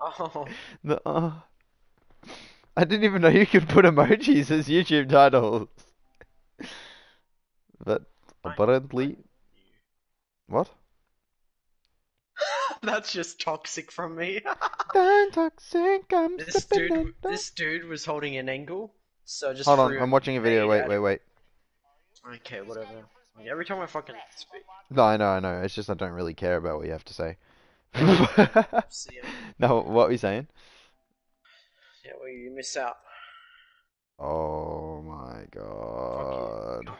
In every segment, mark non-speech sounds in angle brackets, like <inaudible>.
Oh, <laughs> no. Uh, I didn't even know you could put emojis as YouTube titles. <laughs> But apparently, what? <laughs> that's just toxic from me. Toxic, I'm this dude, this dude was holding an angle, so I just Hold on, I'm watching a video. Wait, wait, wait. Okay, whatever. Like, every time I fucking speak, No, I know, I know. It's just I don't really care about what you have to say. <laughs> no, what were you saying? Yeah, well, you miss out. Oh my god.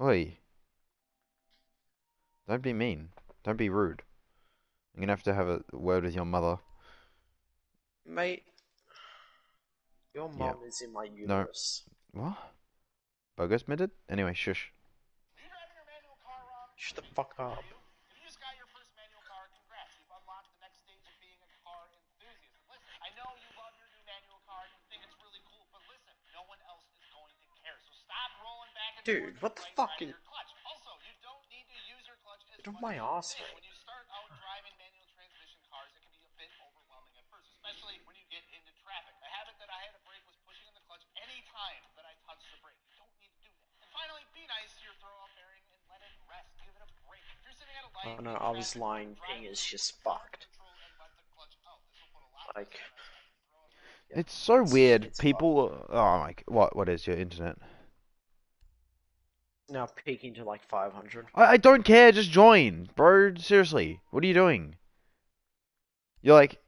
Oi. Don't be mean. Don't be rude. I'm gonna have to have a word with your mother. Mate, your Yeah. is in my uterus. What? Bogus minted? Anyway, shush. Shut the fuck up. You just got your first manual car. Congrats. You've unlocked the next stage of being a car enthusiast. Listen, I know you love your new manual car and you think it's really cool, but listen, no one else is going to care. So stop rolling back and Dude, what the fuck side of is- your. Also, you don't need to use your clutch as Get much my ass, think. When you start out driving manual transmission cars, it can be a bit overwhelming at first, especially when you get into traffic. A habit that I had to break was pushing in the clutch any time that I touched the brake. You don't need to do that. And finally, be nice to your throw-out bearing and let it rest. Give it a break. If you're sitting at a light, Oh no, I was lying. drive Ping is just fucked. control and let the clutch out. This will put a lot of Like, stress on your throw-out bearing. It's so It's- weird. it's People. Oh my. What? What is your internet? Now peaking to like 500. I, I don't care. Just join, bro. Seriously. What are you doing? You're like,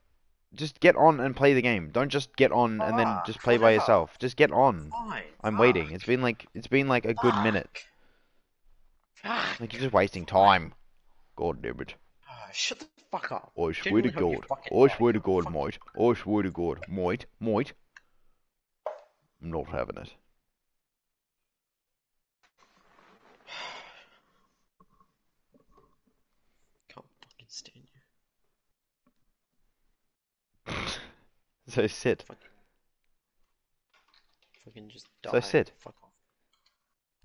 just get on and play the game. Don't just get on and then just play by yourself. Just get on. Fine. I'm waiting. It's been like it's been like a good minute. Fuck. Like you're just wasting time. God damn it. Ah, shut the fuck up. I swear to Genuinely hope you God. I swear to God, Fuck. mate. I swear to God, mate, mate. I'm not having it. Can't fucking stand you. So sit. Fucking. Fucking just die. So sit. Fuck off.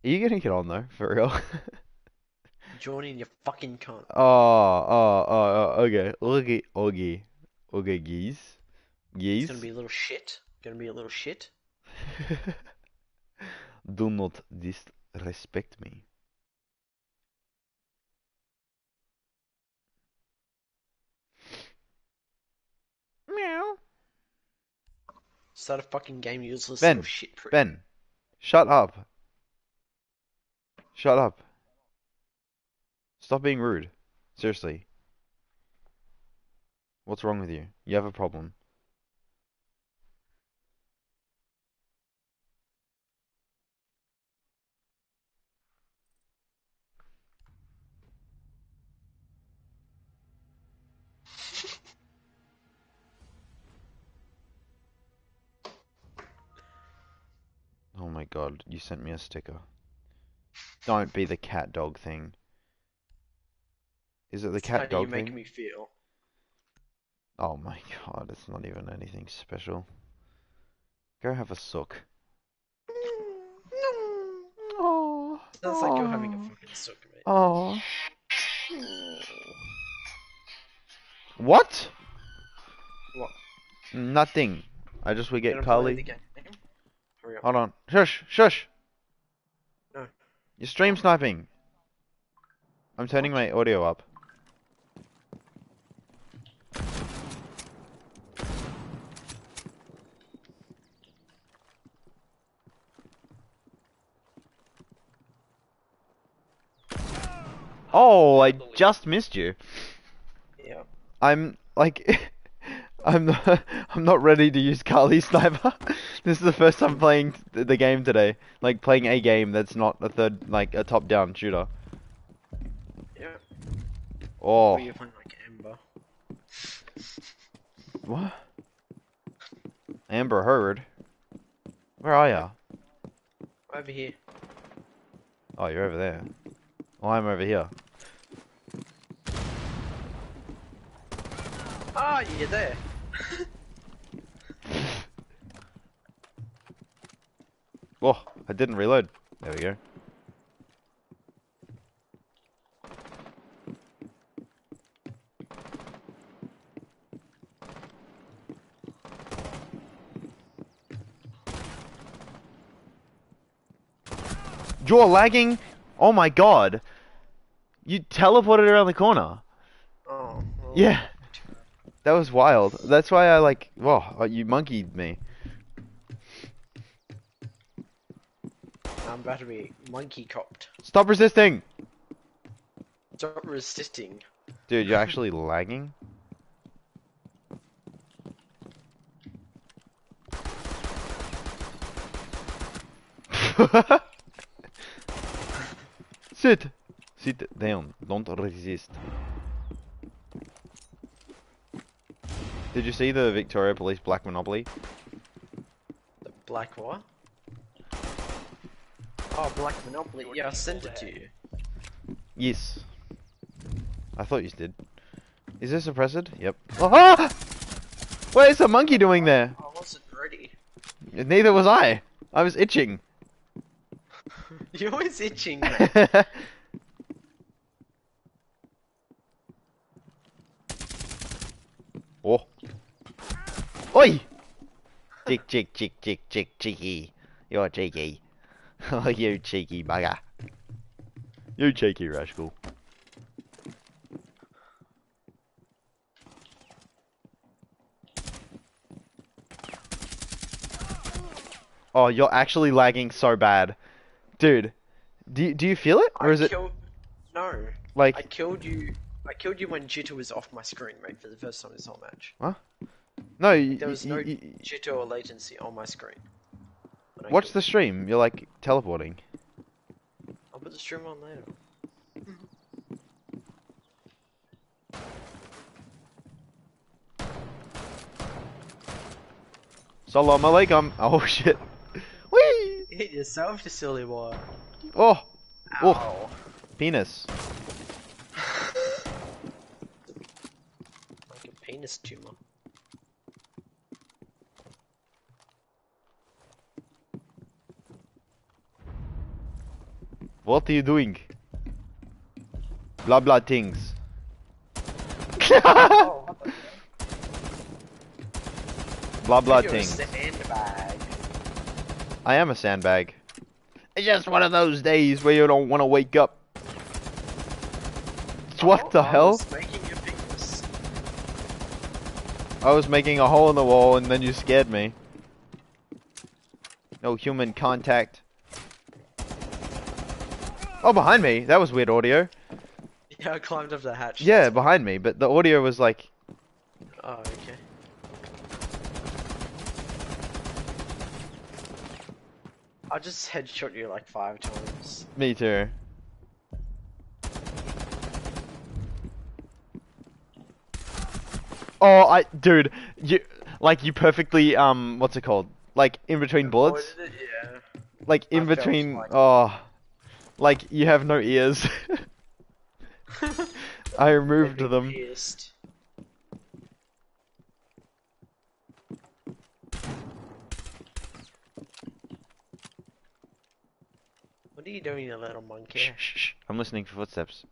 Are you gonna get on though, for real? <laughs> Joining your fucking cunt. oh, oh, oh, oh, okay. Okay, okay. Okay, geese. It's gonna be a little shit. Gonna be a little shit. <laughs> Do not disrespect me. Meow. Start a fucking game, useless Ben, shit prick. Ben, shut up. Shut up. Stop being rude. Seriously. What's wrong with you? You have a problem. Oh my god, you sent me a sticker. Don't be the cat dog thing. Is it the It's how cat do you dog make thing? me feel? Oh my god, it's not even anything special. Go have a sook. Oh, Sounds like you're having a fucking suck, mate. Oh. What? What? Nothing. I just we get Carly. Hurry up. Hold on. Shush, shush. No. You're stream sniping. I'm turning my audio up. Oh, I just missed you. Yeah. I'm like, <laughs> I'm not, <laughs> I'm not ready to use Kali <laughs> Sniper. this is the first time playing the game today. Like playing a game that's not a third, like a top-down shooter. Yeah. Oh, Or you're like Ember. <laughs> what? Amber Heard. Where are ya? Over here. Oh, you're over there. Well, I'm over here. Ah, you're there. <laughs> oh, I didn't reload. There we go. You're lagging? Oh my god. You teleported around the corner. Oh, well. Yeah. That was wild. That's why I like. Whoa, uh, you monkeyed me. I'm about to be monkey copped. Stop resisting! Stop resisting. Dude, you're <laughs> actually lagging? <laughs> Sit! Sit down. Don't resist. Did you see the Victoria Police Black Monopoly? The black what? Oh, Black Monopoly. Yeah, I sent it to you. Yes. I thought you did. Is this a suppressed? Yep. Oh, <laughs> ah! What is the monkey doing there? I wasn't ready. Neither was I. I was itching. <laughs> You're always itching. <laughs> man. oh. Oi! <laughs> Chick, chick, chick, chick, chick, cheeky. You're cheeky. <laughs> Oh, you cheeky bugger. You cheeky rascal. Oh, you're actually lagging so bad. Dude, do you, do you feel it? Or I is it killed... No. like I killed you. I killed you when jitter was off my screen, mate, for the first time this whole match. No, you, There was you- no you- jitter or latency on my screen. watch the stream. You're like teleporting. I'll put the stream on later. Salam alaikum. <laughs> Oh shit. Whee! Hit yourself, you silly boy. Oh, Oh. Penis. Like a penis tumor. What are you doing? Blah blah things. oh, <laughs> blah blah You're things. I am a sandbag. It's just one of those days where you don't want to wake up. What Oh, the I hell? was making a penis. I was making a hole in the wall and then you scared me. No human contact. Oh, behind me. That was weird audio. Yeah, I climbed up the hatch. Yeah, behind me, but the audio was like, Oh, okay. I just headshot you like five times. me too. Oh, I, dude, you, like, you perfectly, um, what's it called? Like, in between bullets? Yeah. Like, in I between, like- oh, like, you have no ears. <laughs> I <laughs> removed them. Pissed. What are you doing, you little monkey? Shh, shh, shh. I'm listening for footsteps.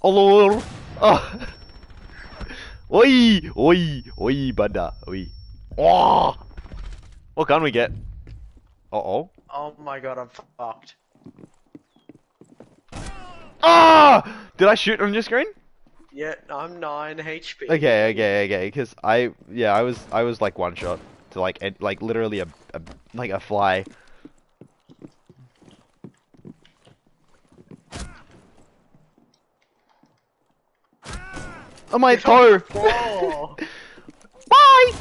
Hello. <laughs> Oh. Oi, oi, oi, bada, oi. Oh. What gun we get? Uh oh. Oh my god, I'm fucked. Ah! Did I shoot on your screen? Yeah, I'm 9 HP. Okay, okay, okay. Because I, yeah, I was, I was like one shot to like, like literally a, a, like a fly. Oh my toe! <laughs> Bye!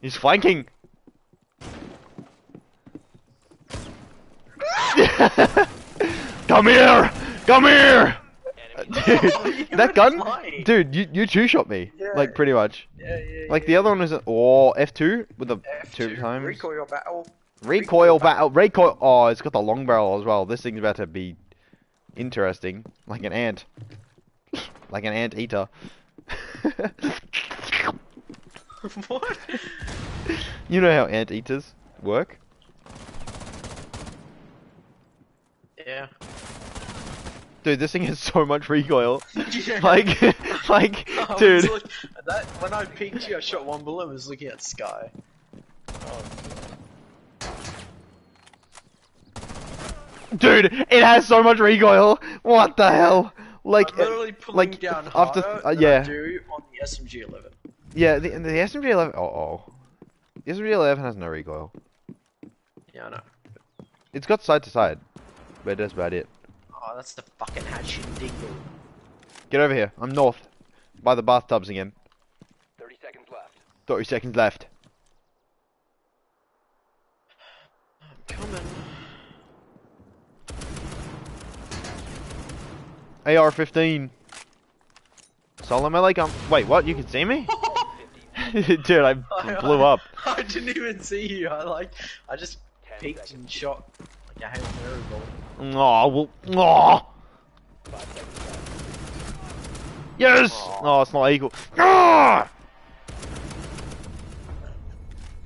He's flanking! <laughs> Come here! Come here! Dude, <laughs> that gun? flying. Dude, you, you two shot me. Yeah. Like, pretty much. yeah, yeah, Like, the other one was, oh, F2 with the F2, two times. Recoil battle. Recoil battle. Recoil. Oh, it's got the long barrel as well. This thing's about to be interesting. Like an ant. like an ant eater. <laughs> what? you know how ant eaters work? Yeah. Dude, this thing has so much recoil. <laughs> Yeah. Like, <laughs> like, I dude. look- that, when I peeked you, I shot one bullet and was looking at sky. Oh, Dude, it has so much recoil. What the hell? Like, I'm literally pulling like, down after- harder uh, than yeah. I do on the SMG 11. yeah, the, the SMG 11. Oh, oh. The SMG 11 has no recoil. Yeah, I know. It's got side to side, but that's about it. Oh, that's the fucking hatchet dingle. Get over here. I'm north, by the bathtubs again. 30 seconds left. 30 seconds left. I'm coming. AR-15. Salam alaikum. Wait, what? You can see me? <laughs> Dude, I blew up. <laughs> I didn't even see you. I like, I just peeked and shot like a Hail Mary ball. Aw, well, aw. 5. Yes! Aw. Oh, it's not equal. Ah!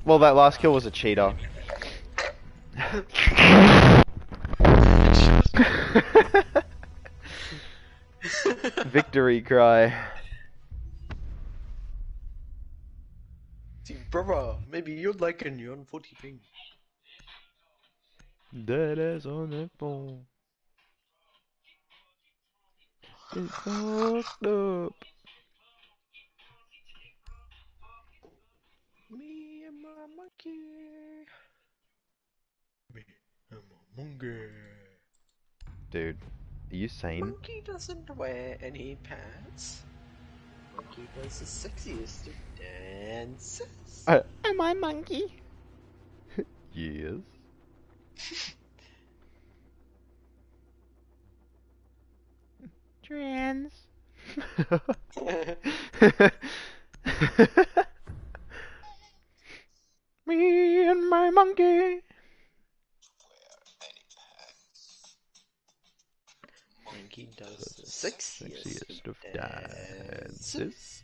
Well, that last kill was a cheater. <laughs> <laughs> Victory cry. See, brother, maybe you'd like a neon 40 ping. Dead ass on the phone. It's fucked up. Me and my monkey. Me and my monkey. Dude, are you sane? Monkey doesn't wear any pants. Monkey does the sexiest of dances. Uh, am I monkey? <laughs> yes. <laughs> Trans. <laughs> Me and my monkey. Monkey does the sexiest, Sexiest of dances. dances.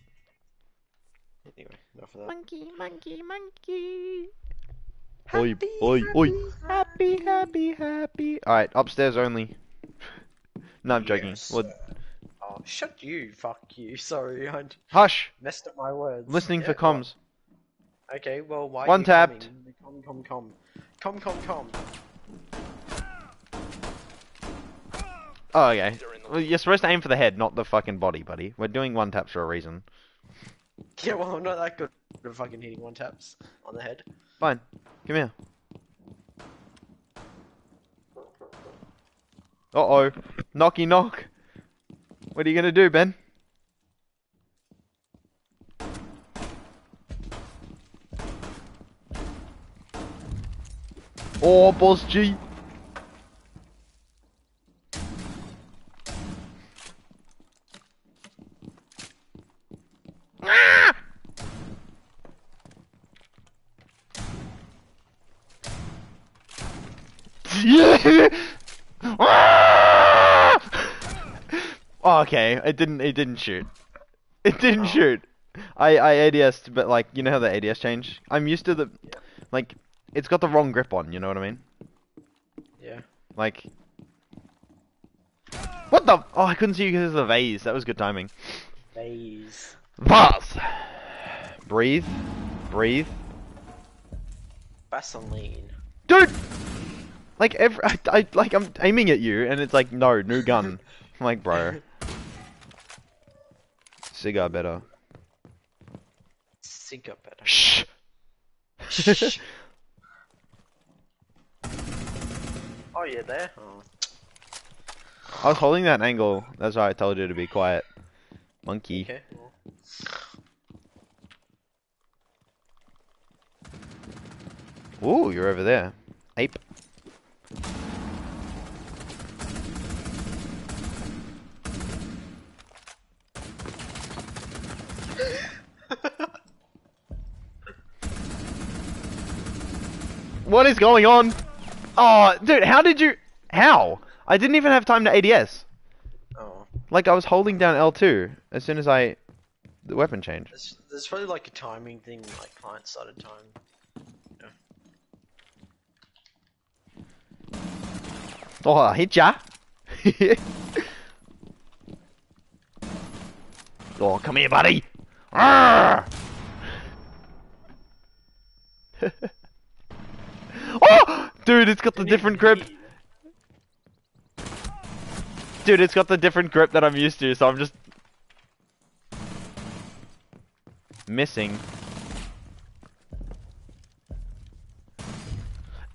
Anyway, enough of that. Monkey, monkey, monkey. Happy, oi, oi. happy, Happy, happy, happy. Alright, upstairs only. no, I'm joking. Yes. What? Oh, shut you, fuck you. <laughs> Sorry, I Hush! messed up my words. Listening for comms. well, Okay, well, why One are you tapped. coming? Come, come, come. Come, come, come. Oh, okay. Well, you're supposed to aim for the head, not the fucking body, buddy. We're doing one taps for a reason. Yeah, well, I'm not that good at fucking hitting one taps on the head. Fine. Come here. Uh oh. Knocky knock. What are you gonna do, Ben? Oh, boss G. Ah! Yeah. Ah! Oh, okay, it didn't. It didn't shoot. It oh. didn't shoot. I I ADS'd, but like you know how the ADS change. I'm used to the, like, it's got the wrong grip on. You know what I mean? Yeah. Like, what the? Oh, I couldn't see you because of the vase. That was good timing. Vase. Vase. Breathe. Breathe. Vaseline. Dude! Like every, I, I, like I'm aiming at you, and it's like, no, new gun. <laughs> I'm like, bro, cigar better. Sync up better. Shh. Shh. <laughs> oh, yeah, there? Oh. I was holding that angle. That's why I told you to be quiet. Monkey. Okay. Well. Ooh, you're over there. Ape. What is going on? Oh, dude, how did you... How? I didn't even have time to ADS. Oh. Like, I was holding down L2 as soon as I... The weapon change. There's, there's probably like a timing thing, like client started time. Oh, I hit ya! <laughs> Oh, come here, buddy. Arrgh! <laughs> oh, dude, it's got the different grip. Dude, it's got the different grip that I'm used to, so I'm just missing.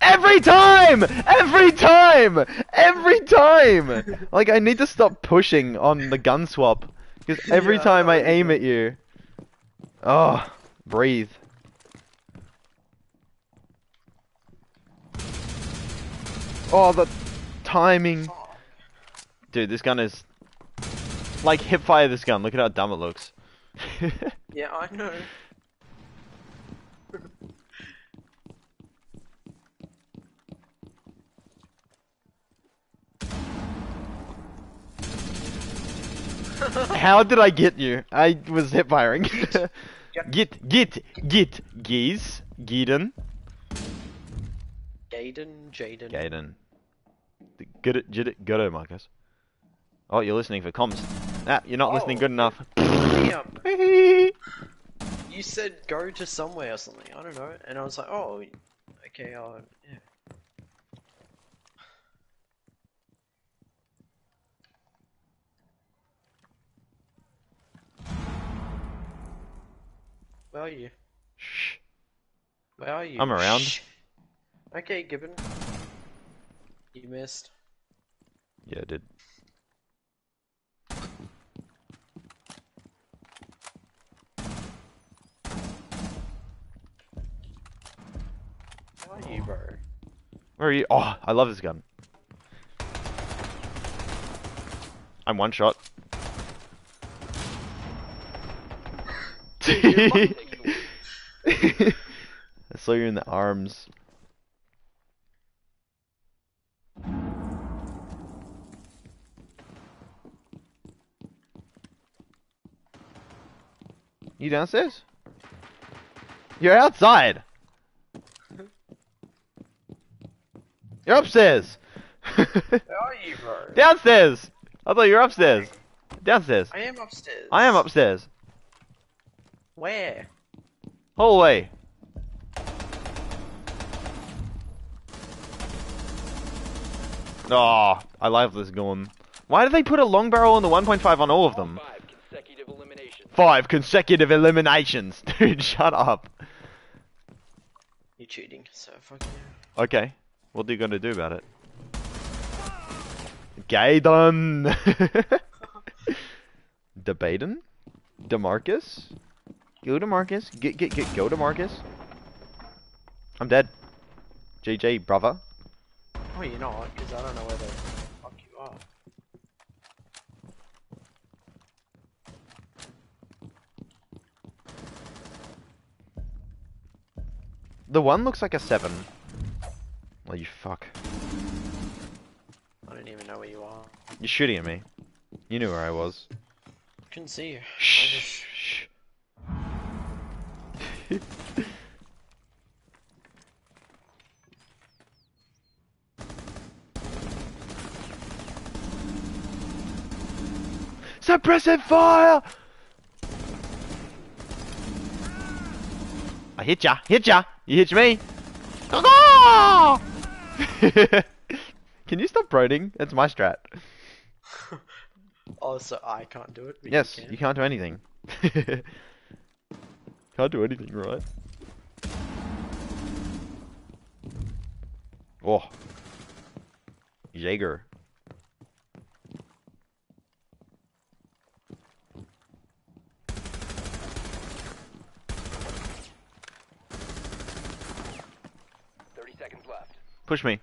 Every time! Every time! Every time! <laughs> Like, I need to stop pushing on the gun swap. Because every Yeah, time I aim at you. Oh, breathe. Oh, the timing. Dude, this gun is. Like, hip fire this gun. Look at how dumb it looks. <laughs> Yeah, I know. How did I get you? I was hip firing. get, get, get, geese, Geeden, Gaiden, Jaden. Gaiden. Get it, get it, get it, Marcus. Oh, you're listening for comms. Ah, you're not listening Oh. good enough. Damn. <laughs> You said go to somewhere or something. I don't know. And I was like, oh, okay. Uh, yeah. Where are you? Shh. Where are you? I'm around. Shh. Okay, Gibbon. You missed. Yeah, I did. Where are you, bro? Where are you? Oh, I love this gun. I'm one shot. <laughs> I saw you in the arms. You downstairs? You're outside. You're upstairs. Where are you, bro? <laughs> downstairs. I thought you were upstairs. Downstairs. I am upstairs. I am upstairs. Where? Hallway. Oh, I love this gun. Why did they put a long barrel on the 1.5 on all of them? Five consecutive eliminations. Five consecutive eliminations. Dude, shut up. You're cheating, so fuck you. Okay, what are you gonna do about it? Gaydon! <laughs> Debatin? Demarcus? Go to Marcus. Get, get, get, go to Marcus. I'm dead. GG, brother. Oh, you're not, because I don't know where the fuck you are. The one looks like a seven. Oh, you fuck. I don't even know where you are. You're shooting at me. You knew where I was. Couldn't see you. I Shh. just- shh. Suppressive fire! I hit ya, hit ya, you hit me. <laughs> Can you stop brooding? That's my strat. <laughs> Oh, so I can't do it? Yes, can? you can't do anything. <laughs> can't do anything, right? Oh. Jaeger. Thirty seconds left. Push me.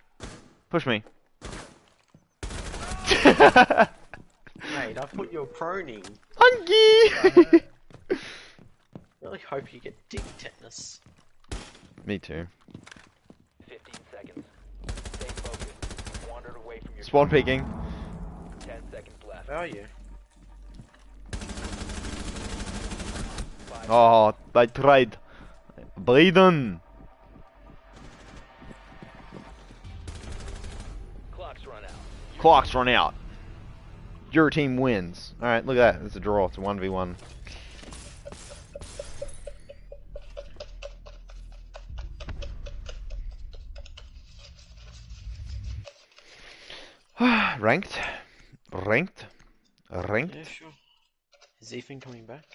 Push me. Mate, I put your proning. Hunky! Really hope you get dick tetanus. me too. Fifteen seconds. Stay focused. Wandered away from your Spawn peeking. Ten seconds left. Where are you? Five. Oh, I tried. Bleeding. Clock's run out. Your team wins. Alright, look at that. It's a draw. It's a 1v1. <sighs> ranked. Ranked. Ranked. Yeah, sure. Is Ethan coming back?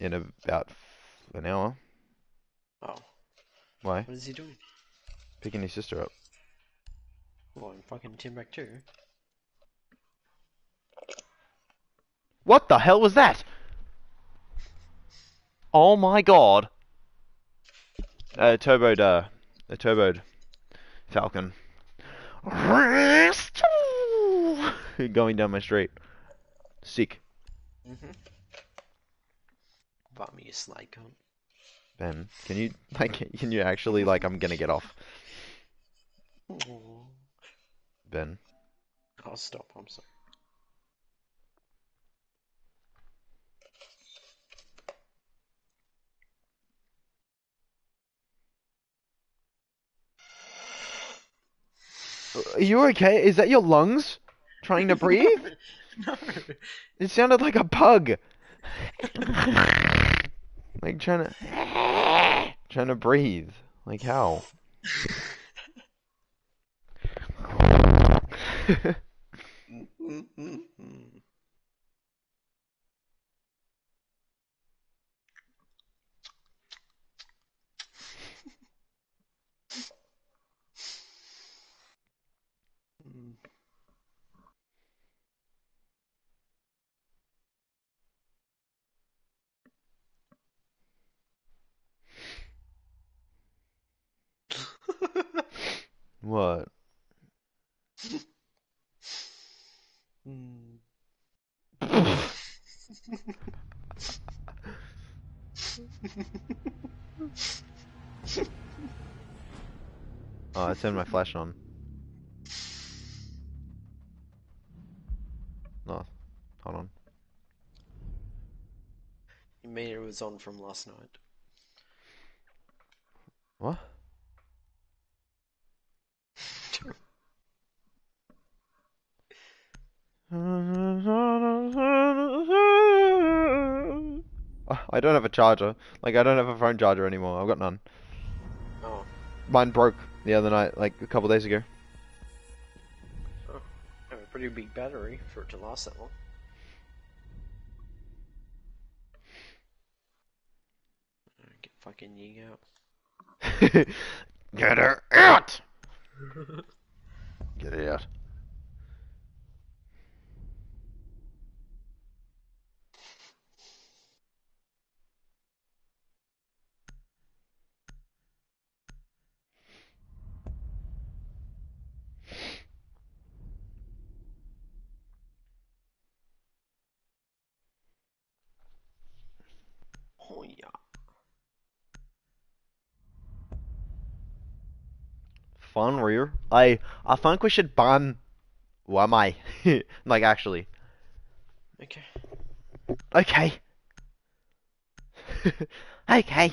In about an hour. Oh. Why? What is he doing? Picking his sister up. Well, I'm fucking Tim back too. What the hell was that? Oh my god. Uh, turboed, uh, a turboed Falcon. <laughs> Going down my street. Sick. Mm-hmm. Buy me a slide cunt. Ben, can you, like, can you actually, like, I'm gonna get off. Aw. Ben. I'll stop, I'm sorry. Are you okay? Is that your lungs? Trying to <laughs> breathe? no! It sounded like a pug. like trying to trying to breathe. Like how? <laughs> <laughs> what? <laughs> Oh, I turned my flash on. No, hold on. You mean it was on from last night? What? I don't have a charger. Like, I don't have a phone charger anymore. I've got none. Oh, Mine broke the other night, like a couple days ago. Oh. I have a pretty big battery for it to last that long. Get fucking Ying out. <laughs> Get her out! <laughs> Get it out. Oh. Fun rear. I I think we should ban. Why am I? <laughs> like actually. Okay. Okay. <laughs> okay.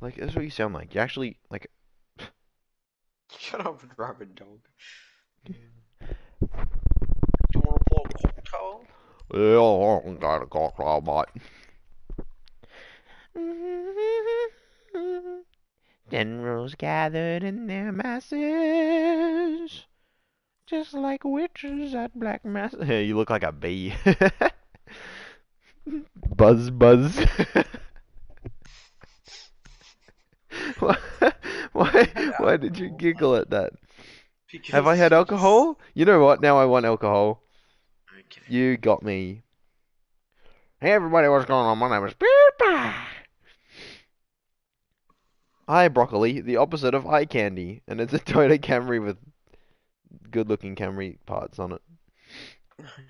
Like that's what you sound like. You actually like. Shut up, rabbit dog. Do you want to pour a cocktail? Yeah, got a cocktail, mate. Generals gathered in their masses, just like witches at black mass. Hey, <laughs> you look like a bee. <laughs> buzz, buzz. <laughs> why, why did you giggle at that? Because Have I had alcohol? You know what? Now I want alcohol. Okay. You got me. Hey everybody, what's going on? My name is Poopa. Eye broccoli, the opposite of eye candy, and it's a Toyota Camry with good-looking Camry parts on it.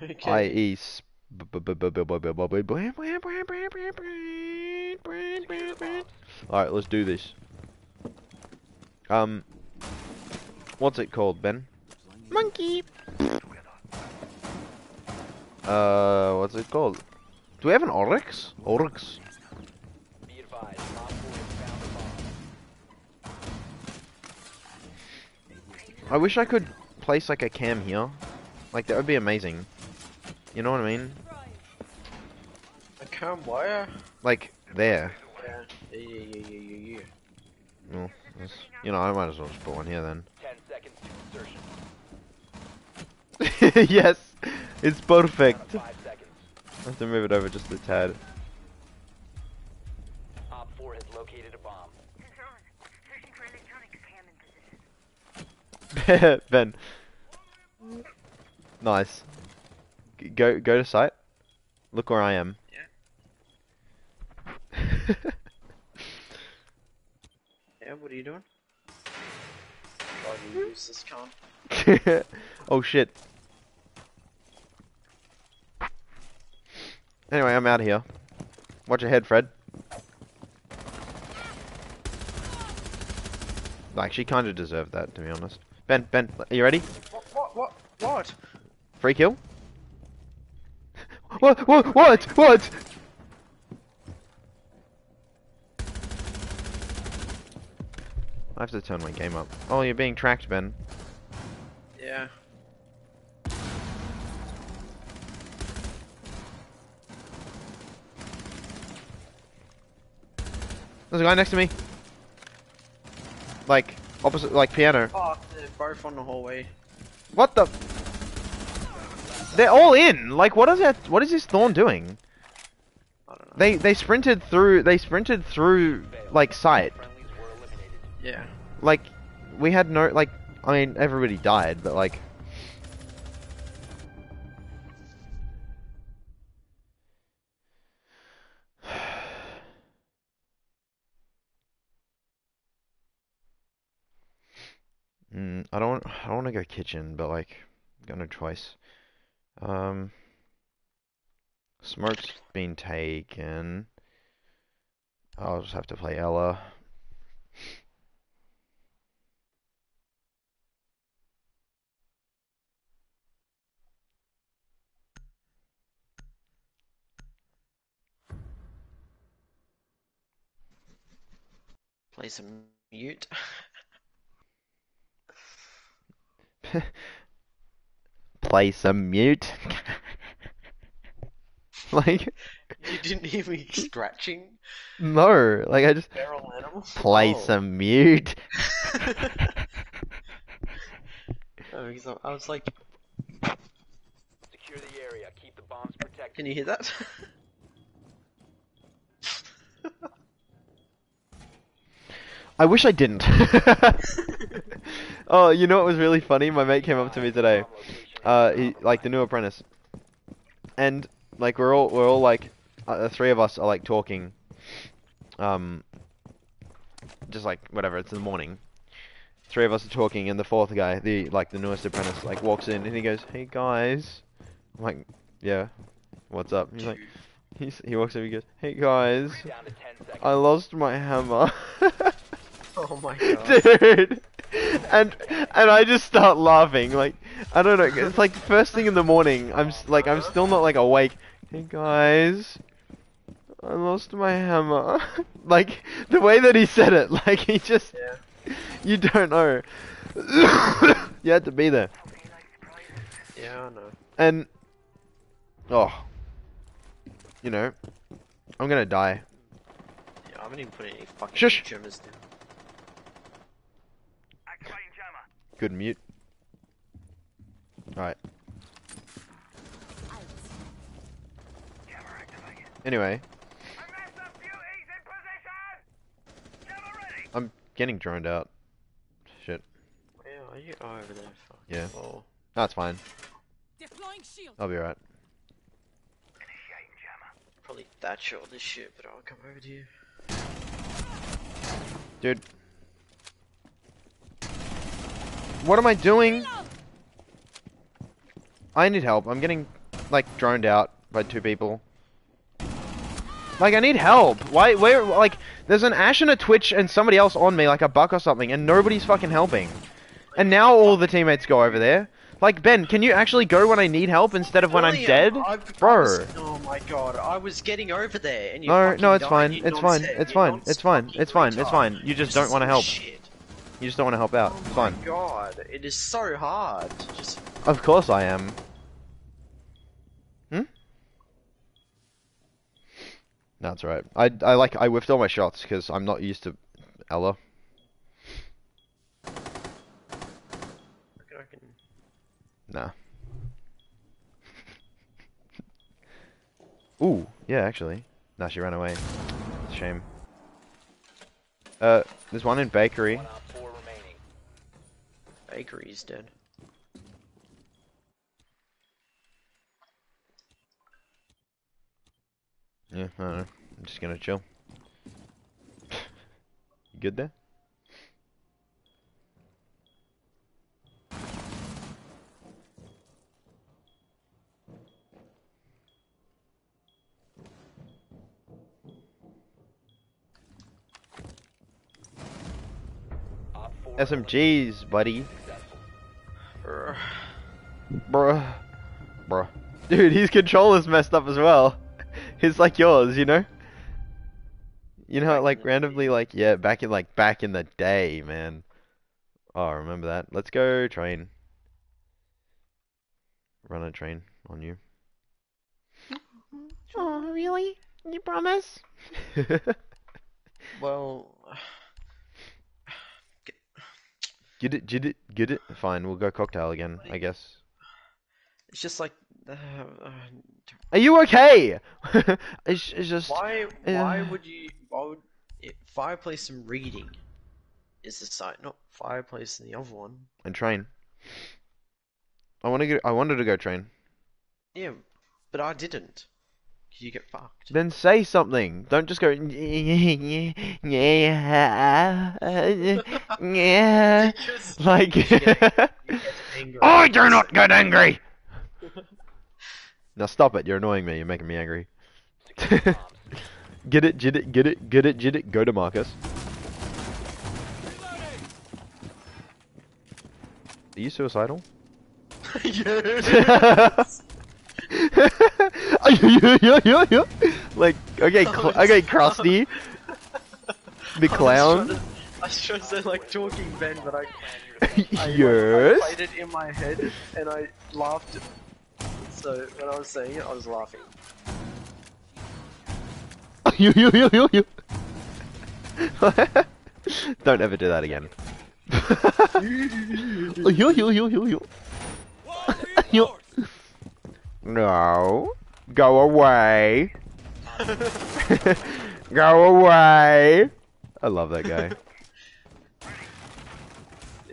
Okay. I.e. Alright, let's do this. Um, what's it called, Ben? Monkey. Uh, what's it called? Do we have an Oryx? Oryx. Be advised, OPFOR has found a bomb. I wish I could place like a cam here. Like that would be amazing. You know what I mean? A cam where? Like there. Yeah, yeah, yeah, yeah, yeah, yeah. Well, that's- you know, I might as well just put one here then. 10 seconds to insertion. <laughs> yes, it's perfect. I have to move it over just a tad. OPFOR has located a bomb. Searching for electronic contaminant position. ben. Nice. G- Go go to site. Look where I am. Yeah, <laughs> what are you doing? Trying to hmm? use this cunt. <laughs> oh shit. Anyway, I'm out of here. Watch your head, Fred. Like, she kind of deserved that, to be honest. Ben, Ben, are you ready? What, what, what, what? Free kill? <laughs> What? What? What? What? I have to turn my game up. Oh, you're being tracked, Ben. Yeah. There's a guy next to me. Like, opposite, like piano. Oh, they're both on the hallway. What the? They're all in. Like, what is that? What is this Thorn doing? I don't know. They they sprinted through. They sprinted through like sight. Yeah. Like, we had no like. I mean, everybody died, but like. <sighs> Mm, I don't. I don't want to go kitchen, but like, got no choice. Um, smoke's been taken. I'll just have to play Ella. Play some mute. <laughs> play some mute. <laughs> like, you didn't hear me scratching? no, like I just Feral animal? play Oh. some mute. No, because I- I was like, Secure the area. Keep the bombs protected. can you hear that? <laughs> I wish I didn't. <laughs> oh, you know what was really funny? My mate came up to me today. Uh, he like the new apprentice, and like we're all we're all like uh, the three of us are like talking. Um, just like whatever. It's in the morning. Three of us are talking, and the fourth guy, the like the newest apprentice, like walks in and he goes, "Hey guys," I'm like, "Yeah, what's up?" He's like, he's, he walks over, he goes, "Hey guys, Down to 10 seconds. I lost my hammer." <laughs> <laughs> oh my <laughs> god. Dude. And and I just start laughing. Like I don't know. It's like first thing in the morning. I'm like I'm still not like awake. Hey guys, I lost my hammer. <laughs> like the way that he said it. Like he just Yeah. you don't know. you had to be there. Yeah, I know. And oh, you know, I'm gonna die. Yeah, I haven't even put any fucking Shush. trimmers down. Good mute. All right. Anyway, Master Beauty's in position. Jammer ready. I'm getting droned out. Shit. Yeah, are you oh, over there? Fuck. Yeah. Oh. That's fine. Deploying shield. I'll be alright. Initiating jammer. Probably that short this shit, but I'll come over to you. Dude. What am I doing? I need help. I'm getting, like, droned out by two people. Like, I need help. Why, where, like, there's an Ash and a Twitch and somebody else on me, like a buck or something, and nobody's fucking helping. And now all the teammates go over there. Like, Ben, can you actually go when I need help instead of when I'm dead? Bro. was- oh my god, I was getting over there and you No, no, it's died, fine. It's fine. It's fine. It's fine. It's fine. It's fine. You just don't wanna help. Shit. You just don't want to help out. Oh It's my fine. god, it is so hard just Of course I am. Hmm? That's right. I I like I whiffed all my shots because I'm not used to Ela. I reckon I can. Nah. <laughs> Ooh, yeah, actually. Nah, she ran away. Shame. Uh, there's one in bakery. One OPFOR remaining. Bakery's dead. Yeah, I don't know. I'm just gonna chill. You good there? SMGs, buddy. Successful. Bruh. Bruh. Dude, his controller's messed up as well. <laughs> It's like yours, you know? You know how it, like randomly like yeah, back in like back in the day, man. Oh, I remember that. Let's go train. Run a train on you. Oh, really? You promise? <laughs> Well, get it, get it, get it. Fine, we'll go cocktail again, I guess. it's just like. Uh, uh, Are you okay? <laughs> it's, it's just why? Why uh, would you? Why would it, fireplace and reading? Is the site not fireplace and the other one? and train. I want to go. I wanted to go train. Yeah, but I didn't. 'Cause You get fucked. Then say something. Don't just go. <laughs> Yeah, yeah. Like. you get <laughs> angry. I do not get angry. Now stop it. You're annoying me. You're making me angry. <laughs> Get it, get it, get it, get it, get it. Go to Marcus. Are you suicidal? yes. <laughs> like, okay, cl- okay, <laughs> Krusty, <laughs> the clown. I was trying to say like talking Ben, but I, I, like, I yes. played it in my head and I laughed. So when I was saying it, I was laughing. you, you, you, you, you. Don't ever do that again. you, you, you, you, you. You. No. Go away. <laughs> Go away. I love that guy. <laughs>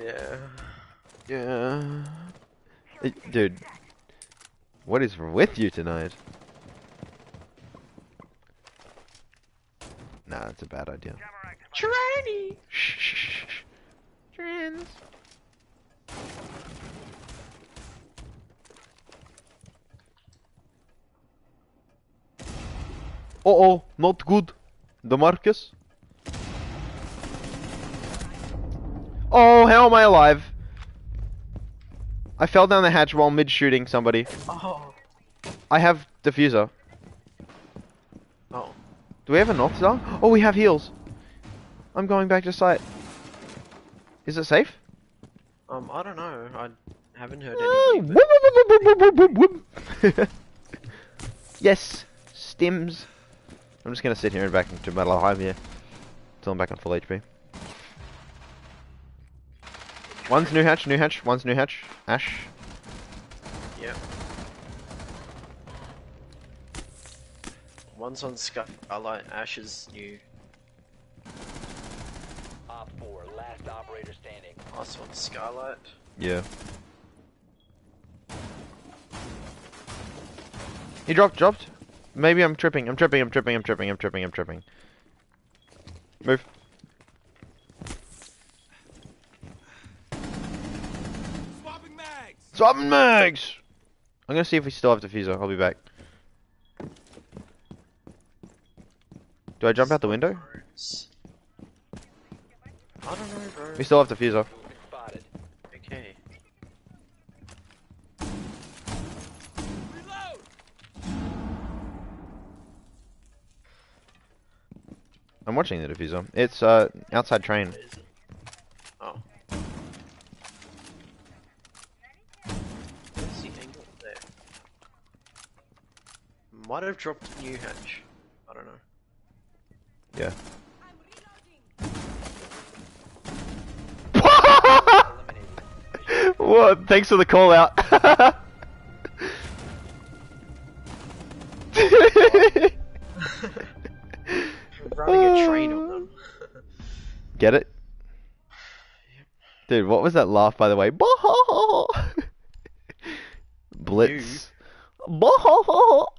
Yeah. Yeah. Eh, Dude. What is with you tonight? Nah, that's a bad idea. Tranny. Shh, shh, shh, shh. Trans. Oh, oh, not good. The Marcus. Oh, how am I alive? I fell down the hatch while mid shooting somebody. Oh. I have diffuser. Oh. Do we have a North Star? Oh, we have heals. I'm going back to site. Is it safe? Um, I don't know. I haven't heard Ah, anything. <laughs> yes, stims. I'm just gonna sit here and back into Metal Hive here. Till I'm back on full HP. One's new hatch, new hatch, one's new hatch. Ash. Yeah. One's on Skylight, Ash's new. OPFOR, last operator standing. Last one's Skylight. Yeah. He dropped, dropped. Maybe I'm tripping, I'm tripping, I'm tripping, I'm tripping, I'm tripping, I'm tripping. Move. Swapping mags. Swapping mags! I'm gonna see if we still have diffuser. I'll be back. Do I jump out the window? I don't know, bro. We still have diffuser. The diffuser. It's uh outside train. Where is it? Oh. Where's the angle there? Might have dropped new hatch. I don't know. Yeah. <laughs> What? Thanks for the call out. <laughs> Get it? Dude, what was that laugh by the way? <laughs> Blitz.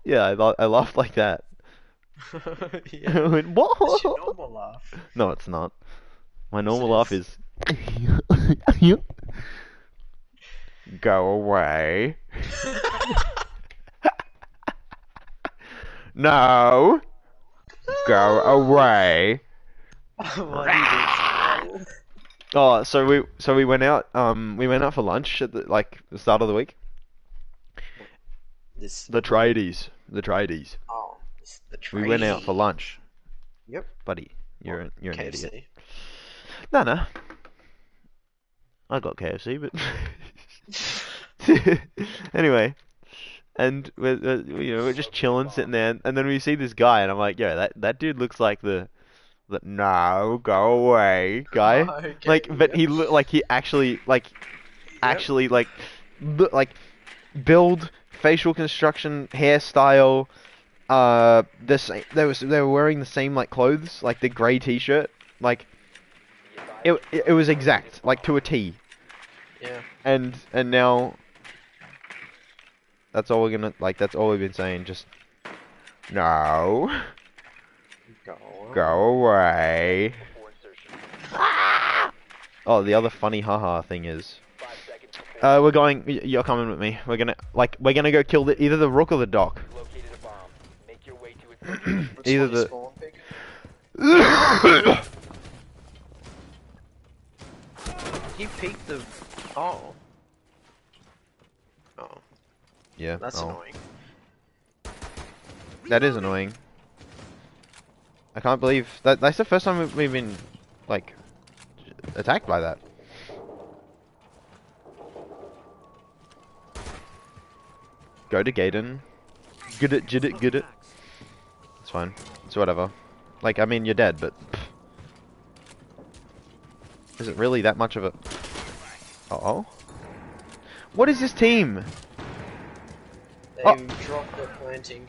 Yeah, I, la- I laughed like that. <laughs> <laughs> yeah. I went, That's your normal laugh. No, it's not. My normal laugh is. Go away. no. Go away. What do you do? <laughs> <laughs> Oh, so we so we went out um we went out for lunch at the like the start of the week. This. The tradies, the tradies. Oh, the We went out for lunch, Yep. buddy. You're an- you're an idiot. KFC. No, no. I got KFC, but <laughs> anyway. And we're, we're you know we're just chilling, sitting there, and then we see this guy, and I'm like, yo, that that dude looks like the the no go away guy. <laughs> Okay, like, but he like he actually like actually like like build, facial construction, hairstyle. Uh, this they was they were wearing the same like clothes, like the grey t-shirt, like it it, it was exact, like to a T. Yeah. And and now that's all we're gonna like. That's all we've been saying. Just no, <laughs> Go. away. before. Oh, the other funny haha thing is, Five seconds before uh, we're going. You're coming with me. We're gonna like we're gonna go kill the, either the rook or the dock. you located a bomb. Make your way to its location. Which either the- <coughs> He peeked the. Oh. Oh, yeah, that's oh, annoying. that is annoying. I can't believe that. That's the first time we've, been like attacked by that. Go to Gaiden. Get it, get it, get it. It's fine. It's whatever. Like, I mean, you're dead, but... pff. Is it really that much of a... Uh-oh? What is this team? They Oh. dropped the planting.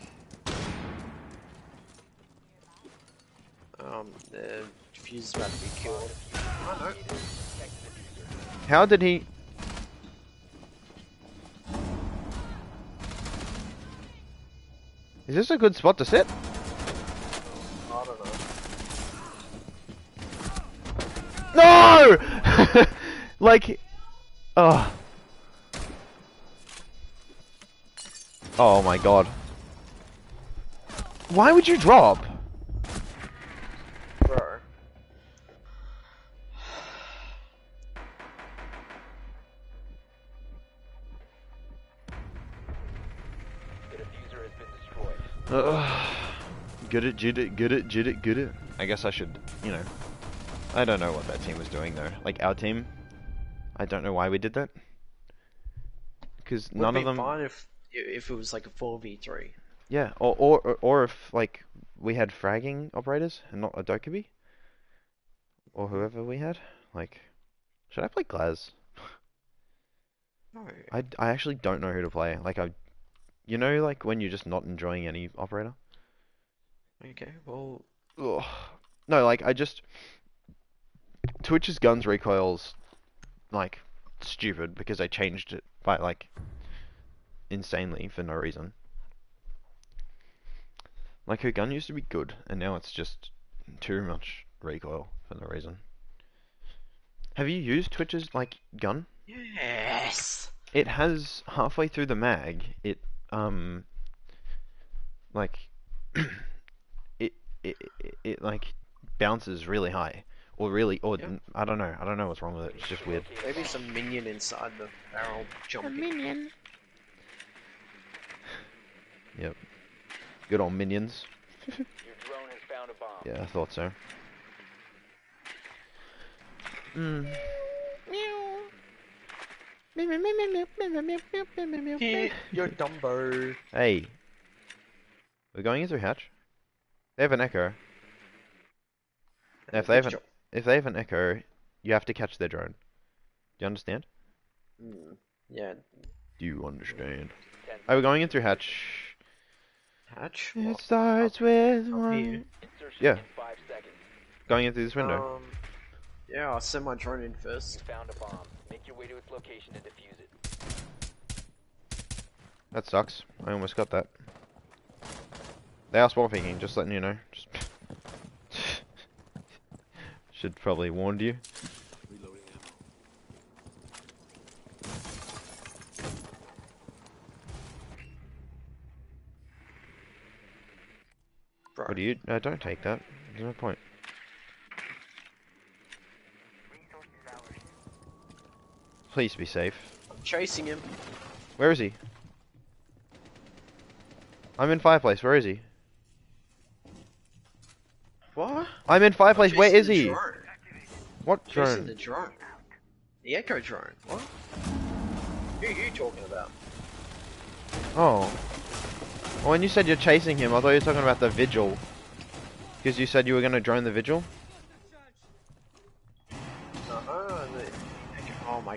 Um, the fuse is about to be killed. The diffuser. How did he... Is this a good spot to sit? I don't know. No! <laughs> like, oh. Oh my god. Why would you drop? Ugh. Get it, get it, get it, get it, get it. I guess I should, you know. I don't know what that team was doing though. Like our team, I don't know why we did that. Because none be of them. fine if if it was like a four v three. Yeah, or, or or or if like we had fragging operators and not a Dokkaebi, or whoever we had. Like, should I play Glaz? No. I, I actually don't know who to play. Like I, you know, like when you're just not enjoying any operator. Okay. Well. Ugh. No, like I just Twitch's guns recoils like stupid because they changed it by like insanely for no reason. Like her gun used to be good and now it's just too much recoil for no reason. Have you used Twitch's like gun? Yes. It has halfway through the mag, it um like <clears throat> it, it it it like bounces really high or really or Yeah. n- I don't know. I don't know what's wrong with it. It's just weird. Maybe some minion inside the barrel jumping. a minion Yep. Good old minions. <laughs> Your drone has found a bomb. Yeah, I thought so. Mm. You're Dumbo. Hey. We're going in through hatch. They have an echo. If they have an if they have an echo, you have to catch their drone. Do you understand? Mm, yeah. Do you understand? Ten Are we going in through hatch? Hatch. It What? starts with up one. Yeah. in five. Going in through this window. Um. Yeah, I'll send my drone in You first. found a bomb. Your way to its location and defuse it. That sucks. I almost got that. They are spawn peeking, just letting you know. Just <laughs> Should probably warned you. Reloading What do you? Don't take that. There's no point. Please be safe. I'm chasing him. Where is he? I'm in fireplace. Where is he? What? I'm in fireplace. Where Chasing is he? Drone. What Chasing drone? the drone. The Echo drone. What? Who are you talking about? Oh. Well, when you said you're chasing him, I thought you were talking about the vigil. Because you said you were going to drone the vigil.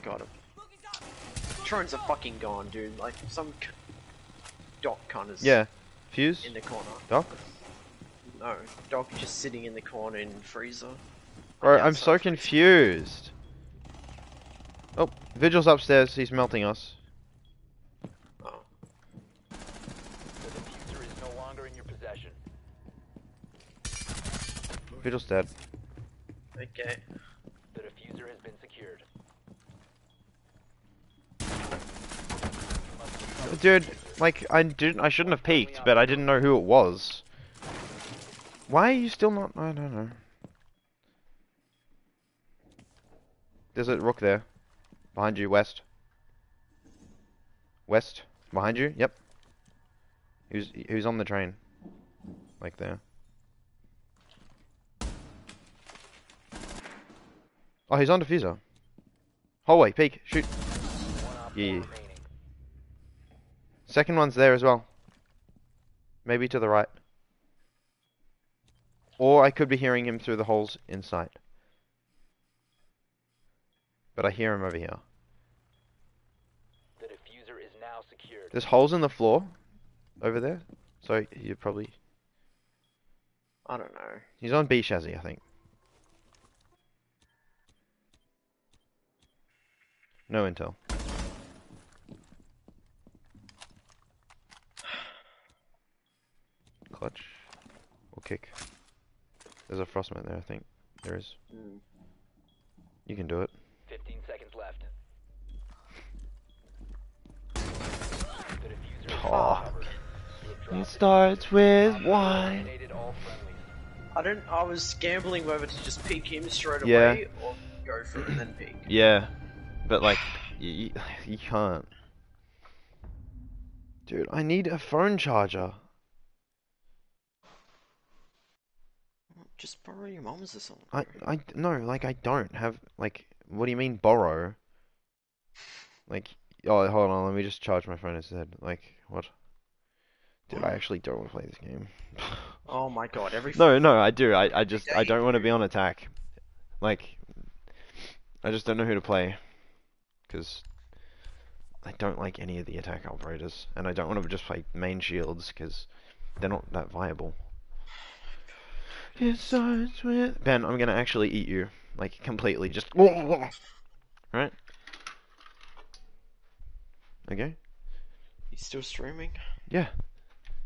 Echo. My god. Drones are fucking gone, dude. Like, some c- Doc cunt is Yeah. Fuse. in the corner. Doc. No, Doc is just sitting in the corner in freezer. Bro, I'm so confused. Oh, vigil's upstairs. He's melting us. Oh. The diffuser is no longer in your possession. Vigil's dead. Okay. The diffuser has been secured. Dude, like I didn't. I shouldn't have peeked, but I didn't know who it was. Why are you still not? I don't know. There's a rook there, behind you, west. West, behind you. Yep. Who's who's on the train? Like there. Oh, he's on diffuser. Hallway, peek, shoot. Yeah. Second one's there as well. Maybe to the right. Or I could be hearing him through the holes in sight. But I hear him over here. The diffuser is now secured. There's holes in the floor over there. So you probably I don't know. he's on B chassis, I think. No intel. Clutch or kick. There's a frost mat there, I think. There is. Mm. You can do it. 15 seconds left. The Oh. now covered. You have dropped it. starts with Eliminated all friendlies. I don't. I was gambling whether to just peek him straight Yeah. away or go for it and then peek. Yeah, but like, you, <sighs> you can't. Dude, I need a phone charger. Just borrow your mom's or something. I, I, no, like, I don't have, like, what do you mean borrow? Like, oh, hold on, let me just charge my phone instead. Like, what? Dude, I actually don't want to play this game. <laughs> Oh my god! Every No, no, I do. I, I just, I don't want to be on attack. Like, I just don't know who to play. Because I don't like any of the attack operators. And I don't want to just play main shields because they're not that viable. It starts with... Ben, I'm going to actually eat you. Like, completely. Just... <laughs> Right? Okay? He's still streaming. Yeah.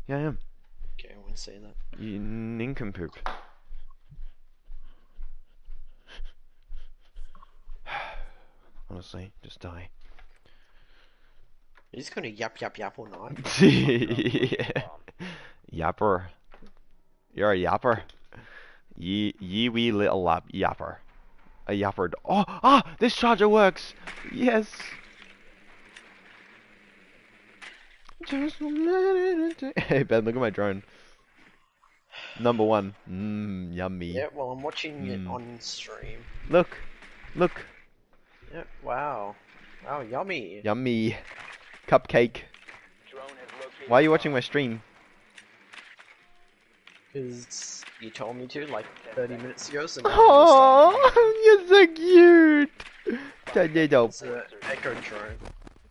Yeah, I am. Okay, I want to say that. You nincompoop. <sighs> Honestly, just die. He's gonna yap yap yap all night. <laughs> Oh <laughs> yeah. Yapper. You're a yapper. Ye ye wee little lap yapper. A yapper. Oh ah! This charger works. Yes. Just a minute. to- <laughs> Hey Ben, look at my drone. Number one. Mmm, yummy. yeah, well, I'm watching it Mm. on stream. Look, look, Yeah, wow. Wow, yummy. yummy. Cupcake. Drone has Why are you watching my stream? Because You told me to like 30 minutes ago, so now I'm Oh, <laughs> you're so cute. Tornado. It's an echo drone.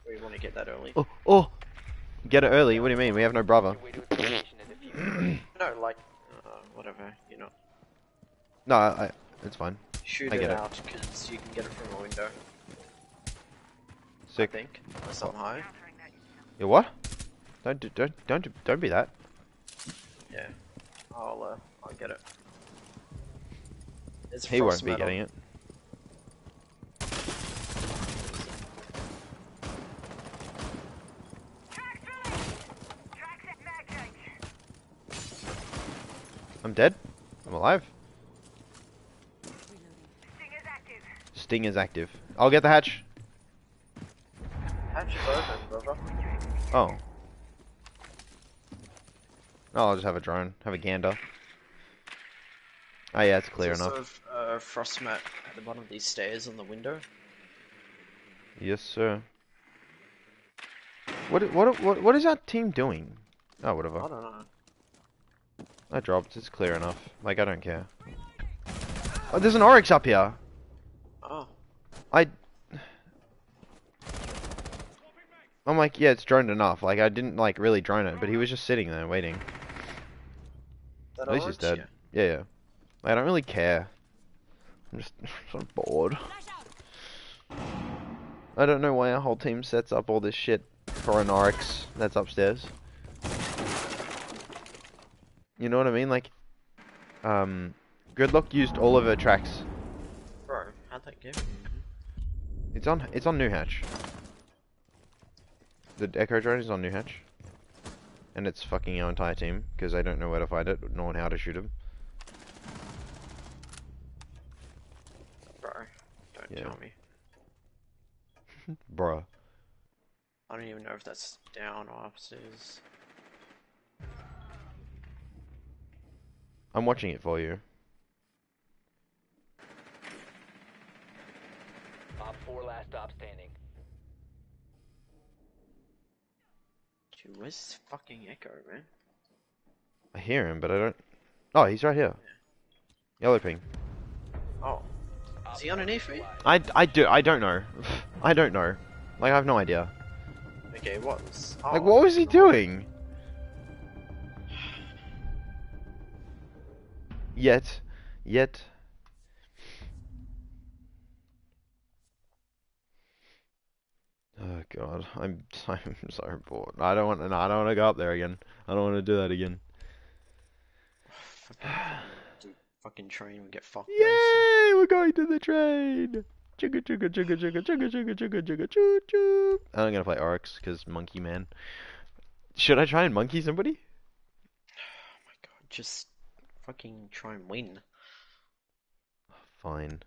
We want to get that early. Oh, oh. Get it early. What do you mean? We have no brother. Your way to its location and defuse it. <clears throat> No, like, uh, whatever, you know. No, I, I, it's fine. Shoot I it get it. out, because you can get it from a window, I think. Unless I'm high. You what? Don't do, don't don't do- don't be that. Yeah. I'll, uh, I'll get it. It's He won't be getting it. I'm dead. I'm alive. Sting is active. I'll get the hatch. Hatch is open, brother. Oh. Oh, I'll just have a drone. Have a gander. Oh yeah, it's clear There's enough. also, uh, frost mat at the bottom of these stairs on the window. Yes, sir. What what what what is our team doing? Oh, whatever. I don't know. I dropped. It's clear enough. Like I don't care. Oh, there's an oryx up here. Oh, I. I'm like, yeah, it's droned enough. Like I didn't like really drone it, but he was just sitting there waiting. that At least he's dead. Yeah, yeah. Like, I don't really care. I'm just <laughs> sort of bored. I don't know why our whole team sets up all this shit for an oryx that's upstairs. You know what I mean? Like, um, Gridlock used all of her tracks. Bro, how'd that go? It's on. It's on New Hatch. The Echo drone is on New Hatch, and it's fucking our entire team because they don't know where to find it nor how to shoot him. Bro, don't Yeah. tell me. Bruh. I don't even know if that's down or upstairs. I'm watching it for you. Op 4 last stop standing. Dude, where's this fucking echo, man? I hear him, but I don't. Oh, he's right here. Yellow ping. Oh, is he underneath me? I, I do I don't know. <sighs> I don't know. Like I have no idea. Okay, what was? Like oh, what was he doing? <sighs> Yet, yet. Oh god, <laughs> I'm I'm so bored. I don't want. No, I don't want to go up there again. I don't want to do that again. <sighs> Dude, fucking train would get fucked. Yay! We're going to the train. Chugga chugga chugga chugga chugga chugga chugga chugga choo choo. I'm gonna play Oryx because Monkey Man. Should I try and monkey somebody? Oh <sighs> my god, just fucking try and win. Fine.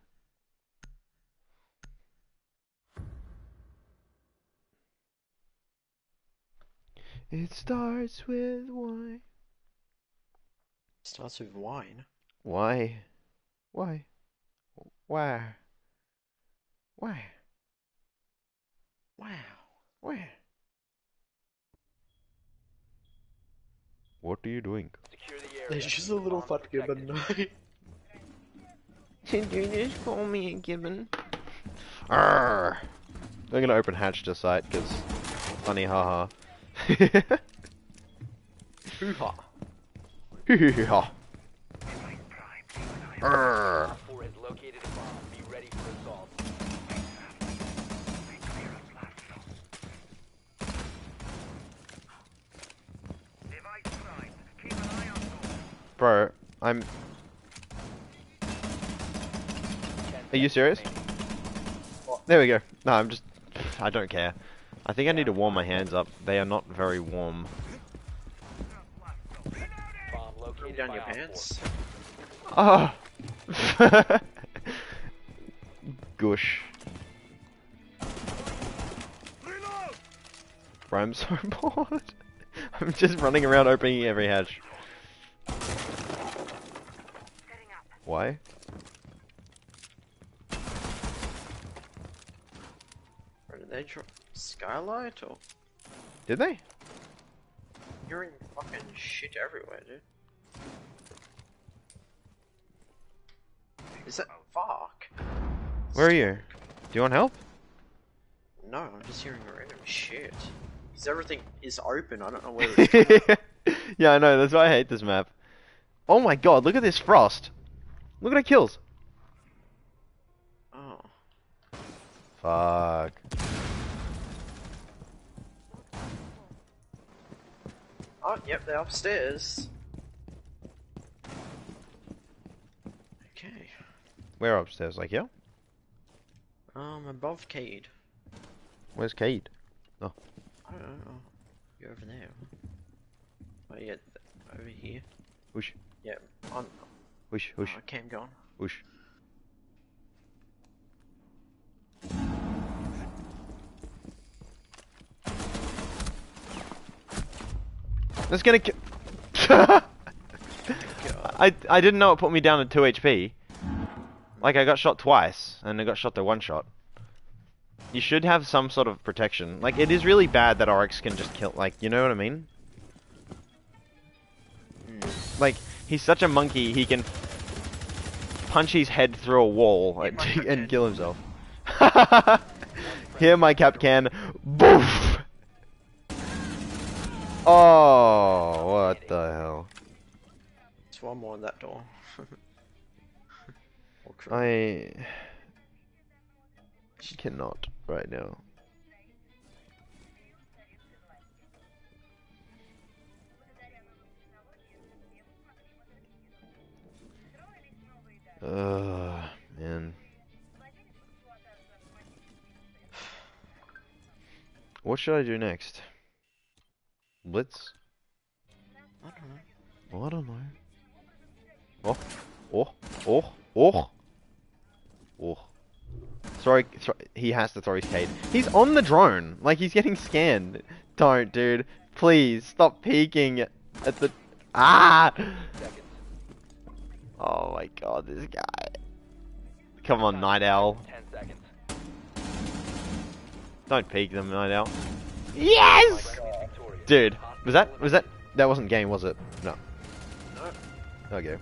It starts with why. Starts with wine. Why? Why? Why? Why? Wow. Why? What are you doing? Secure the. There's just a little Bombs fat protected. gibbon. Did you just call me a gibbon? Arrgh. I'm gonna open hatch to sight because funny haha. <laughs> Hoo-ha. Hee-hee-ha. Arrgh. Op 4 has located a bomb. Be ready for assault. Device prime. Keep an eye on door. Bro, I'm. Are you serious? remaining. There we go. No, I'm just. I don't care. I think I need to warm my hands up. They are not very warm. Bomb down your pants. Ah. <laughs> Gush. Bro, I'm so bored. <laughs> I'm just running around opening every hatch. Why? Or did they drop skylight or Did they? you're in fucking shit everywhere, dude. Is that fuck? Where are you? Do you want help? No, I'm just hearing random shit. Because everything is open. I don't know where it's <laughs> yeah, I know. That's why I hate this map. Oh my god! Look at this frost. Look at it kills. Oh. Fuck. Oh, yep, they're upstairs. Okay. Where upstairs? Like yeah. Um, above Kaid. Where's Kaid? Oh. I don't know. You're over there. Oh, yeah, over here. Whoosh, Yeah, on. whoosh, whoosh, Oh, Cam gone. whoosh. That's gonna ki- <laughs> I I didn't know it put me down to two HP. Like I got shot twice, and I got shot to one shot. You should have some sort of protection. Like it is really bad that Oryx can just kill. Like you know what I mean? Hmm. Like he's such a monkey, he can punch his head through a wall <laughs> and kill himself. <laughs> <laughs> Here, my cap can. Boof. Oh, what the hell? There's one more on that door. I cannot right now. Ugh, man. What should I do next? Blitz? I don't know. Oh, I don't know. Oh, oh, oh, oh, oh. Sorry, thro he has to throw his cade. He's on the drone, like he's getting scanned. Don't, dude. Please stop peeking at the. Ah! Oh my god, this guy. Come on, Night Owl. Don't peek them, Night Owl. Yes! Dude, was that was that that wasn't game, was it? No. No. Okay.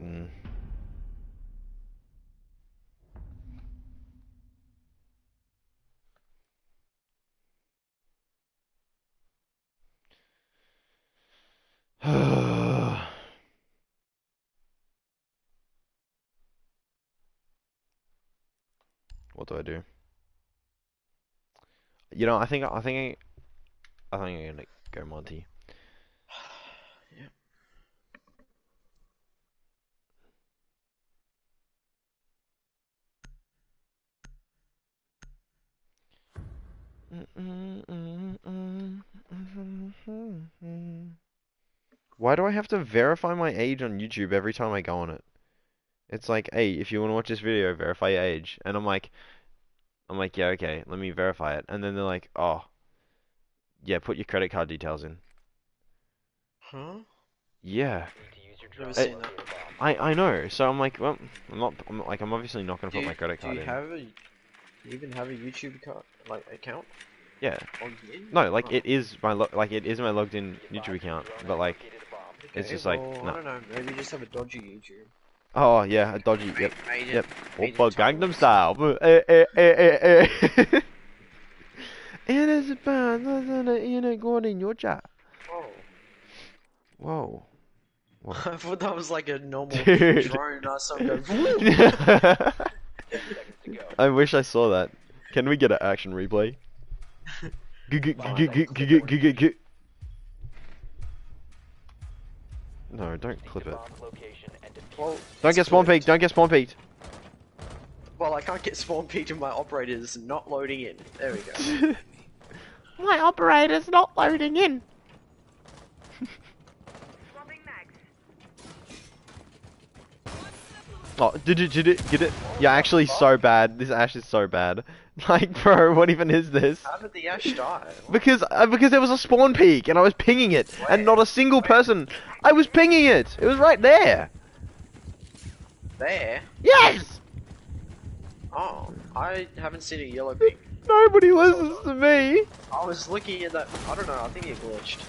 Mm. <sighs> what do I do? You know, I think I think I, I think I'm gonna go Monty. Why do I have to verify my age on YouTube every time I go on it? It's like, hey, if you want to watch this video, verify your age. And I'm like, I'm like, yeah, okay, let me verify it. And then they're like, oh, yeah, put your credit card details in. Huh? Yeah, Need to use your Never drone seen to that. locate a bomb. I I know. So I'm like, well, I'm not. I'm not, like, I'm obviously not gonna Do put you, my credit do card you in. Have a, do you even have a YouTube card, like account Yeah. logged in? No, like Oh. it is my lo- like it is my logged in YouTube account, but like, has located a bomb. it's Okay, just like, no. I don't know. Maybe you just have a dodgy YouTube. oh yeah, a dodgy. Yep. Made it, Yep. made it Oppa. Gangnam Style. Eh, eh, eh, eh, eh. <laughs> It is it? In a good in your chat. Oh. Whoa. <laughs> I thought that was like a normal drone or something. <laughs> I wish I saw that. Can we get an action replay? No, don't clip it. Don't get spawn peaked, don't get spawn peaked. Well, I can't get spawn peaked and my operator's not loading in. There we go. <laughs> my operator's not loading in. <laughs> Oh, did it, did it, did it? Yeah, actually so bad. This Ash is so bad. <laughs> Like, bro, what even is this? How did the ash die? Because, uh, because there was a spawn peak and I was pinging it, and not a single person. I was pinging it. It was right there. There? Yes. Oh, I haven't seen a yellow ping. Nobody listens to me. I was looking at that. I don't know. I think it glitched.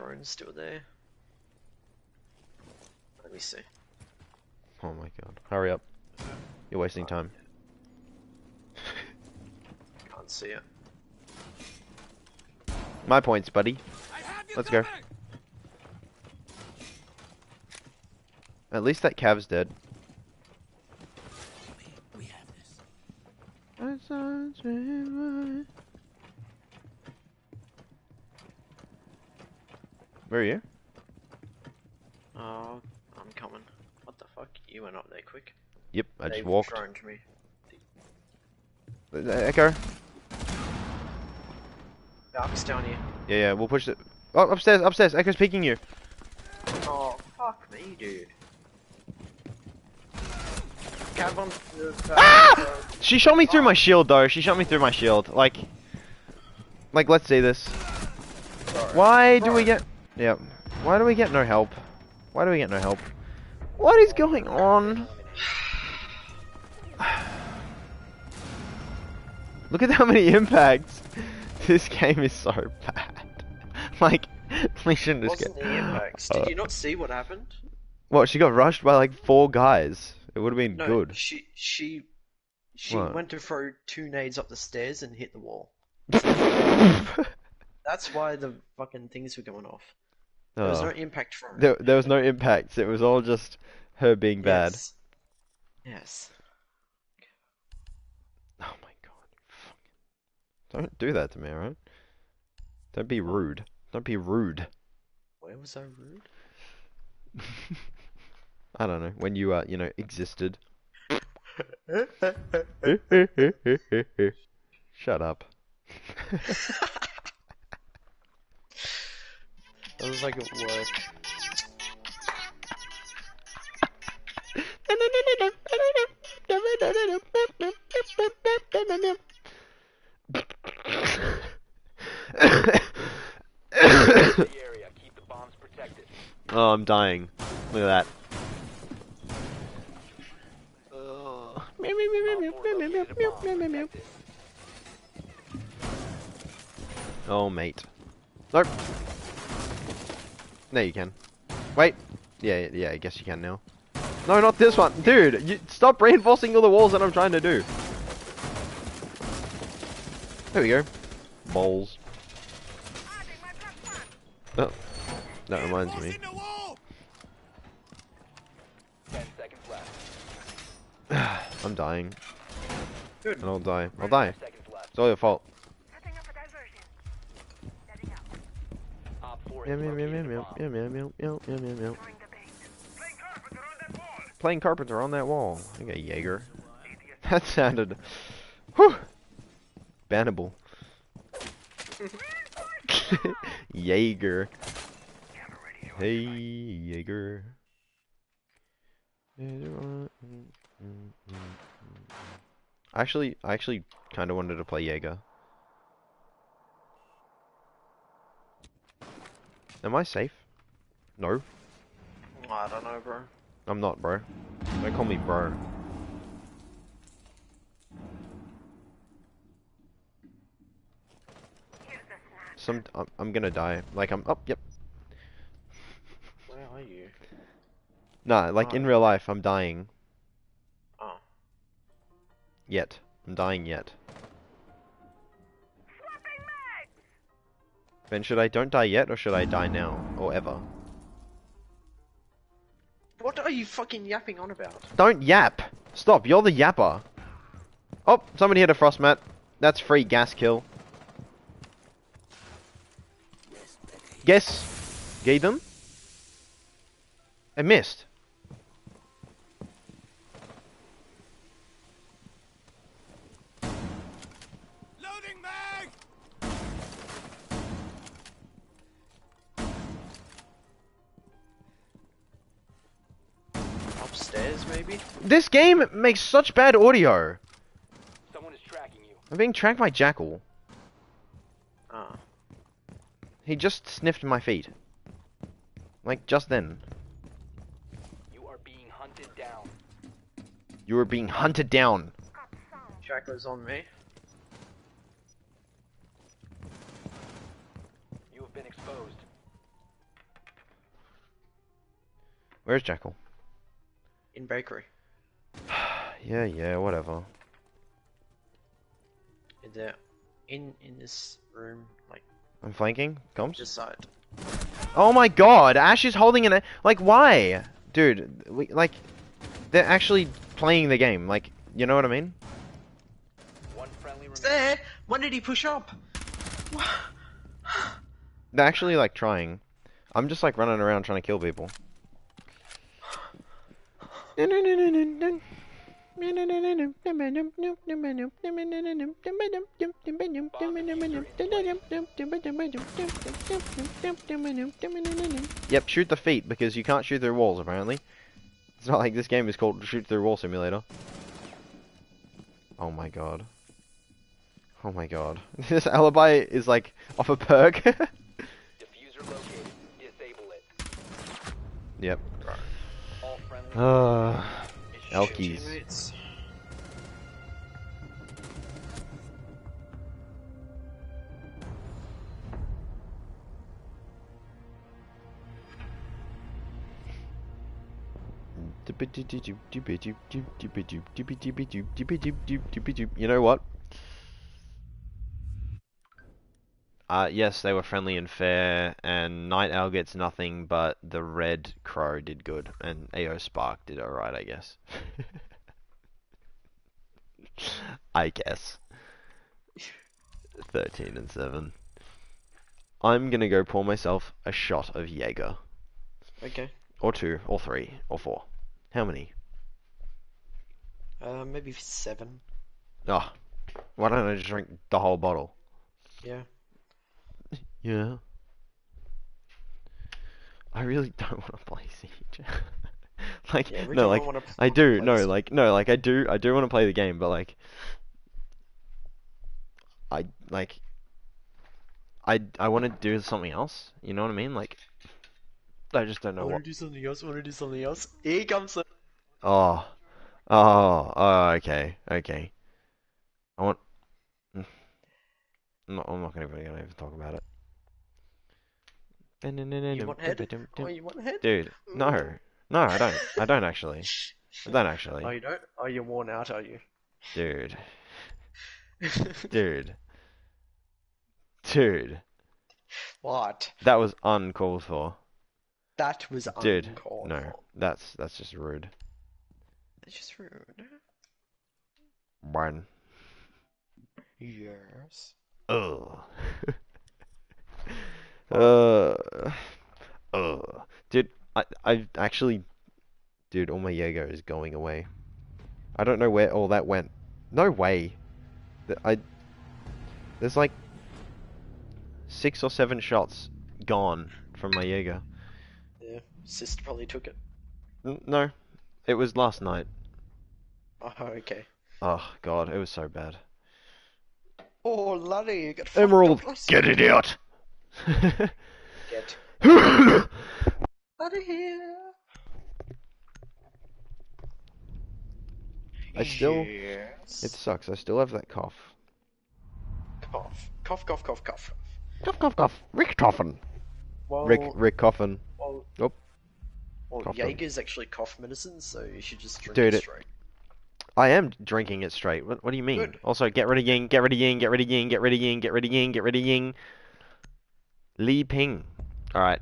Drone's still there. Let me see. Oh my god. Hurry up. You're wasting uh, time. Can't see it. My points, buddy. I have you Let's go. At least that Cav's dead. We have Where are you? Oh, I'm coming. What the fuck? You went up there quick. Yep, I just They've walked. droned me. Uh, Echo. Dark's down here. Yeah, yeah, we'll push it. Oh, upstairs, upstairs. Echo's peeking you. Oh, fuck me, dude. Cav on the. Ah! She shot me through my shield, though. She shot me through my shield. Like, like, let's see this. Why do we get? Yep. Why do we get no help? Why do we get no help? What is going on? <sighs> Look at how many impacts. <laughs> This game is so bad. <laughs> Like, <laughs> we shouldn't just get. the impacts. Did Uh, you not see what happened? What? She got rushed by like four guys. It would have been No, good. she she she What? went to throw two nades up the stairs and hit the wall. That's why the fucking things were going off. There was no impact from it. There, there was no impacts. It was all just her being bad. Yes. Yes. Oh my god. Don't do that to me, alright? Don't be rude. Don't be rude. Where was I rude? <laughs> I don't know. When you, uh, you know, existed. <laughs> <laughs> Shut up. Was like oh, I'm dying. Look at that. Oh, mate. Nope. No, you can. Wait. Yeah, yeah, I guess you can now. No, not this one. Dude, you, stop reinforcing all the walls that I'm trying to do. There we go. Balls. Oh, that reminds me. Reinforcing the wall. Ten seconds left. <sighs> I'm dying. Good. And I'll die. I'll die. Five seconds left. It's all your fault. Setting up a diversion. Setting up. Op four Meow, meow, meow, meow, meow, meow, meow, meow, meow, meow, meow. Throwing the bait. Playing Playing carpenter on that wall. carpenter on that wall. I got Jaeger. That sounded. Whew. Bannable. <laughs> Jaeger. Hey, Jaeger. Actually, I actually kind of wanted to play Jaeger. Am I safe? No, oh, I don't know, bro. I'm not, bro. Don't call me bro. Here's the snack. Some, I'm, I'm gonna die. Like I'm. Oh, yep. Where are you? Nah, like in Oh. real life, I'm dying. Oh. Yet. I'm dying yet. Ben, should I don't die yet, or should I die now, or ever? What are you fucking yapping on about? Don't yap! Stop, you're the yapper. Oh, somebody hit a frost mat. That's free gas kill. Guess. Gave them? I missed. Game makes such bad audio. Someone is tracking you. I'm being tracked by Jackal. Ah. He just sniffed my feet. Like, just then. You are being hunted down. You are being hunted down. Up sound. On me. You have been exposed. Where's Jackal? In bakery. Yeah, yeah, whatever. In there. In in this room, like I'm flanking. Comms. this side. Oh my god, Ash is holding an. A Like, why? Dude, we, like, they're actually playing the game. Like, you know what I mean? One friendly It's there. When did he push up? <sighs> They're actually, like, trying. I'm just, like, running around trying to kill people. <sighs> Yep, shoot the feet because you can't shoot through walls apparently. It's not like this game is called Shoot Through Wall Simulator. Oh my god. Oh my god. <laughs> This alibi is like off a perk. <laughs> Diffuser located. Disable it. yep. Uh, Elkies. You know what? Uh, yes, they were friendly and fair, and Night Owl gets nothing, but the Red Crow did good, and AO Spark did alright, I guess. <laughs> I guess. <laughs> 13 and 7. I'm gonna go pour myself a shot of Jaeger. Okay. Or two, or three, or four. How many? Uh, maybe seven. Oh, why don't I just drink the whole bottle? Yeah. Yeah. I really <laughs> don't want to play Siege. <laughs> like, Yeah, no, like, I do, no, like, no, like, I do, I do want to play the game, but like, I, like, I, I want to do something else, you know what I mean? Like, I just don't know what. Want to do something else. Want to do something else? Here comes the. Oh, oh, oh, okay, okay. I want. mm. I'm not, I'm not gonna, gonna even talk about it. You want head? Oh, you want head? Dude, no, no, I don't. I don't actually. I don't actually. Oh, you don't? Oh, you're worn out, are you? Dude, dude, dude. what? That was uncalled for. That was uncalled Dude, no, for. that's that's just rude. That's just rude. One. Yes. Ugh. Uh, ugh. Dude, I I actually, dude, all my Jaeger is going away. I don't know where all that went. No way. I. There's like six or seven shots gone from my Jaeger. Yeah. Sister probably took it. N- No, it was last night. Oh, okay. Oh god, it was so bad. Oh, laddie, you got Emerald, get it out. Get <laughs> out of here. I still- Yes. it sucks. I still have that cough. cough, cough, cough, cough, cough. Cough, cough, cough. Rick Coffin. Well, Rick, Rick Coffin. well, Oh. well, Cough them. Jaeger's actually cough medicine, so you should just drink Dude, it it- straight. I am drinking it straight. What, what do you mean? Good. Also, get rid of Ying, get rid of Ying, get rid of Ying, get rid of Ying, get rid of Ying, get rid of Ying. Li Ping. Alright.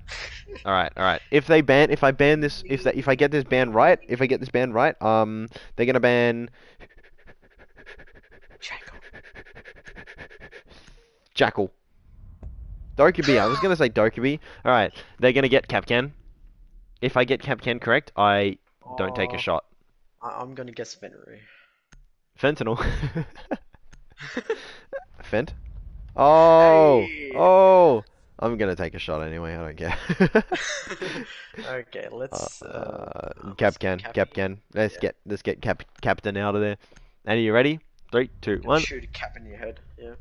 Alright, alright. If they ban if I ban this if that if I get this ban right, if I get this ban right, um they're gonna ban Jackal. Jackal. Dokkaebi, I was gonna say Dokkaebi. Alright, they're gonna get Kapkan. If I get Kapkan correct, I don't take a Oh, shot. I- I'm gonna guess Fenrir. Fentanyl. <laughs> Fent? Oh! Hey. Oh! I'm gonna take a shot anyway, I don't care. <laughs> okay, let's. Uh, uh, let's Kapkan, Kapkan. Let's yeah. get let's get Cap Captain out of there. And are you ready? Three, two, one. Shoot a cap in your head. Yeah.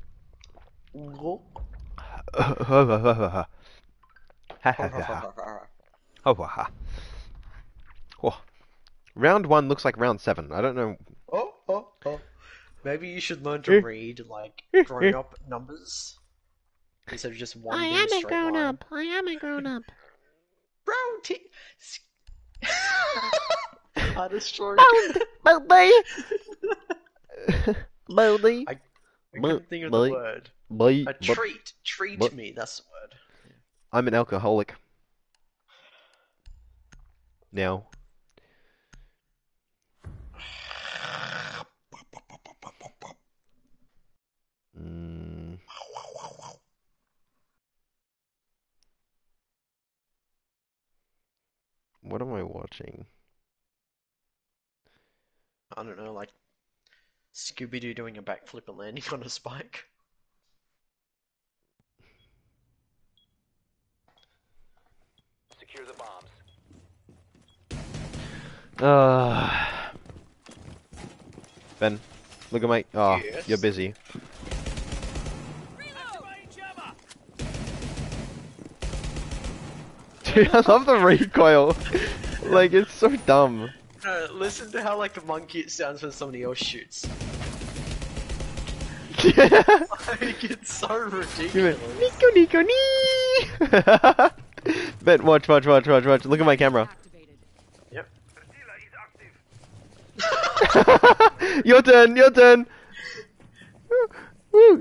Oh. <laughs> Round one looks like round seven. I don't know. Oh, oh, oh. Maybe you should learn Eh. to read like grown up numbers instead of just one. I am a grown line. up. I am a grown up. <laughs> Bro, t- <laughs> I destroyed. Baldy. <laughs> Baldy. I- I couldn't think of the word. Boy. A treat. Treat but- me. That's the word. I'm an alcoholic. Now. What am I watching? I don't know, like Scooby Doo doing a backflip and landing on a spike. Secure the bombs. Uh, ben, look at my. Oh, Yes? you're busy. Dude, <laughs> I love the recoil. like, it's so dumb. No, listen to how like a monkey it sounds when somebody else shoots. Yeah. <laughs> Like it's so ridiculous. Nico, Nico, nee! <laughs> ben, watch, watch, watch, watch, watch. Look at my camera. Yep. The dealer is active. your turn, your turn.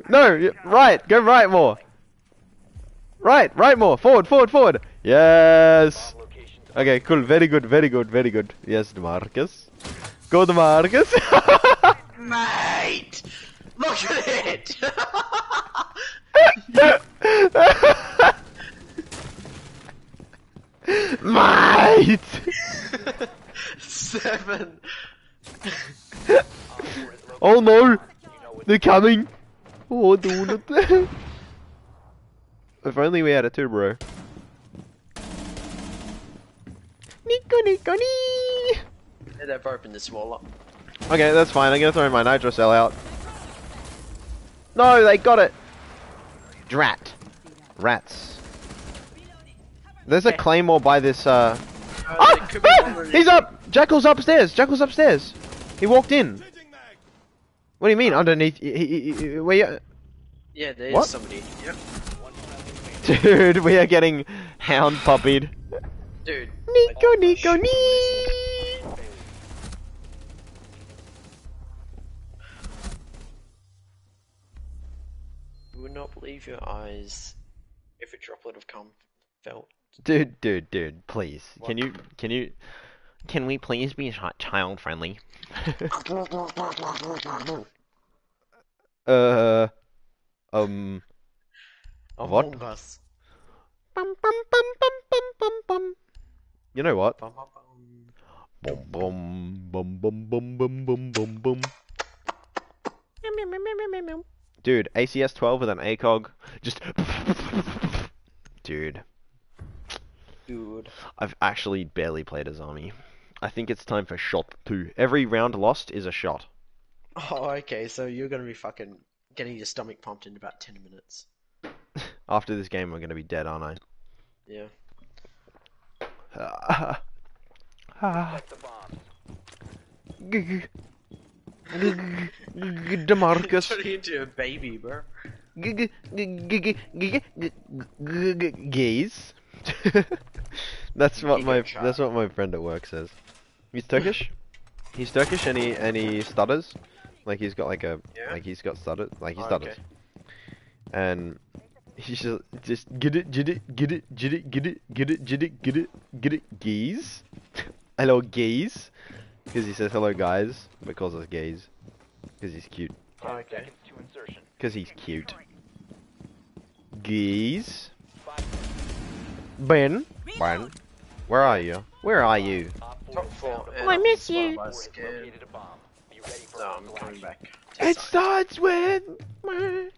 No, right, go right more. Right, right more. Forward, forward, forward. Yes. Okay, cool. Very good, very good, very good. Yes, Demarcus. Go, Demarcus. <laughs> Mate! Look at it! Mate! Seven. Oh no! you know what They're coming! Oh, dude. <laughs> if only we had a two, bro. Nico, Nico, nee! Yeah, they've opened this wall up. Okay, that's fine. I'm gonna throw my nitro cell out. No, they got it! Drat. Rats. There's a claymore by this, uh... Uh, Ah! there could be Ah! He's up! Jackal's upstairs! Jackal's upstairs! He walked in. What do you mean, underneath? He, he, he, where you... Yeah, there's What? somebody. Yep. <laughs> Dude, we are getting hound puppied. Dude. Nico, like, Nico, nee! You would not believe your eyes if a droplet of cum fell. Dude, dude, dude, please. Can you, can you, can we please be child friendly? <laughs> uh, um, What? Among Us. bum, bum, bum, bum, bum, bum, bum. You know what? Boom, boom, boom, boom, boom, boom, boom, boom, boom. Dude, ACS 12 with an ACOG. Just. Dude. Dude. I've actually barely played as army. I think it's time for shot two. Every round lost is a shot. Oh, okay, so you're gonna be fucking getting your stomach pumped in about 10 minutes. <laughs> After this game, I'm gonna be dead, aren't I? Yeah the bombs. Demarcus. Turning into a baby, bro. Gaze. that's what my that's what my friend at work says. He's Turkish. He's Turkish and he and he stutters. Like he's got like a Yeah? like he's got stutter like he Oh, stutters. okay. And he's just just get it, get it, get it, get it, get it, get it, get it, get it, get it, gaze. <laughs> hello, gaze. Because he says hello, guys, but calls us gays. Because he's cute. Oh, Ten okay. seconds to insertion. Because he's cute. Geese. Ben. Ben. Where are you? Where are you? Op Top four. found oh, I miss you. I Four was has scared. located a bomb. Be ready for No, I'm coming back. It starts with. <gasps>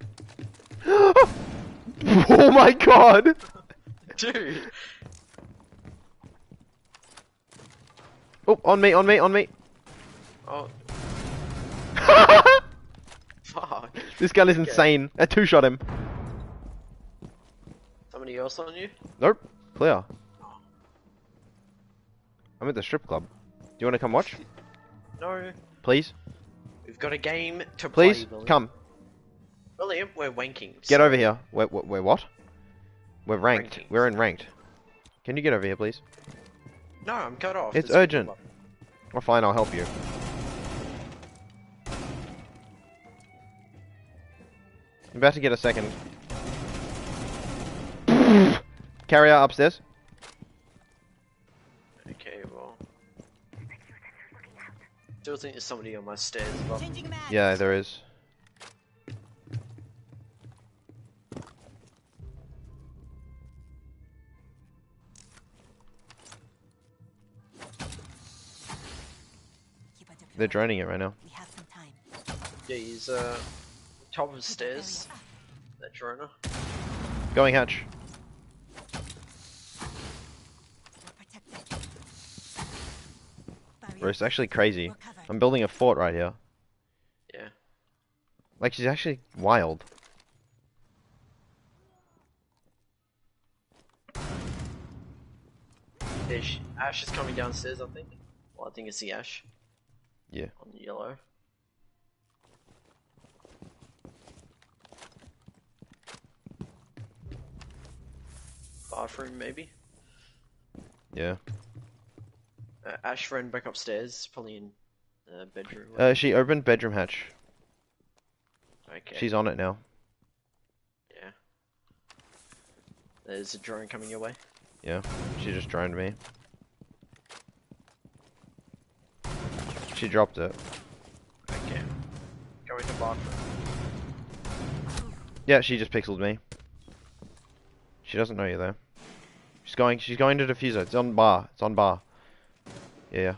<gasps> <gasps> <laughs> oh my god! Dude! Oh, on me, on me, on me. Oh, <laughs> fuck. this gun is Okay. insane. I two shot him. Somebody else on you? Nope. Clear. I'm at the strip club. Do you want to come watch? No. Please? We've got a game to Please? play, William. Come. William, we're wanking. Get so- over here. We're, we're, we're what? We're ranked. Rankings. We're in ranked. Can you get over here, please? No, I'm cut off. It's This urgent. club. Well, fine, I'll help you. I'm about to get a second. Carrier upstairs. Okay, well. Still think there's somebody on my stairs, but Yeah, there is. They're you droning it right now. We have some time. yeah, he's uh top of the stairs. That droner. Going hatch. We're protected. Barrier Bro, it's actually crazy. I'm building a fort right here. Yeah. Like, she's actually wild. There's Ash is coming downstairs, I think. Well, I think it's the Ash. Yeah. On the yellow. Bathroom, maybe. Yeah. Uh, Ash ran back upstairs, probably in the bedroom. Uh, she opened bedroom hatch. okay. She's on it now. Yeah. There's a drone coming your way. Yeah. She just droned me. She dropped it. Okay. Go into bathroom. Yeah, she just pixeled me. She doesn't know you though. She's going. She's going to diffuser. It's on bar. It's on bar. Yeah.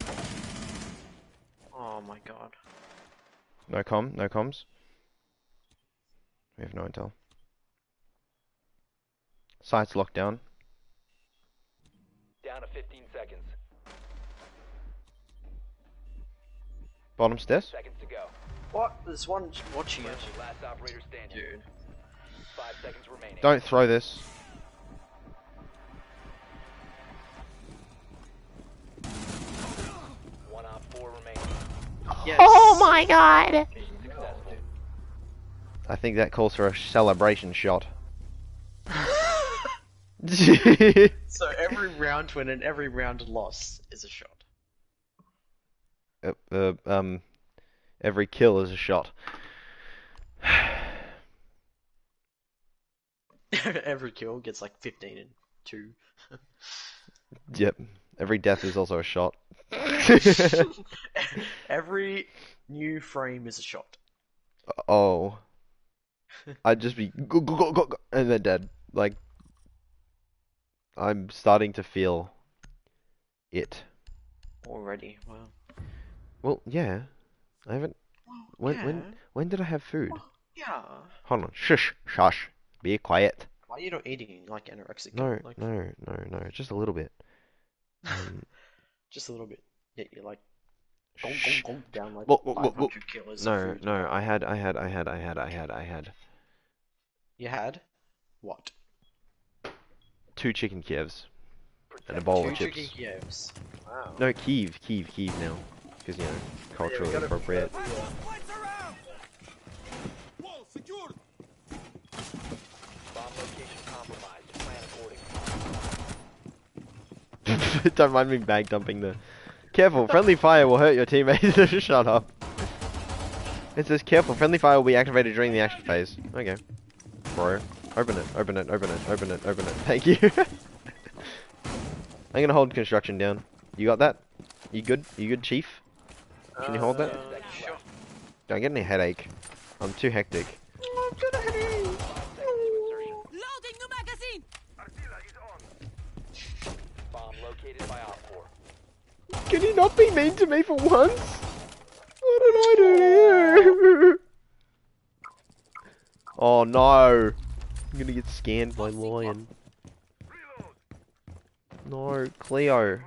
yeah. Oh my god. No com. No comms. We have no intel. Site's locked down. Down to 15 Bottom stairs. Seconds to go. What? There's one watching it. Last operator standing. Dude. Five seconds remaining. Don't throw this. One op four remaining. Yes. Oh my god! I think that calls for a celebration shot. <laughs> <laughs> So every round win and every round loss is a shot. Uh, uh, um, every kill is a shot. <sighs> <laughs> every kill gets like 15 and 2. <laughs> Yep. Every death is also a shot. <laughs> every new frame is a shot. oh. I'd just be go, go, go, go, go, and then dead. Like I'm starting to feel it. Already. Wow. Well, yeah. I haven't when when yeah. when did I have food? Yeah. Hold on. Shush, shush. Be quiet. Why are you not eating like anorexic? No, like, no, no, no. Just a little bit. Um, <laughs> Just a little bit. Yeah, you're like gong, gong, gong, down like Whoa, whoa, whoa, whoa. kilos No, no. I had, I had, I had, I had, I had, I had You had what? two chicken Kievs and a bowl Two of chips. chicken Kievs. Wow. No, Kiev, Kiev, Kiev now. Because, you know, culturally gotta- appropriate. Lights around! Wall secured! Bomb location compromised. Plan accordingly. <laughs> Don't mind me bag dumping the. Careful, friendly fire will hurt your teammates. <laughs> Shut up. It says careful, friendly fire will be activated during the action phase. Okay. Bro. Open it, open it, open it, open it, open it. <laughs> Thank you. I'm gonna hold construction down. You got that? You good? You good, chief? Can you hold that? Uh, sure. Don't get any headache. I'm too hectic. Five seconds to insertion. Loading new magazine. Artilla is on. Bomb located by Op 4. Can you not be mean to me for once? What did I do to you? <laughs> Oh no. I'm gonna get scanned by Lion. Reload. No, Cleo.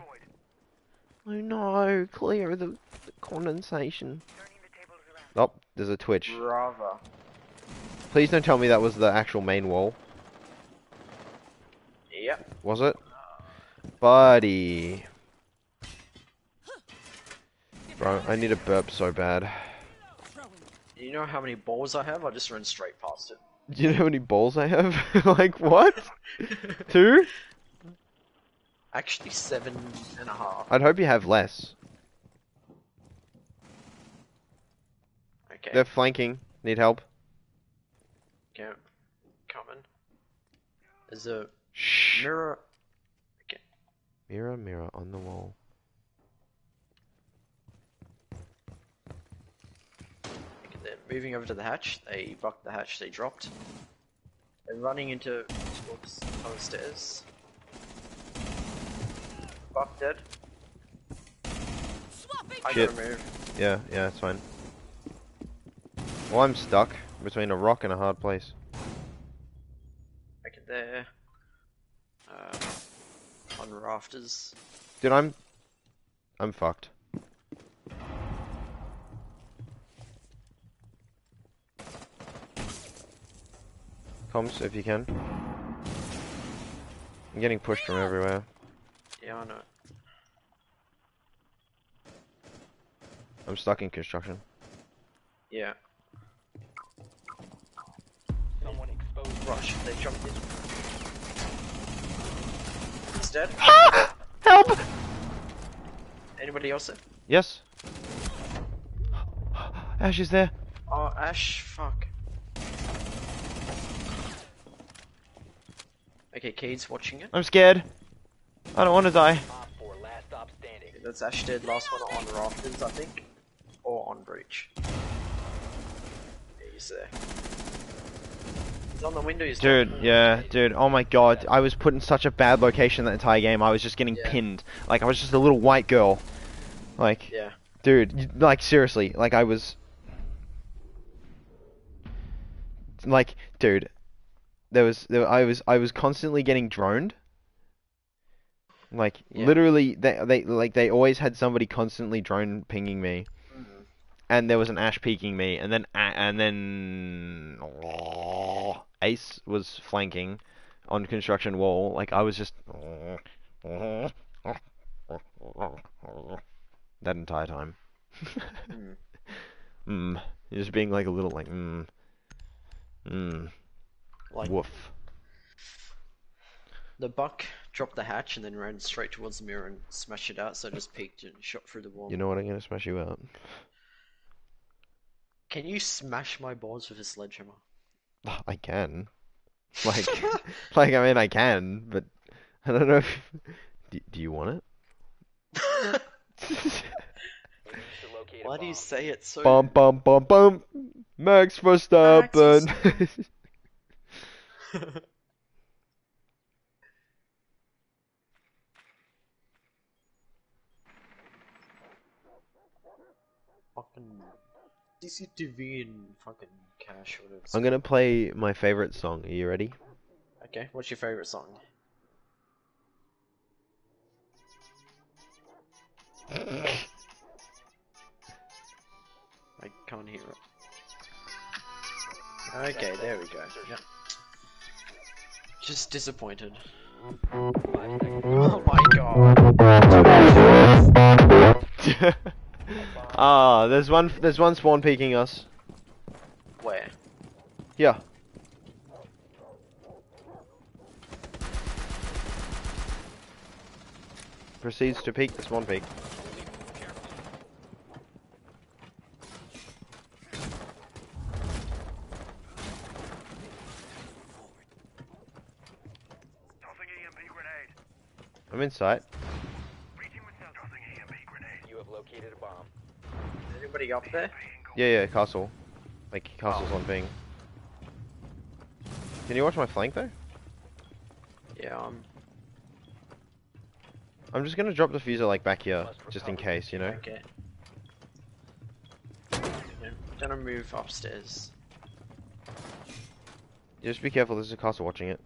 Oh no, Cleo, the, the condensation. Oh, there's a twitch. Brava. Please don't tell me that was the actual main wall. Yep. Was it? Buddy. Bro, I need a burp so bad. You know how many balls I have? I just ran straight past it. Do you know how many balls I have? <laughs> like, what? Two? <laughs> Actually, seven and a half. I'd hope you have less. Okay. They're flanking. Need help. Okay. Coming. There's a Shh. mirror. Mirror, mirror on the wall. Okay, they're moving over to the hatch. They bucked the hatch. They dropped. They're running into oops, on the stairs. Buck dead. Swapping I Shit. gotta. Yeah, yeah, it's fine. Well, I'm stuck between a rock and a hard place. Okay, there. Uh, on rafters. Dude, I'm... I'm fucked. Comms, if you can. I'm getting pushed from everywhere. Yeah, I know. I'm stuck in construction. Yeah. Rush. They jumped in. He's dead. <gasps> Ah! Help! Anybody else there? Yes. Ash is there. Oh, Ash, fuck. Okay, Kaid's watching it. I'm scared. I don't want to die. 4, last stop standing. That's Ash dead, last one on rafters, I think. Or on breach. Yeah, he's there. He's on the window, Dude, yeah, dude. Oh my god, I was put in such a bad location that entire game. I was just getting Yeah. pinned. Like I was just a little white girl. Like, Yeah. dude, like seriously, like I was. Like, dude, there was, there, I was, I was constantly getting droned. Like Yeah. literally, they, they, like they always had somebody constantly drone pinging me. And there was an Ash peeking me, and then, and then Ace was flanking on construction wall. Like I was just that entire time. Mm. <laughs> mm. Just being like a little like mm. Mm. Like, Woof. the buck dropped the hatch and then ran straight towards the mirror and smashed it out, so I just peeked and shot through the wall. You know what? I'm gonna smash you out. Can you smash my balls with a sledgehammer? <sighs> I can. <laughs> Like, like I mean, I can, but I don't know if. <laughs> Do, do you want it? We need to locate a Why do you say it so? bum bum bum bum. Max Verstappen. fucking <laughs> CCTV and fucking cash, whatever. I'm gonna play my favorite song. Are you ready? Okay, what's your favorite song? <laughs> I can't hear it. Okay, there we go. Yep. Just disappointed. Oh my oh god. <laughs> <laughs> Ah, there's one. There's one spawn peeking us. Where? Yeah. Proceeds to peek the spawn peak. Tossing EMP grenade. I'm in sight. Reaching with cell. Tossing EMP grenade. You have located a bomb. Is anybody up there? Yeah, yeah, castle. Like castle's on ping. Can you watch my flank though? Yeah, um, I'm just gonna drop the fuser like back here, just in case, you know. okay. Gonna move upstairs. Just be careful. There's a castle watching it.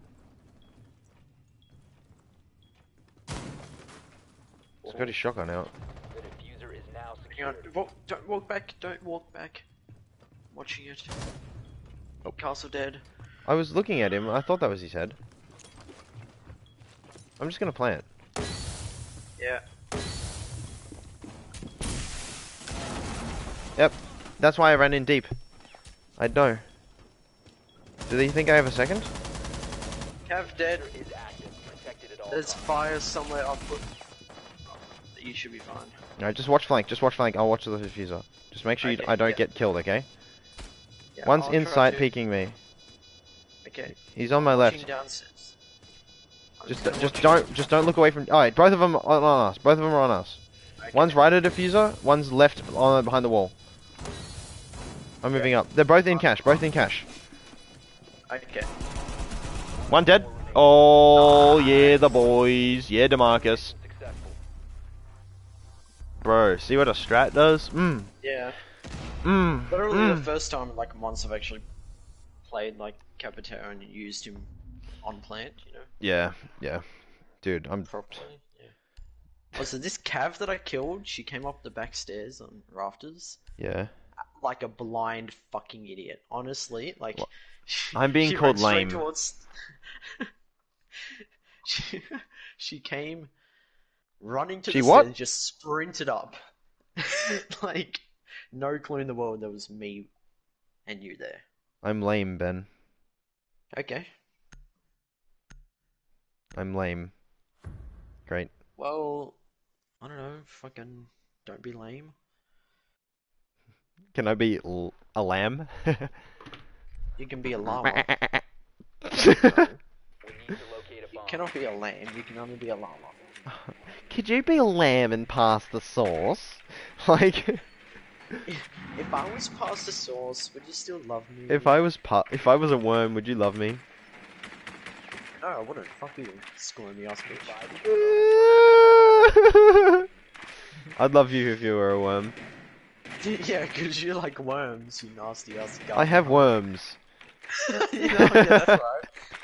He's got his shotgun out. The diffuser is now Hang on, walk, don't walk back, don't walk back. Watching it. Oh, castle dead. I was looking at him. I thought that was his head. I'm just gonna plant. Yeah. Yep. That's why I ran in deep. I know. Do they think I have a second? Cav dead. Is active. Protected at all There's fire somewhere up. You should be fine. No, just watch flank. Just watch flank. I'll watch the diffuser. Just make sure you, Okay, I don't yeah. get killed, okay? Yeah, One's I'll in sight peeking me. Okay. He's on my left. Just just don't just don't look away from. Alright, both of them are on us. Both of them are on us. Okay. One's right at diffuser. One's left on behind the wall. I'm moving up. They're both in cash. Both in cash. Okay. One dead. Oh yeah, the boys. Yeah, Demarcus. Bro, see what a strat does? Mmm. Yeah. Mmm. Literally the Mm. first time in like months I've actually played like Capitão and used him on plant, you know, Yeah, yeah. Dude, I'm. properly. Yeah. Also, this Cav that I killed, she came up the back stairs on rafters Yeah. like a blind fucking idiot. Honestly, like What? <laughs> I'm being she called lame. Towards... <laughs> she, she came running to She the what? stairs, just sprinted up, <laughs> like no clue in the world there was me and you there. I'm lame, Ben. Okay. I'm lame. Great. Well, I don't know. Fucking don't be lame. Can I be l- a lamb? You can be a llama. We need to locate a You cannot be a lamb. You can only be a llama. Could you be a lamb and pass the sauce? <laughs> Like, If I was past the source, would you still love me? if I was pa- if I was a worm, would you love me? No, I wouldn't. Fuck you, scoring me ass bitch. <laughs> I'd love you if you were a worm. <laughs> yeah, because you like worms, you nasty ass guy. I have worms. you know, yeah, that's right.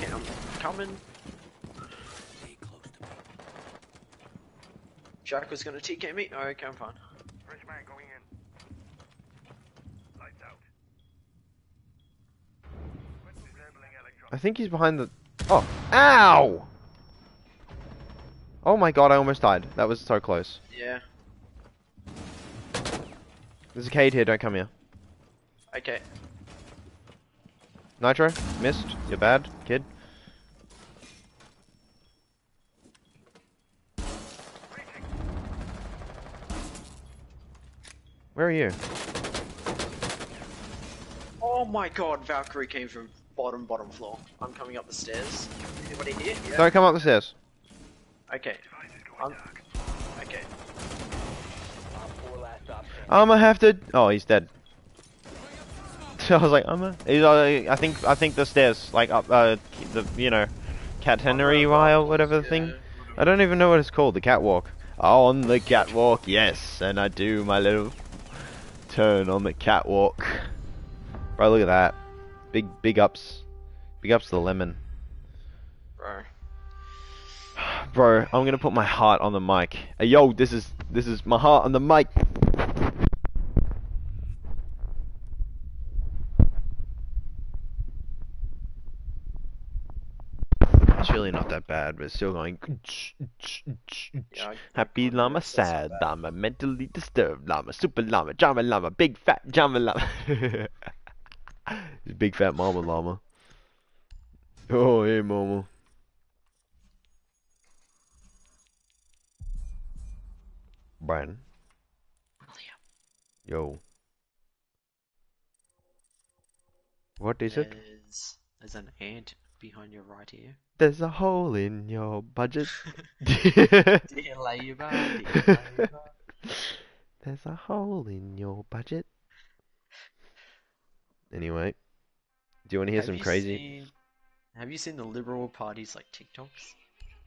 Okay, I'm coming. Jack was gonna TK me. Oh, okay, I'm fine. Fresh man going in. Lights out. I think he's behind the. Oh, ow! Oh my god! I almost died. That was so close. Yeah. There's a Kaid here. Don't come here. Okay. Nitro, missed. You're bad, kid. Where are you? Oh my god, Valkyrie came from bottom, bottom floor. I'm coming up the stairs. Anybody here? Yeah. Don't come up the stairs. Okay. I'm... Okay. Op four last stop standing. I'ma have to. Oh, he's dead. <laughs> I was like, I'ma. He's, uh, I think. I think the stairs, like up, uh, the you know, catenary or whatever the thing. I don't even know what it's called. The catwalk. On the catwalk, yes, and I do my little turn on the catwalk. Bro, look at that. Big, big ups. Big ups to the lemon. Bro. <sighs> Bro, I'm gonna put my heart on the mic. Hey, yo, this is this is my heart on the mic. It's really not that bad, but it's still going. <laughs> Yeah, <laughs> Happy llama, sad bad. llama, mentally disturbed llama, super llama, jama llama, big fat jama llama. <laughs> Big fat mama llama. Oh, hey, mama. Brian. Yo. What is it? There's, there's an ant behind your right ear. There's a hole in your budget. <laughs> <laughs> Dear Labour, dear Labour. <laughs> There's a hole in your budget. Anyway, do you want to hear Have some crazy? seen- have you seen the Liberal Party's like TikToks?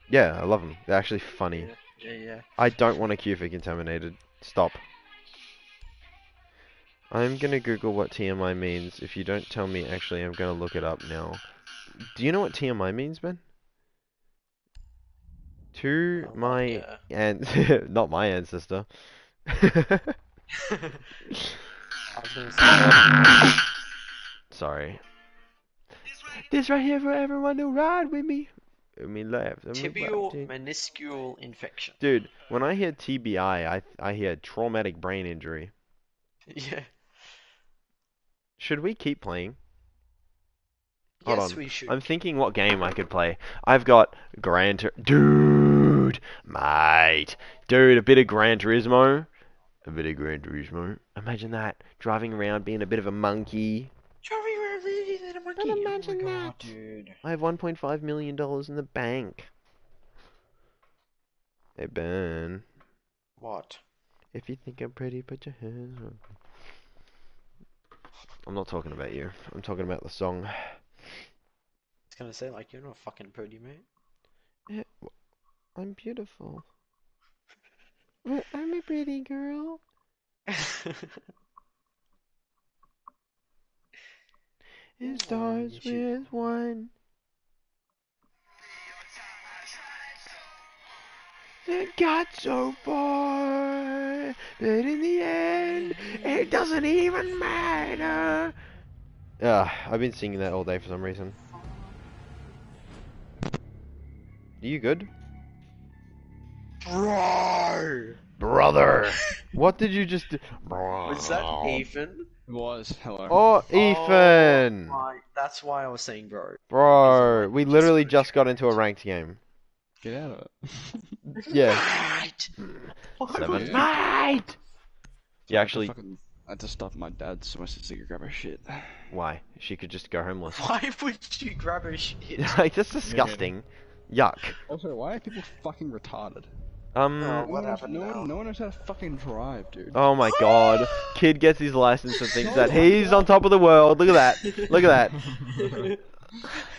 Yeah, I love them. They're actually funny. Yeah, yeah, yeah. I don't want to queue for contaminated. Stop. I'm gonna Google what TMI means. If you don't tell me, actually, I'm gonna look it up now. Do you know what TMI means, Ben? To Oh, my yeah. and <laughs> not my ancestor. I was gonna say, Sorry. This right here for everyone to ride with me. I mean, left. and me tibial meniscule infection. Dude, when I hear TBI, I I hear traumatic brain injury. <laughs> Yeah. Should we keep playing? Hold yes, on. we should. I'm thinking what game I could play. I've got Gran Tur- Dude, mate, dude, a bit of Gran Turismo, a bit of Gran Turismo. Imagine that driving around being a bit of a monkey. Driving around really in a monkey. imagine oh my God, that. dude. I have 1.5 million dollars in the bank. Hey Ben, What? if you think I'm pretty, put your hands up. I'm not talking about you. I'm talking about the song. I was gonna say like you're not fucking pretty, mate. Yeah, w- I'm beautiful. But I'm a pretty girl. <laughs> It Ooh, starts you should- with one. It got so far, but in the end, it <laughs> doesn't even matter. Ah, I've been singing that all day for some reason. Are you good? Bro! Brother! <laughs> what did you just do? Was that Ethan? It was. Hello. Oh, oh, Ethan! My, that's why I was saying bro. Bro, we literally just got into a ranked game. Get out of it. <laughs> Yeah. Right. Seven. would- Mate! You actually, I had to stop my dad so my sister could grab her shit. why? She could just go homeless. <laughs> Why would you grab her shit? like, that's disgusting. Yuck. Also, why are people fucking retarded? Um, Oh, No what one, knows, happened no, one, no one knows how to fucking drive, dude. oh my god. <laughs> Kid gets his license and thinks that <laughs> he's on top of the world. Look at that. Look at that. <laughs>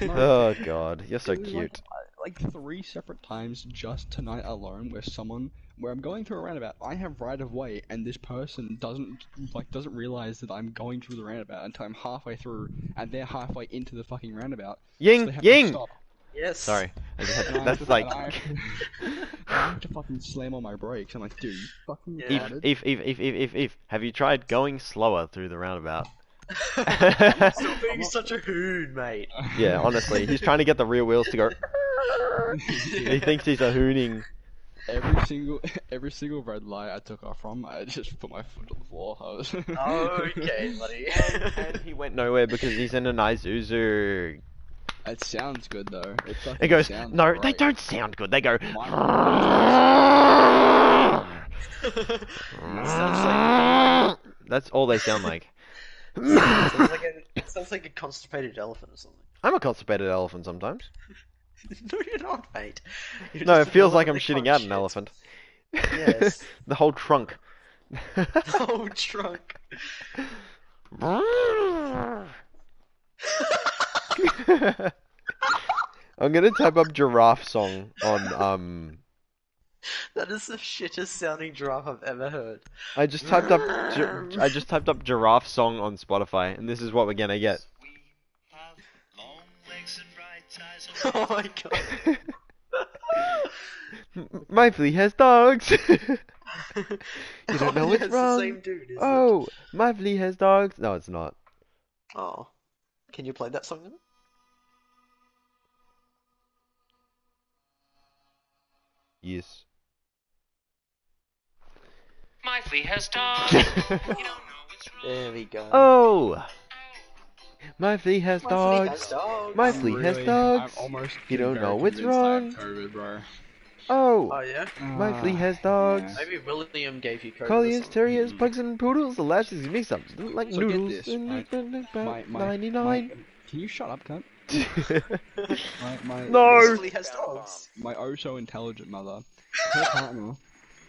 Oh god, you're so Dude, cute. Like, like three separate times just tonight alone, where someone, where I'm going through a roundabout, I have right of way, and this person doesn't like doesn't realize that I'm going through the roundabout until I'm halfway through, and they're halfway into the fucking roundabout. so Ying, they ying! Stop. Yes. Sorry. I just had <laughs> to, that's like. <laughs> I have to- I have to fucking slam on my brakes. I'm like, dude, you fucking Yeah. If, if, if, if, if, if, if, have you tried going slower through the roundabout? <laughs> Stop being such a hoon, mate. yeah, honestly, he's trying to get the rear wheels to go. he thinks he's a hooning. Every single every single red light I took off from, I just put my foot on the floor. I was okay, buddy. and he went nowhere because he's in an Isuzu. It sounds good though. It, It goes, sounds no, they don't sound good. They go. <laughs> sounds That's all they sound like. like sounds like a sounds like a constipated elephant or something. I'm a constipated elephant sometimes. <laughs> no, you're not, mate. You're No, it feels like I'm elephant shitting out can't an elephant. Yes. <laughs> the whole trunk. the whole trunk. <laughs> I'm gonna type up giraffe song on um. That is the shittest sounding giraffe I've ever heard. I just typed up. gi- <laughs> I just typed up giraffe song on Spotify, and this is what we're gonna get. <laughs> Oh my god. My flea has dogs. you don't know Oh, what's yeah, wrong. the same dude, isn't it? oh, my flea has dogs. No, it's not. Oh. Can you play that song then? Yes. My flea has <laughs> dogs. There we go. oh, my flea has My flea dogs. has dogs. My I'm flea has dogs. I'm almost You don't know what's convinced I have wrong. COVID, bro. Oh, Oh yeah? my flea Ah, has dogs. Maybe William gave you COVID. or Collies, something. terriers, pugs, and poodles. The lashes mix ups like So get noodles. this, and right? about My, my, 99. my- can you shut up, cunt? My, my, <laughs> No. My has dogs. my oh so intelligent mother, her partner,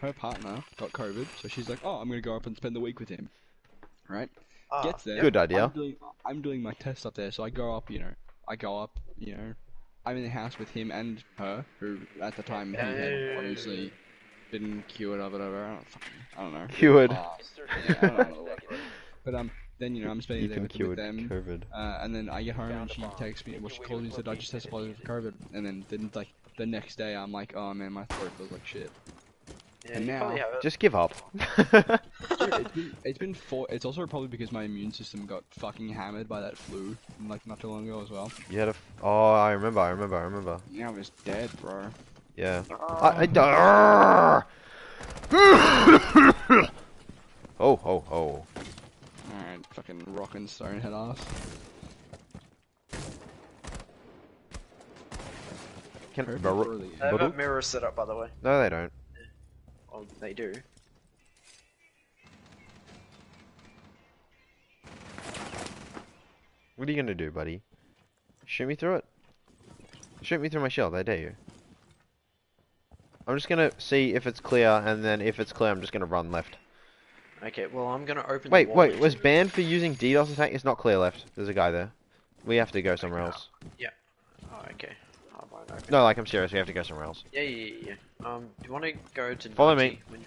her partner got COVID, so she's like, oh, I'm gonna go up and spend the week with him. Right? Ah, Gets there. Good idea. I'm doing, I'm doing my test up there, so I go up, you know, I go up, you know, I'm in the house with him and her, who at the time he had obviously been cured of it, whatever. I don't, fucking, I don't know. Cured. Ah, yeah, I don't know. But um, then you know I'm spending the day with, with them. COVID. Uh, and then I get home and she texts me, well, she calls me and said I just tested positive for COVID, and then then like the next day I'm like, oh man, my throat feels like shit. Yeah, And now- Just give up. <laughs> Dude, it's been it's been four. It's also probably because my immune system got fucking hammered by that flu like not too long ago as well. you had a. F- oh, I remember. I remember. I remember. Yeah, I was dead, bro. Yeah. Oh, I. I <laughs> oh, oh, oh. Alright, fucking rockin' stonehead ass. Can, Perfect Baru- for the- They have a Baru- mirror set up, by the way. no, they don't. Oh, they do. What are you gonna do, buddy? Shoot me through it. Shoot me through my shell. I dare you. I'm just gonna see if it's clear, and then if it's clear, I'm just gonna run left. Okay, well, I'm gonna open Wait, wait. Was banned for using DDoS attack? It's not clear left. There's a guy there. We have to go somewhere else. Yeah. Oh, okay. I No, like I'm serious. We have to go somewhere else. Yeah, yeah, yeah, yeah. Um, do you want to go to Follow 90 me.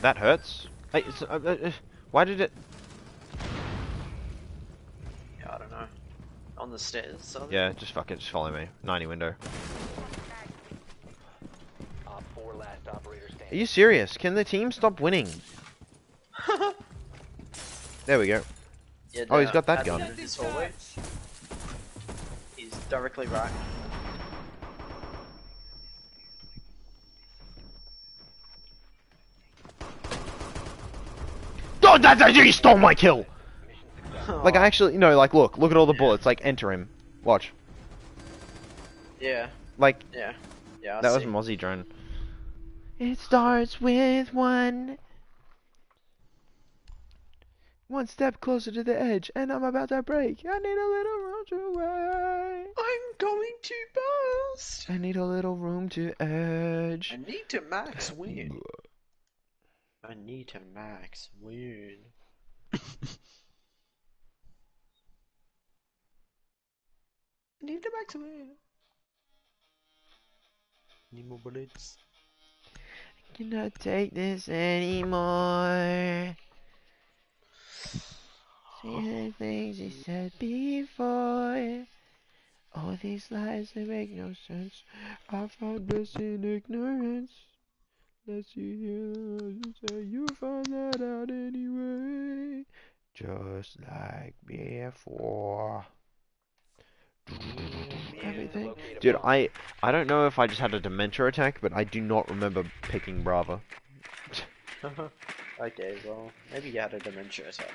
That hurts. Hey, it's, uh, uh, uh, why did it? Yeah, I don't know. On the stairs. So Yeah, just fuck it. Just follow me. 90 window. Op 4 last operator Are you serious? Can the team stop winning? <laughs> There we go. Yeah, Oh, he's got that gun. in This hallway. He's directly right. Oh, that's actually stole my kill. <laughs> Like I actually, you know, like look, look at all the bullets. Like enter him. Watch. Yeah, Like yeah, yeah. I that was see. Mozzie drone. It starts with one. One step closer to the edge, and I'm about to break. I need a little room to way. I'm going to burst. I need a little room to edge. I need to max win. I need to max win. I need to max win. Need more bullets. Cannot take this anymore. See the things he said before. All these lies that make no sense. I found this in ignorance. Let's see say you find that out anyway. Just like before. Everything. Dude. I I don't know if I just had a dementia attack, but I do not remember picking Brava. <laughs> okay, well, maybe you had a dementia attack.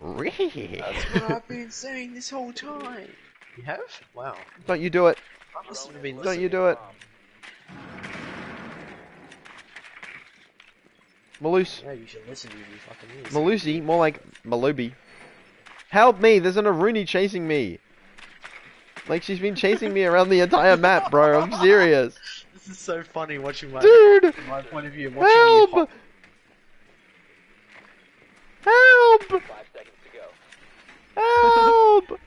Really? That's <laughs> what I've been saying this whole time. You have? Wow. Don't you do it? I must have been Don't you do it? Maloose. Yeah, you should listen to me, you fucking. Melusi, more like Malubi. Help me! There's an Aruni chasing me! Like, she's been chasing me around the entire map, bro. I'm serious. This is so funny watching my, Dude! my point of view. Watching Help! Help! Five seconds to go. Help!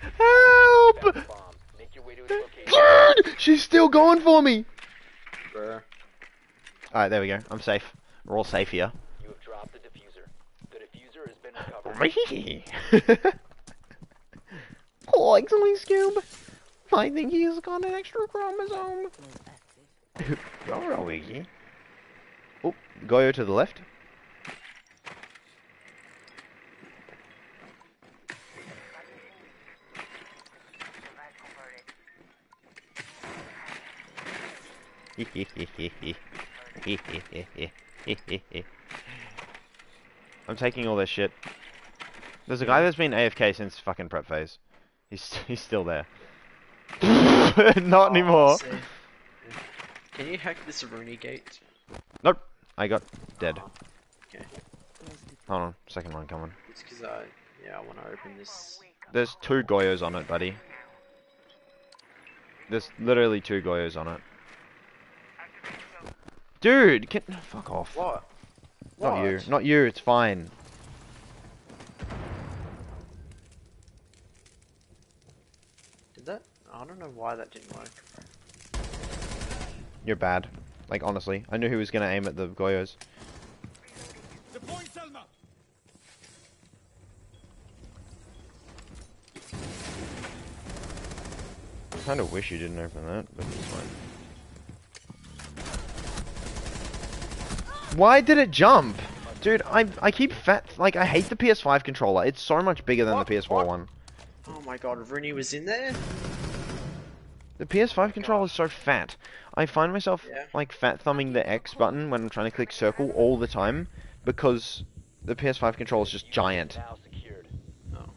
Help! Found the bomb. Make your way to its location. Dude! She's still going for me! Bruh. Alright, there we go. I'm safe. We're all safe here. You have dropped the diffuser. The diffuser has been <laughs> recovered. Excellent, Scoob. I think he's got an extra chromosome. <laughs> Alright. Oh, Goyo to the left. <laughs> I'm taking all this shit. There's a guy that's been AFK since fucking prep phase. He's <laughs> he's still there. <laughs> Not oh, anymore. Can you hack this Rooney gate? Nope. I got dead. Oh, okay. Hold on, second one coming. It's because I, yeah, I want to open this. There's two Goyos on it, buddy. There's literally two Goyos on it. Dude, get fuck off. What? Not you. Not you. It's fine. I don't know why that didn't work. You're bad. Like, honestly. I knew he was going to aim at the Goyos. I kind of wish you didn't open that, but it's fine. Why did it jump? Dude, I I keep fat like I hate the PS5 controller. It's so much bigger than what? the PS4 what? one. Oh my god, Rooney was in there? The PS5 controller is so fat. I find myself Yeah. like fat thumbing the X button when I'm trying to click circle all the time because the PS5 controller is just giant. Now. Oh.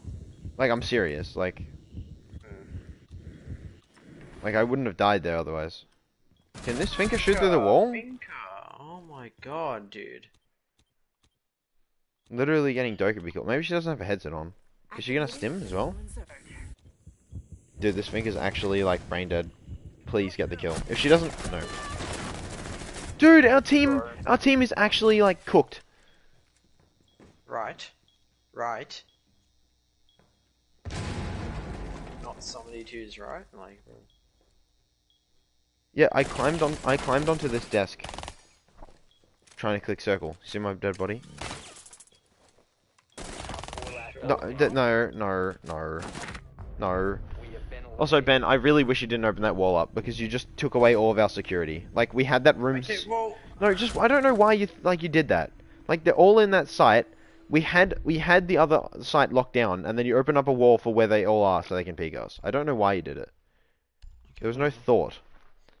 Like I'm serious. Like hmm. like I wouldn't have died there otherwise. Can this Finka shoot through the wall? Finka. Oh my god, dude. Literally getting Dokkaebi killed. Maybe she doesn't have a headset on. Is she gonna stim as well? Dude, this Finka's actually like brain dead. Please get the kill. If she doesn't, no. Dude, our team, our team is actually like cooked. Right. Right. Not somebody who's right, like Yeah, I climbed on, I climbed onto this desk, trying to click circle. See my dead body? No, no, no, no, no. We have been Also, Ben, I really wish you didn't open that wall up because you just took away all of our security. Like we had that room. Okay, well No, just I don't know why you like you did that. Like they're all in that site. We had we had the other site locked down, and then you open up a wall for where they all are so they can peek us. I don't know why you did it. There was no thought.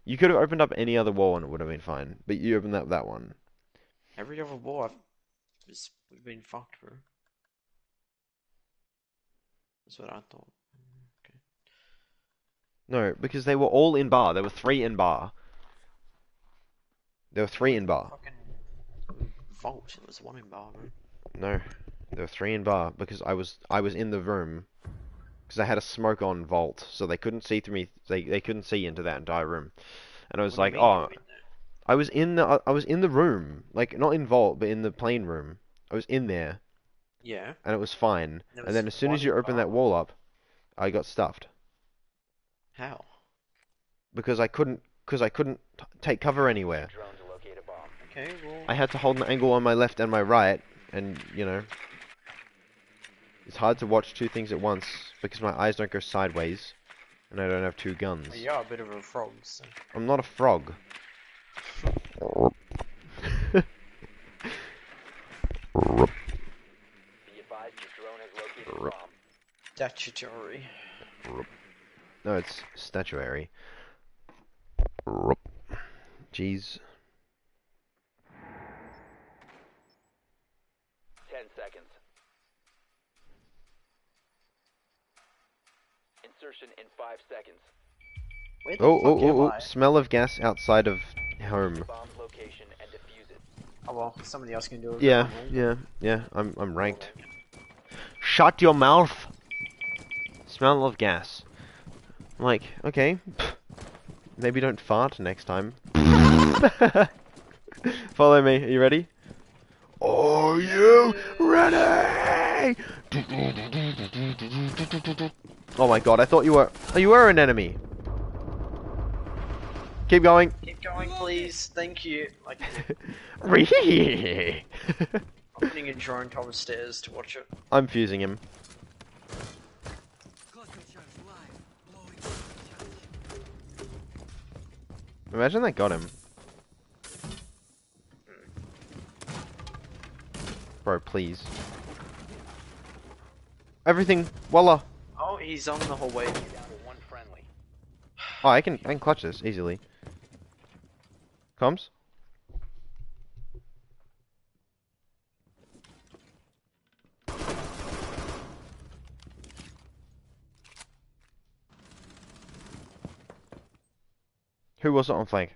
You could have opened up any other wall and it would have been fine, but you opened up that one. every other wall I've been fucked, bro. That's what I thought. No, because they were all in bar. There were three in bar. There were three in bar. Fucking vault. There was one in bar, bro. No, there were three in bar because I was I was in the room because I had a smoke on vault, so they couldn't see through me. They they couldn't see into that entire room, and I was What like, you mean you oh, were in there? I was in the I was in the room, like not in vault, but in the plane room. I was in there, Yeah. and it was fine. There And then as soon as you open that wall up, I got stuffed How? because I couldn't because I couldn't t- take cover anywhere. drone to locate a bomb. Okay, well I had to hold an angle on my left and my right, and you know, it's hard to watch two things at once because my eyes don't go sideways, and I don't have two guns. you are a bit of a frog, so I'm not a frog. <laughs> Be your drone has located a bomb. statutory. No, it's statuary. Jeez. Ten seconds. Insertion in five seconds. Where the Oh, fuck oh, am oh, oh, I? smell of gas outside of home. Bomb's location and defuse it. Oh well, somebody else can do it. Yeah, yeah, yeah, I'm, I'm ranked. Shut your mouth! Smell of gas. I'm like, okay. Maybe don't fart next time. <laughs> Follow me, are you ready? Are you ready? Oh my god, I thought you were. Oh, you were an enemy. Keep going. Keep going, please. Thank you. Like, Ree. <laughs> I'm putting a drone top of stairs to watch it. I'm fusing him. Cluster charge live. Blowing charge. Imagine that got him. Bro, please. Everything, voila. Oh, he's on the hallway. Down to one friendly. Oh, I can, I can clutch this easily. Comes? Who was it on flank?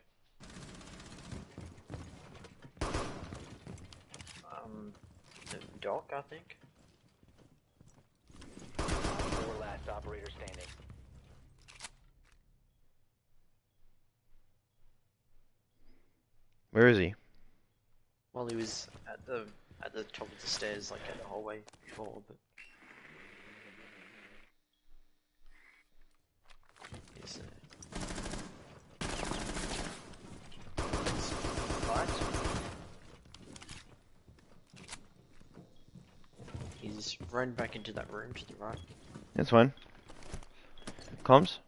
Um, the dock, I think. Four last operator standing. Where is he? Well, he was at the at the top of the stairs, like at the hallway before, but. Uh... Run back into that room to the right. That's one. Comms?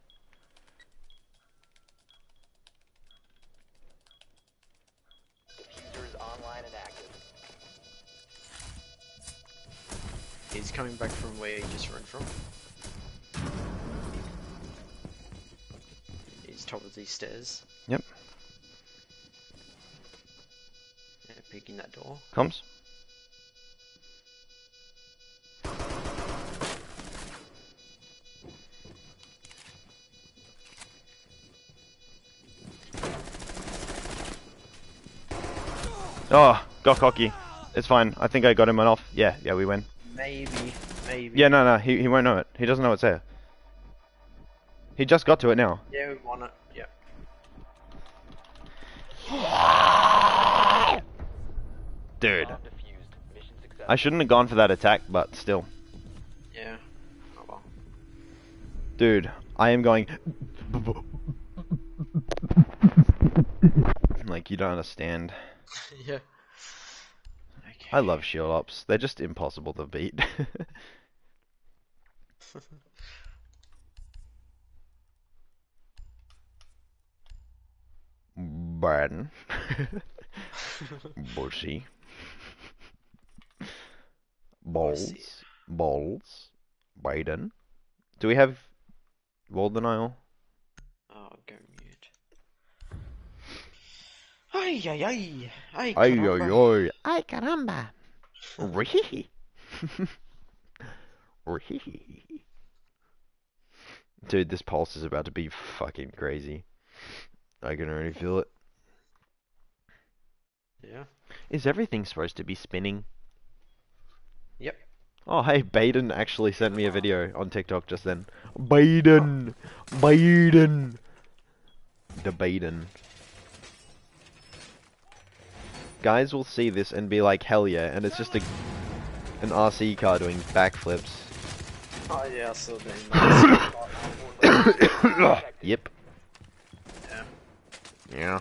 He's coming back from where he just ran from. He's top of these stairs. Yep. Yeah, peeking that door. Comes. Oh, got cocky. It's fine. I think I got him off. Yeah, yeah, we win. Maybe, maybe. Yeah, no, no, he, he won't know it. He doesn't know it's there. He just got to it now. Yeah, we won it. Yeah. Dude. Bomb defused. Mission successful. I shouldn't have gone for that attack, but still. Yeah. Oh well. Dude, I am going. like, you don't understand. <laughs> yeah. I love shield ops. They're just impossible to beat. <laughs> Braden. <laughs> Bushy. Balls. Balls. Braden. Do we have wall denial? Oh, go mute. Ay, ay, ay. Ay, Ay, caramba. ay, ay. Ay, caramba. Ree. <laughs> Ree. Dude, this pulse is about to be fucking crazy. I can already feel it. Yeah. Is everything supposed to be spinning? Yep. Oh, hey, Baden actually sent me a video on TikTok just then. Baden! Baden! The Baden. Guys will see this and be like, hell yeah, and it's just a an RC car doing backflips. Oh yeah, I saw that. <coughs> yep. yeah. Yeah.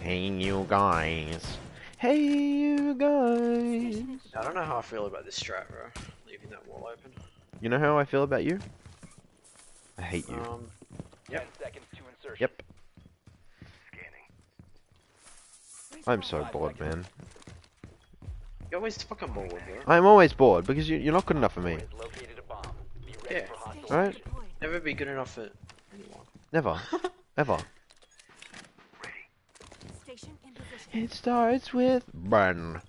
Hey, you guys. Hey, you guys. I don't know how I feel about this strat, bro. Leaving that wall open. You know how I feel about you? I hate you. Um. Ten seconds to insertion. Yep. I'm so bored, man. You're always fucking bored, bro. I'm always bored because you, you're not good enough for me. Has located a bomb. Be ready Yeah. for hostile Alright? Never be good enough for anyone. Never. <laughs> Ever. Station in position. It starts with burn.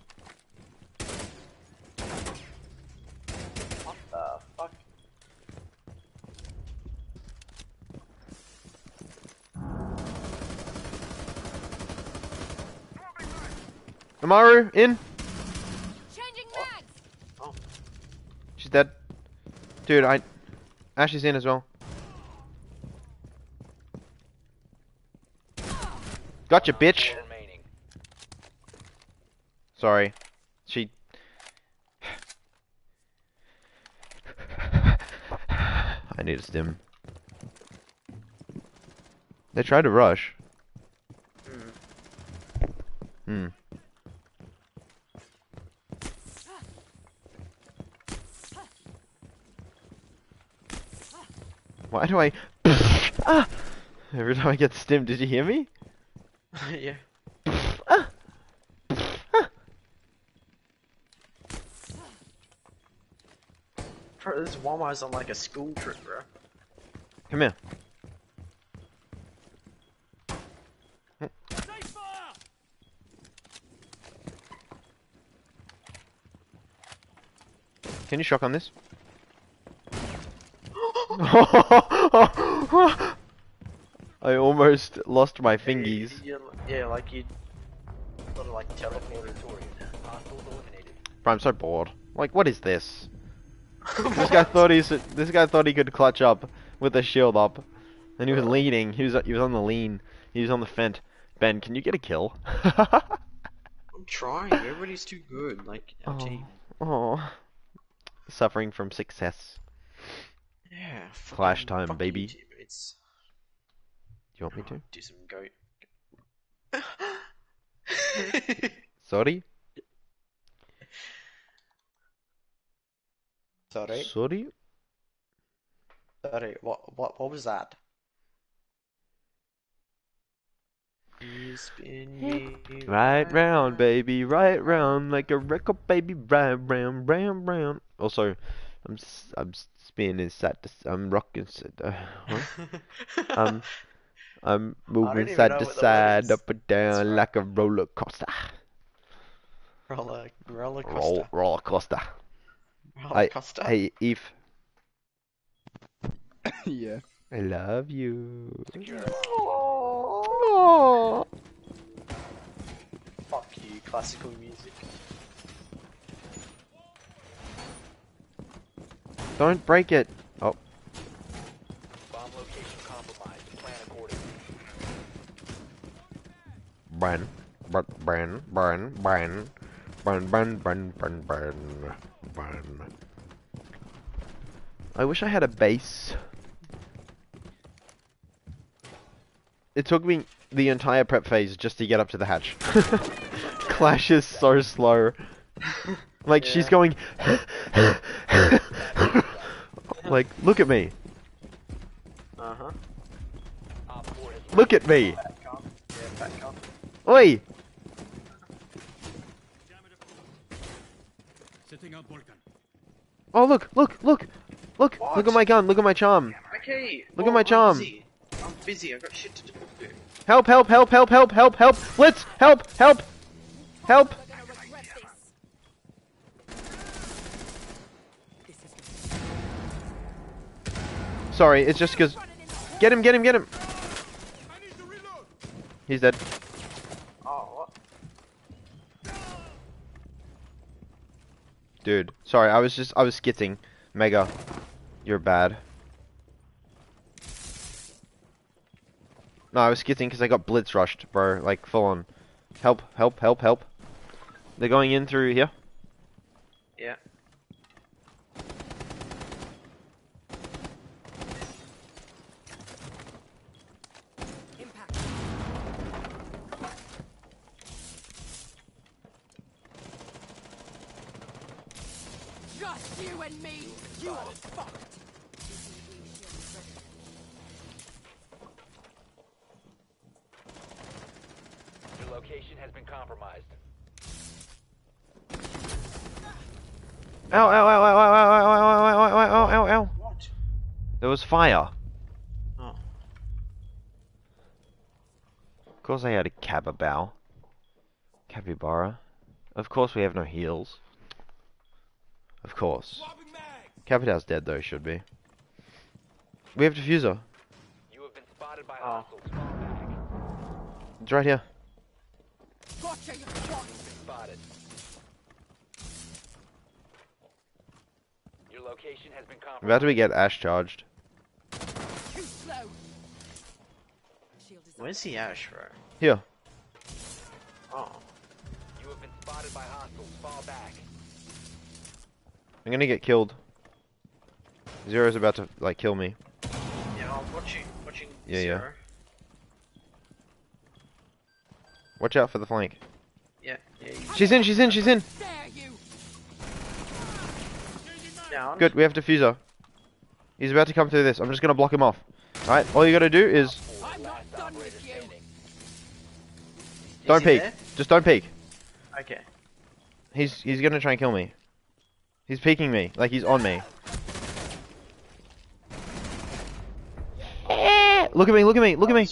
What the fuck? Amaru, in. Changing mags. She's dead. Dude, I. Ash is in as well. Gotcha, bitch. Remaining. Sorry. She. I need a stim. They tried to rush. Hmm. Why do I? <coughs> ah! Every time I get stim, did you hear me? <laughs> yeah. ah! Bro, this Walmart's on like a school trip, bro. Come here. Can you shock on this? <gasps> <laughs> Almost lost my fingies. Yeah, yeah, like you sort of like teleported. Hostiles. Ah, Bro, I'm so bored. Like, what is this? <laughs> this guy thought he's this guy thought he could clutch up with a shield up, and he was leaning. He was he was on the lean. He was on the fent. Ben, can you get a kill? <laughs> I'm trying. Everybody's too good. Like oh, our oh, team. oh, suffering from success. Yeah. Flash time, baby. teammates. Do you want me to? Do some goat. <laughs> Sorry. Sorry. Sorry. Sorry. What? What? What was that? You Right round, baby, right round, like a record, baby, right round, round, round. Also, I'm I'm s- spinning side to s- I'm rocking side. Uh. <laughs> Um, I'm moving side to side, up and down right. like a roller coaster. roller roller Roll, coaster. roller coaster. Roller I, coaster. hey, Eve, <coughs> yeah. I love you. Fuck you, classical music. Don't break it. Oh, Bomb location compromised. Plan accordingly. Burn, burn, burn, burn, burn, burn, burn, burn, burn, burn, burn. I wish I had a base. It took me the entire prep phase just to get up to the hatch. <laughs> Clash is so slow. Like she's going. <laughs> like, look at me. Uh huh. OPFOR has Look at me. Yeah. Oi. Setting up Vulcan. Oh look, look, look, look. Look at my gun. Look at my charm. Okay. Look at oh, my I'm charm. busy. I'm busy. I've got shit to do. Help! Help! Help! Help! Help! Help! Help! Blitz! Help! Help! Help! We're gonna regret this. This is Sorry, it's just because. Get him! Get him! Get him! I need to reload. He's dead. Oh, what? Dude, sorry. I was just. I was skitting. Mega, you're bad. No, I was skitting because I got blitz rushed, bro. Like full on. Help! Help! Help! Help! They're going in through here. Yeah. impact. Just you and me. You are fucked. Your location has been compromised. Ow! Ow! Ow! Ow! Ow! Ow! Ow! Ow! Ow! Ow! Ow! Ow! Ow! What? There was fire. Oh. Of course I had a Cababao. Capybara. Of course we have no heals. Of course. Swapping mags. Capitão's dead though, should be. We have diffuser. You have been spotted by Oh. Ah. hostiles. Fall back. It's right here. Gotcha, you fuck. Spotted. Your location has been compromised. About to get Ash charged. Too slow. Shield is up. Where's the ash, bro? Here. Oh. You have been spotted by hostiles. Fall back. I'm gonna get killed. Zero's about to like kill me. Yeah, I'm watching. Watching. Yeah, yeah. Watch out for the flank. Yeah. Yeah. She's in, she's in, she's in! Down. Good, we have diffuser. He's about to come through this. I'm just gonna block him off. Alright, all you gotta do is I'm not done with you. Don't peek. there? Just don't peek. Okay. He's he's gonna try and kill me. He's peeking me, like he's on me. Look at me, look at me, look at me.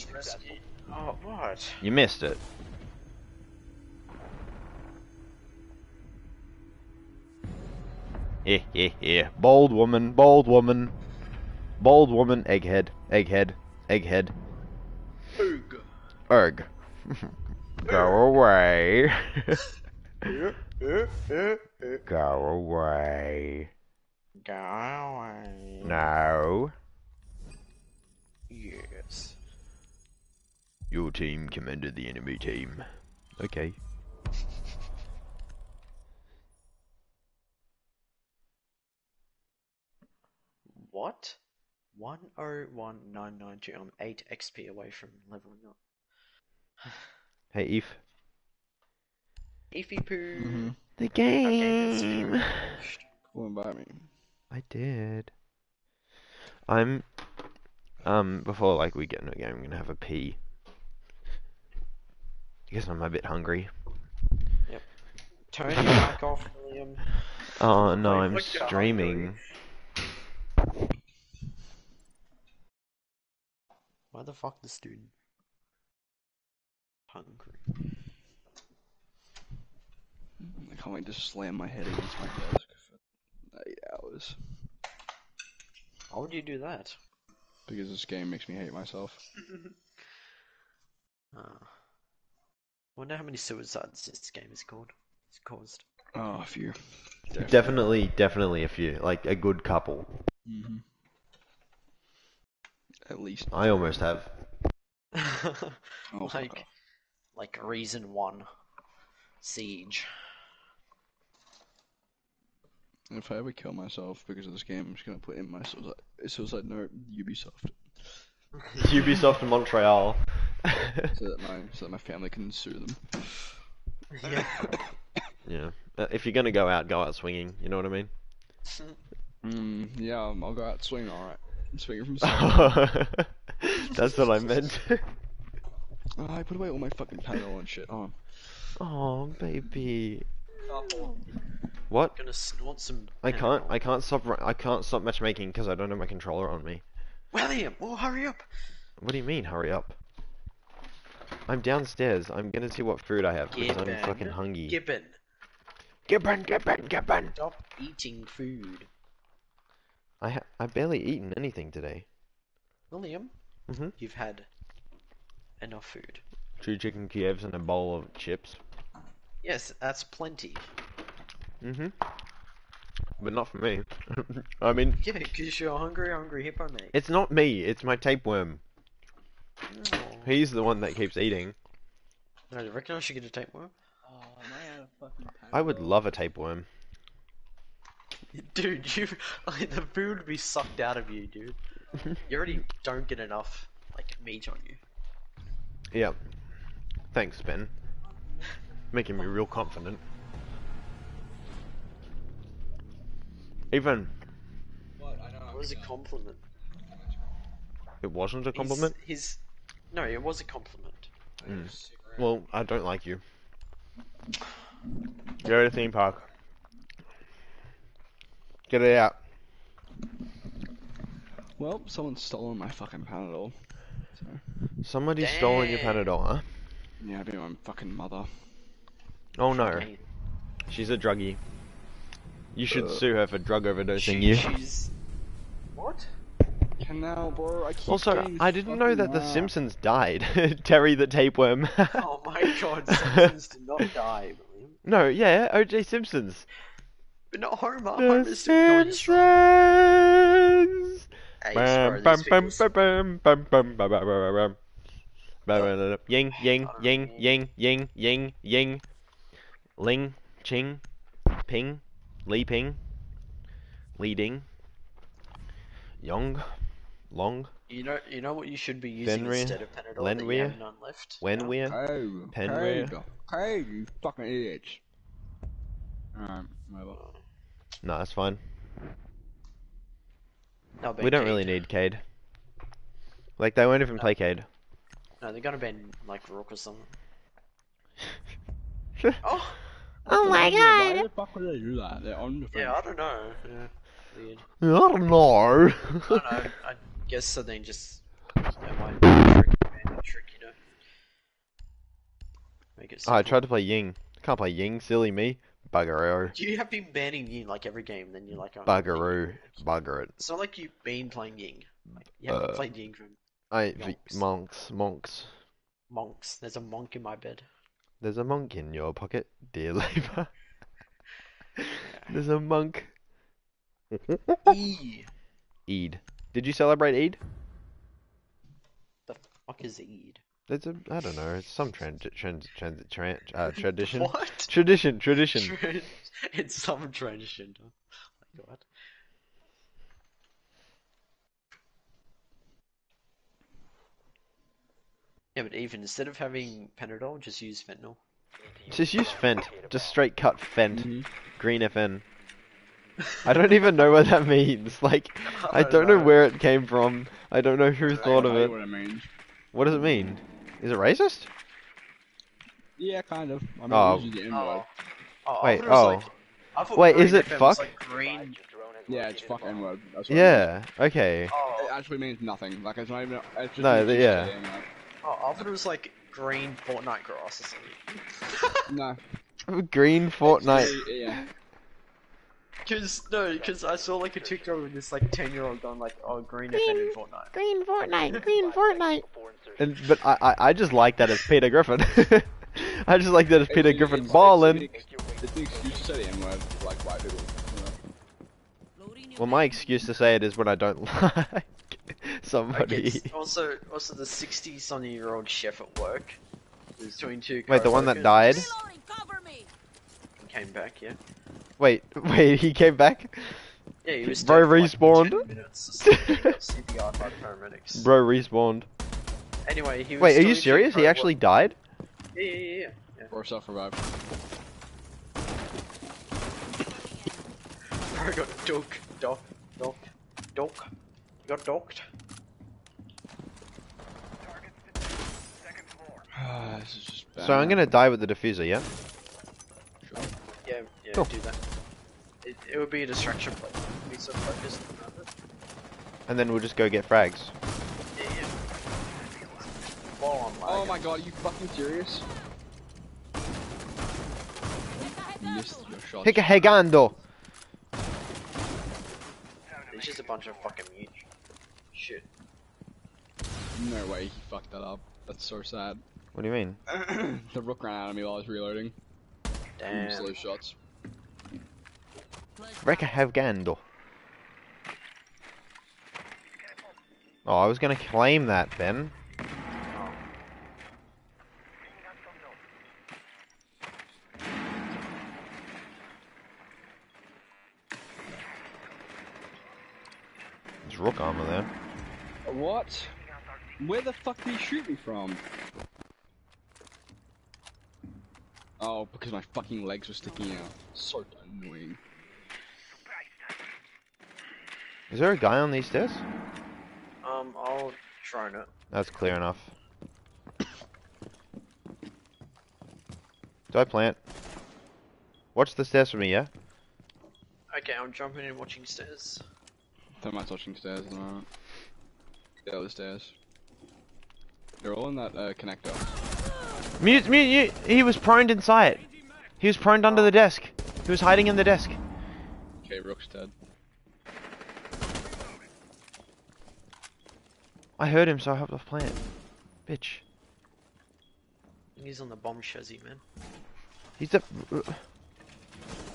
Oh, what? You missed it. Yeah, yeah, yeah. Bold woman, bold woman. Bold woman, egghead, egghead, egghead. Oog. Erg. <laughs> Go away. Go away. Go away. No. Yes. Your team commanded the enemy team. Okay. What? 101992. I'm 8 XP away from leveling <sighs> up. Hey, Eve. Ify poo. Mm-hmm. The Okay, that's game. finished. Cool invite me. I did. I'm. Um, before like we get into a game, I'm gonna have a pee. I Guess I'm a bit hungry. Yep. Turn your mic off, William. Oh no, I'm look, streaming. Why the fuck the student? Hungry. I can't wait to slam my head against my desk for eight hours. Why would you do that? Because this game makes me hate myself. <laughs> Ah. Wonder how many suicides this game has caused. It's caused. Oh, a few. Definitely, definitely a few. Like a good couple. hmm At least. I almost have. <laughs> Oh, like, off. like reason one, siege. If I ever kill myself because of this game, I'm just gonna put in my suicide, suicide note Ubisoft, <laughs> Ubisoft in Montreal. so that my so that my family can sue them. Yeah. <coughs> yeah. Uh, if you're gonna go out, go out swinging. You know what I mean? Mm, yeah, um, I'll go out swinging. All right, swinging from <laughs> side. That's what I meant. <laughs> oh, I put away all my fucking panel and shit. Oh, oh, baby. What? Gonna snort some. I can't. I can't stop. I can't stop matchmaking because I don't have my controller on me. William, oh hurry up! What do you mean? Hurry up. I'm downstairs. I'm gonna see what food I have because I'm fucking hungry. Gibbon, Gibbon, Gibbon, Gibbon. stop eating food. I ha- I barely eaten anything today. William, Mhm. you've had enough food. Two chicken Kievs and a bowl of chips. Yes, that's plenty. Mhm. But not for me. <laughs> I mean, Yeah, because you're a hungry, hungry hippo, mate. it's not me. It's my tapeworm. Oh. He's the one that keeps eating. No, do you reckon I should get a tapeworm? oh am I out of fucking I would love a tapeworm. <laughs> Dude, you <laughs> like the food would be sucked out of you, dude. You already don't get enough like meat on you. Yeah. Thanks, Ben. Making me real confident. Even What? I was a compliment? it wasn't a compliment. His, no, it was a compliment. Mm. Well, I don't like you. Go to the theme park. Get it out. Well, someone's stolen my fucking Panadol. So, Somebody's stolen your Panadol, huh? yeah, I think my fucking mother. Oh no, she's a druggie. You should Uh, sue her for drug overdosing She- you. She's what? Canal, bro. I keep Also, I didn't know that the Simpsons died. <laughs> Terry the tapeworm. <laughs> Oh my god, <laughs> Simpsons did not die, William. no, yeah, OJ Simpsons. But not Homer. The Homer's still going strong. Simpsons. Bum, bum, bum, bum, bum. Bum, bum, bum, bum. Ying, ying, ying, ying, ying, ying, ying. Ling, ching, ping, li ping, leading, yong, long, You know, you know what you should be using Fenrir, instead of Panadol that Lenrir, you have none left. when now? we're, Oh, Penware. Craig, Craig, you fucking idiots. Alright, whatever. no, that's fine. They'll We don't Kaid. really need Kaid. Like, they won't even play Kaid. No, they're gonna ban like Rook or something. <laughs> Oh, Oh my Why god! the fuck would they do that? They're on the yeah, I don't know. Yeah, weird. I don't know. I don't know. I guess so. Then just you know, might be a trick, ban a trick, you know. Make it. I tried to play Ying. Can't play Ying, silly me. Buggeroo. You have been banning Ying like every game, then you're like, oh, Buggeroo. Bugger it. It's not like you've been playing Ying. Like, you haven't Uh, played Ying from I, Monks. monks, monks. monks. There's a monk in my bed. There's a monk in your pocket, dear <laughs> Labour. <laughs> There's a monk. E. Eid. Did you celebrate Eid? The fuck is Eid? There's a, I don't know, it's some trend, trend, trend, trend, uh, tradition. <laughs> What? Tradition, tradition. Tra- it's some tradition. Oh my god. Yeah, but even instead of having Panadol, just use fentanyl. Just use Fent. Just straight cut Fent. Mhm. Green FN. I don't even know what that means. <laughs> Like, <laughs> I don't don't know know. where it came from. I don't know who thought of it. what it means. What does it mean? Is it racist? Yeah, kind of. I mean, Oh. usually the N word. Oh. Oh, Wait, thought oh. like- Wait, is it FM fuck? like green. Your drone has Yeah, it's fuck a. N word. That's what it Yeah. Okay. Oh, It actually means nothing. Like it's not even. It's just No, an the- excuse yeah. For saying that. oh, I thought it was like green Fortnite grass or something. <laughs> No. <laughs> Green Fortnite. Yeah. Cause no, cause I saw like a TikTok with this like ten year old going like, oh green FM in Fortnite. Green Fortnite. <laughs> Green Five Fortnite. And but I, I I just like that as Peter Griffin. I just like that as Peter It's- Griffin it's- balling. It's, it's an excuse to say the N word like white people. you know. Loading Well, my excuse to say it is when I don't like I <laughs> somebody. also also the sixty something year old chef at work who's doing two. Wait, the one that died? Reloading, cover me. Came back, yeah. Wait, <laughs> wait, he came back. Yeah, he was Bro dead for, like, respawned? 10 minutes or something, he got CPR'd by paramedics. Bro respawned. Anyway, he was Wait, are you serious? He co-work- actually died? Yeah, yeah, yeah, yeah. yeah. Or self revive. <laughs> Bro got dook, dock, dock, dock. He got docked. Ah, this is just bad. So I'm gonna die with the diffuser, yeah? Sure. Yeah, yeah, Cool. do that. It, it would be a distraction, but be so focused on it. And then we'll just go get frags. Yeah, yeah. While Oh my god, are you fucking serious? Missed your shot. Hegando. It's just a bunch of fucking mute. Shit. No way he fucked that up. That's so sad. What do you mean? <clears throat> the rook ran out of me while I was reloading. Damn. Slow shots. Rekahevgando. Oh, I was gonna claim that, then. There's rook armor there. What? Where the fuck did he shoot me from? Oh, because my fucking legs were sticking out. So annoying. Is there a guy on these stairs? Um, I'll try it. That's clear enough. Do I plant? Watch the stairs for me, yeah? Okay, I'm jumping in watching stairs. They're my touching stairs at the moment. The other stairs. They're all in that uh, connector. Mute, mute, mute! He was proned inside. He was proned under the desk. He was hiding in the desk. Okay, Rook's dead. I heard him, so I hopped off plant. Bitch. He's on the bomb chassis, man. He's a.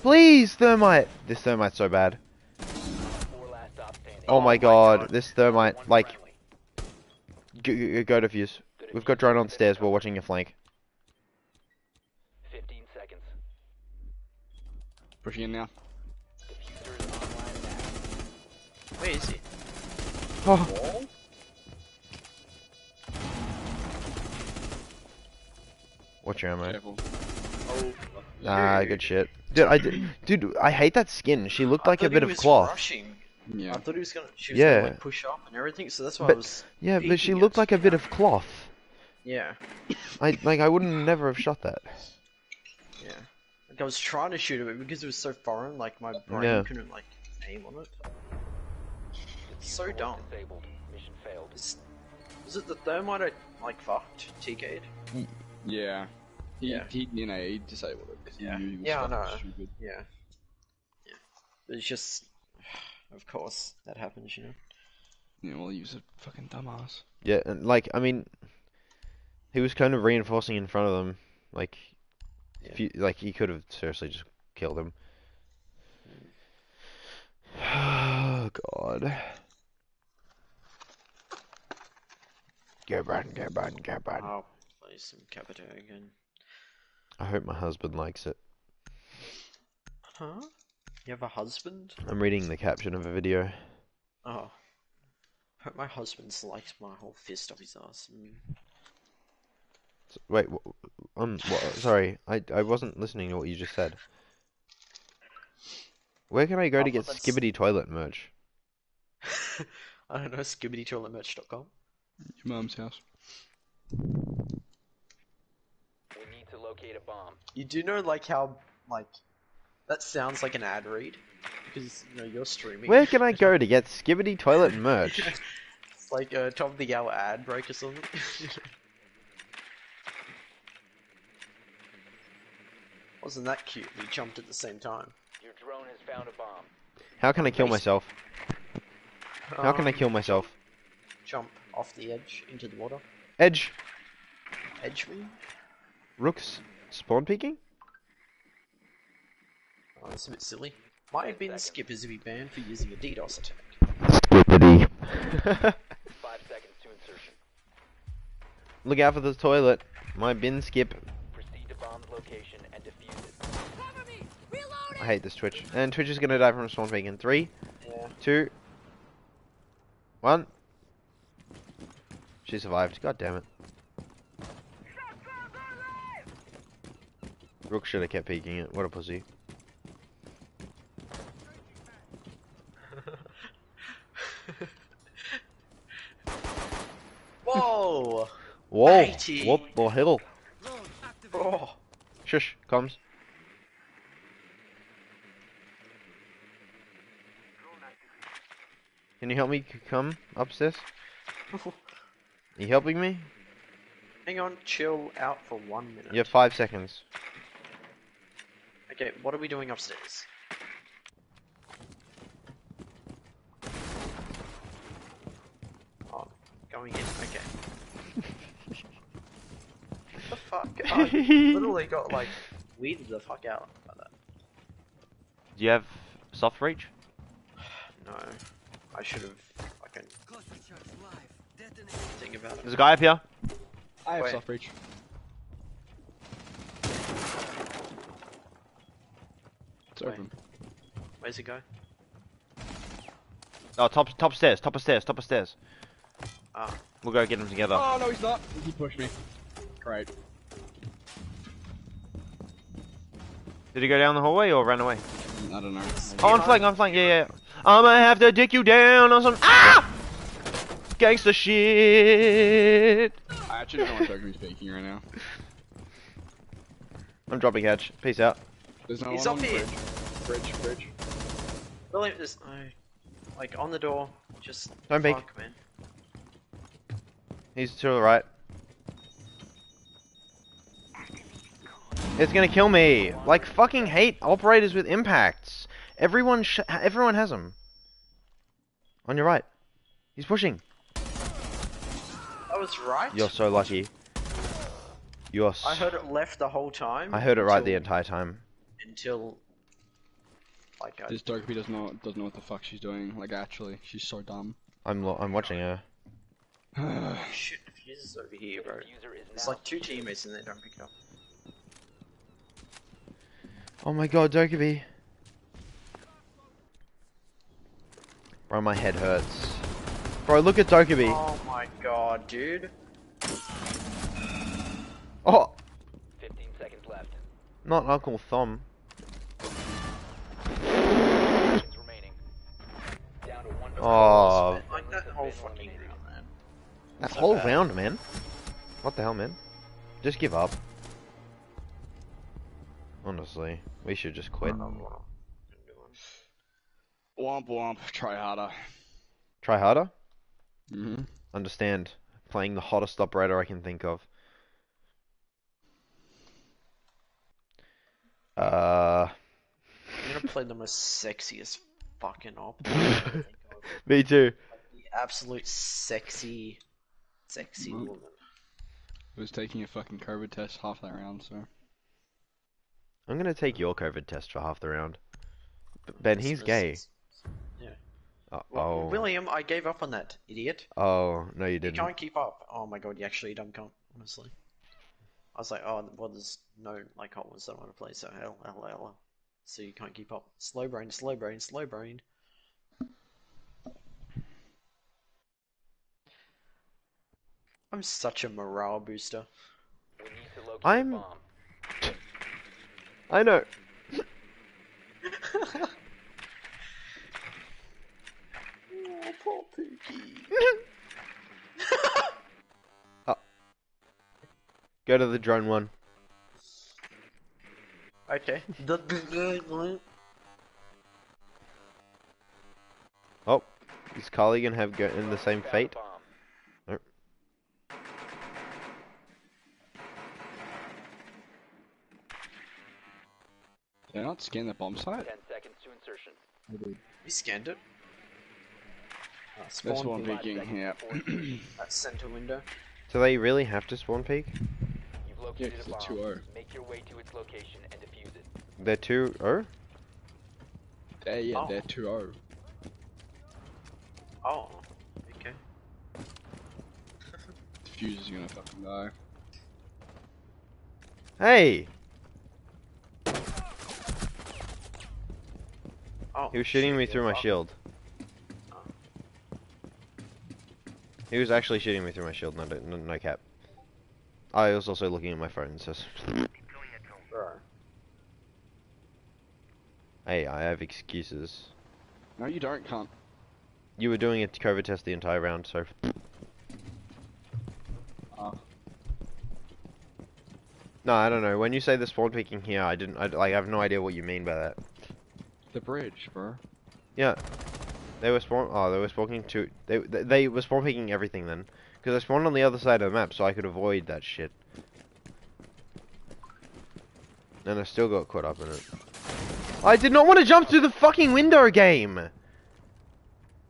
Please, thermite! This thermite's so bad. Four last stop standing. Oh, my my god, God. this thermite, like, friendly. Go, go, go defuse. We've got drone on stairs, we're watching your flank. 15 seconds. Pushing in now. Diffuser is. Where is he? Oh, watch your ammo. Careful. Oh, Ah, good shit. Dude, I did, dude, I hate that skin. She looked like a bit of was cloth. Rushing. Yeah. I thought he was gonna. She was Yeah. gonna like push up and everything, so that's why I was. Yeah, but she looked like a bit of cloth. Yeah, I like, I wouldn't never have shot that. yeah. Like I was trying to shoot it, but because it was so foreign, like my brain Yeah. couldn't like aim on it. It's so dumb. Disabled. Mission failed. Is, is it the thermite I like fucked? TK'd? Yeah. He, Yeah. he, you know, he disabled it because Yeah. he knew he was Yeah, I know. stupid. Yeah. Yeah. It's just, of course, that happens, you know. Yeah, well, he was a fucking dumbass. Yeah, and like, I mean, he was kind of reinforcing in front of them. Like, if you, like he could have seriously just killed him. Oh <sighs> God. Go burn, go burn, go burn. I'll play some Capitão again. I hope my husband likes it. Huh? You have a husband? I'm reading the caption of a video. Oh. Hope my husband's liked my whole fist off his ass. Mm. S- Wait, wh- um, what, sorry, I I wasn't listening to what you just said. Where can I go Oh, to get that's- Skibidi toilet merch? <laughs> I don't know, skibbitytoiletmerch.com. Your mom's house. We need to locate locate a bomb. You do know like how like that sounds like an ad read because you know you're streaming. Where can I <laughs> go to get Skibidi toilet merch? It's <laughs> like a top of the hour ad break or something. <laughs> Wasn't that cute? We jumped at the same time. Your drone has found a bomb. How can I kill myself? How can I Um, kill myself? Jump off the edge into the water. Edge. Edge me? Rooks. Spawn peeking? Oh, that's a bit silly. Might have been skippers to be banned for using a DDoS attack. Skibidi. <laughs> Five seconds to insertion. Look out for the toilet. My bin skip. Proceed to bomb's location and defuse it. Cover me! Reloading! I hate this Twitch. And Twitch is gonna die from a spawn peeking. Three, Yeah. two, one. She survived. God damn it. Rook should have kept peeking it. What a pussy. Whoa! Whoa! Matey. What the hell? Oh! Shush, Comes. Can you help me come upstairs? <laughs> you helping me? Hang on, chill out for one minute. You have five seconds. Okay, what are we doing upstairs? Oh, going in. Okay. What <laughs> the fuck? <laughs> I literally got like weeded the fuck out by that. Do you have soft reach? <sighs> No, I should have fucking Cluster charge live. Detonate. think about it. There's a guy up here. I have Wait. soft reach. It's Wait. open. Where's he go? Oh, top top stairs, top of stairs, top of stairs. Ah, We'll go get them together. Oh no, he's not. He pushed me. Great. Did he go down the hallway or run away? I don't know. Oh, I'm flank, I'm flank, yeah, yeah. I'm gonna have to dick you down on some ah gangster shit. I actually don't know what Tokumi's speaking right now. <laughs> I'm dropping hatch. Peace out. There's no He's one up on here. bridge. Bridge, bridge. really? There's no, like on the door. Just Don't peek. man. He's to the right. It's gonna kill me. Like fucking hate operators with impacts. Everyone, sh everyone has them. On your right. He's pushing. I was right. You're so lucky. You're. so I heard it left the whole time. I heard it right the entire time. Until, like, I, This Tokupi doesn't know doesn't know what the fuck she's doing. Like actually, she's so dumb. I'm lo- I'm watching her. <sighs> shit, fuses over here, bro. Diffuser is There's like two teammates and they don't pick up. Oh my god, Dokkaebi. Bro, my head hurts. Bro, look at Dokkaebi. Oh my god, dude. Oh, 15 seconds left. not Uncle Thumb. Seconds remaining. Down to one. Oh, Like that whole fucking round, man. That So whole bad. round, man. What the hell, man? Just give up. Honestly, we should just quit. Womp womp. Try harder. Try harder. Mm-hmm. Understand. Playing the hottest operator I can think of. Uh, I'm gonna play the most sexiest fucking op. <laughs> me too. the absolute sexy, sexy Mm. woman. Was taking a fucking COVID test half that round, so. I'm gonna take your COVID test for half the round. B- Ben, he's gay. Yeah. Uh, Well, oh. William, I gave up on that, idiot. Oh, no, you You didn't. You can't keep up. Oh my god, you actually dumb cunt, honestly. I was like, oh, well, there's no, like, hot ones that I want to play, so hell, hell, hell, hell. So you can't keep up. Slow brain, slow brain, slow brain. I'm such a morale booster. We need to I'm- the bomb. I know. oh, poor Pookie. Go to the drone one. okay. Oh, is Carly gonna have go in the same Found a fate? They're not scan the bomb site. Ten seconds to insertion. We scanned it. Uh, That's spawn one peek, peeking. Yeah. <clears throat> that center window. Do they really have to spawn peek? You've located it's a a bomb. 2-0. Make your way to its location and defuse it. They're two oh. They're, yeah, Oh. they're 2-0. Oh. Okay. <laughs> Fuze is gonna fucking die. Hey, Oh. he was shooting me shit, through my shield. He was actually shooting me through my shield. No, no, no cap. I was also looking at my phone. So, <laughs> hey, I have excuses. No, you don't, cunt. You were doing a COVID test the entire round, so Ah. no, I don't know. When you say the spawn picking here, I didn't. I like. I have no idea what you mean by that. The bridge, bro. Yeah, they were spawn. Oh, they were spawning to. They they, they were spawn peeking everything then, because I spawned on the other side of the map, so I could avoid that shit. And I still got caught up in it. I did not want to jump through the fucking window game.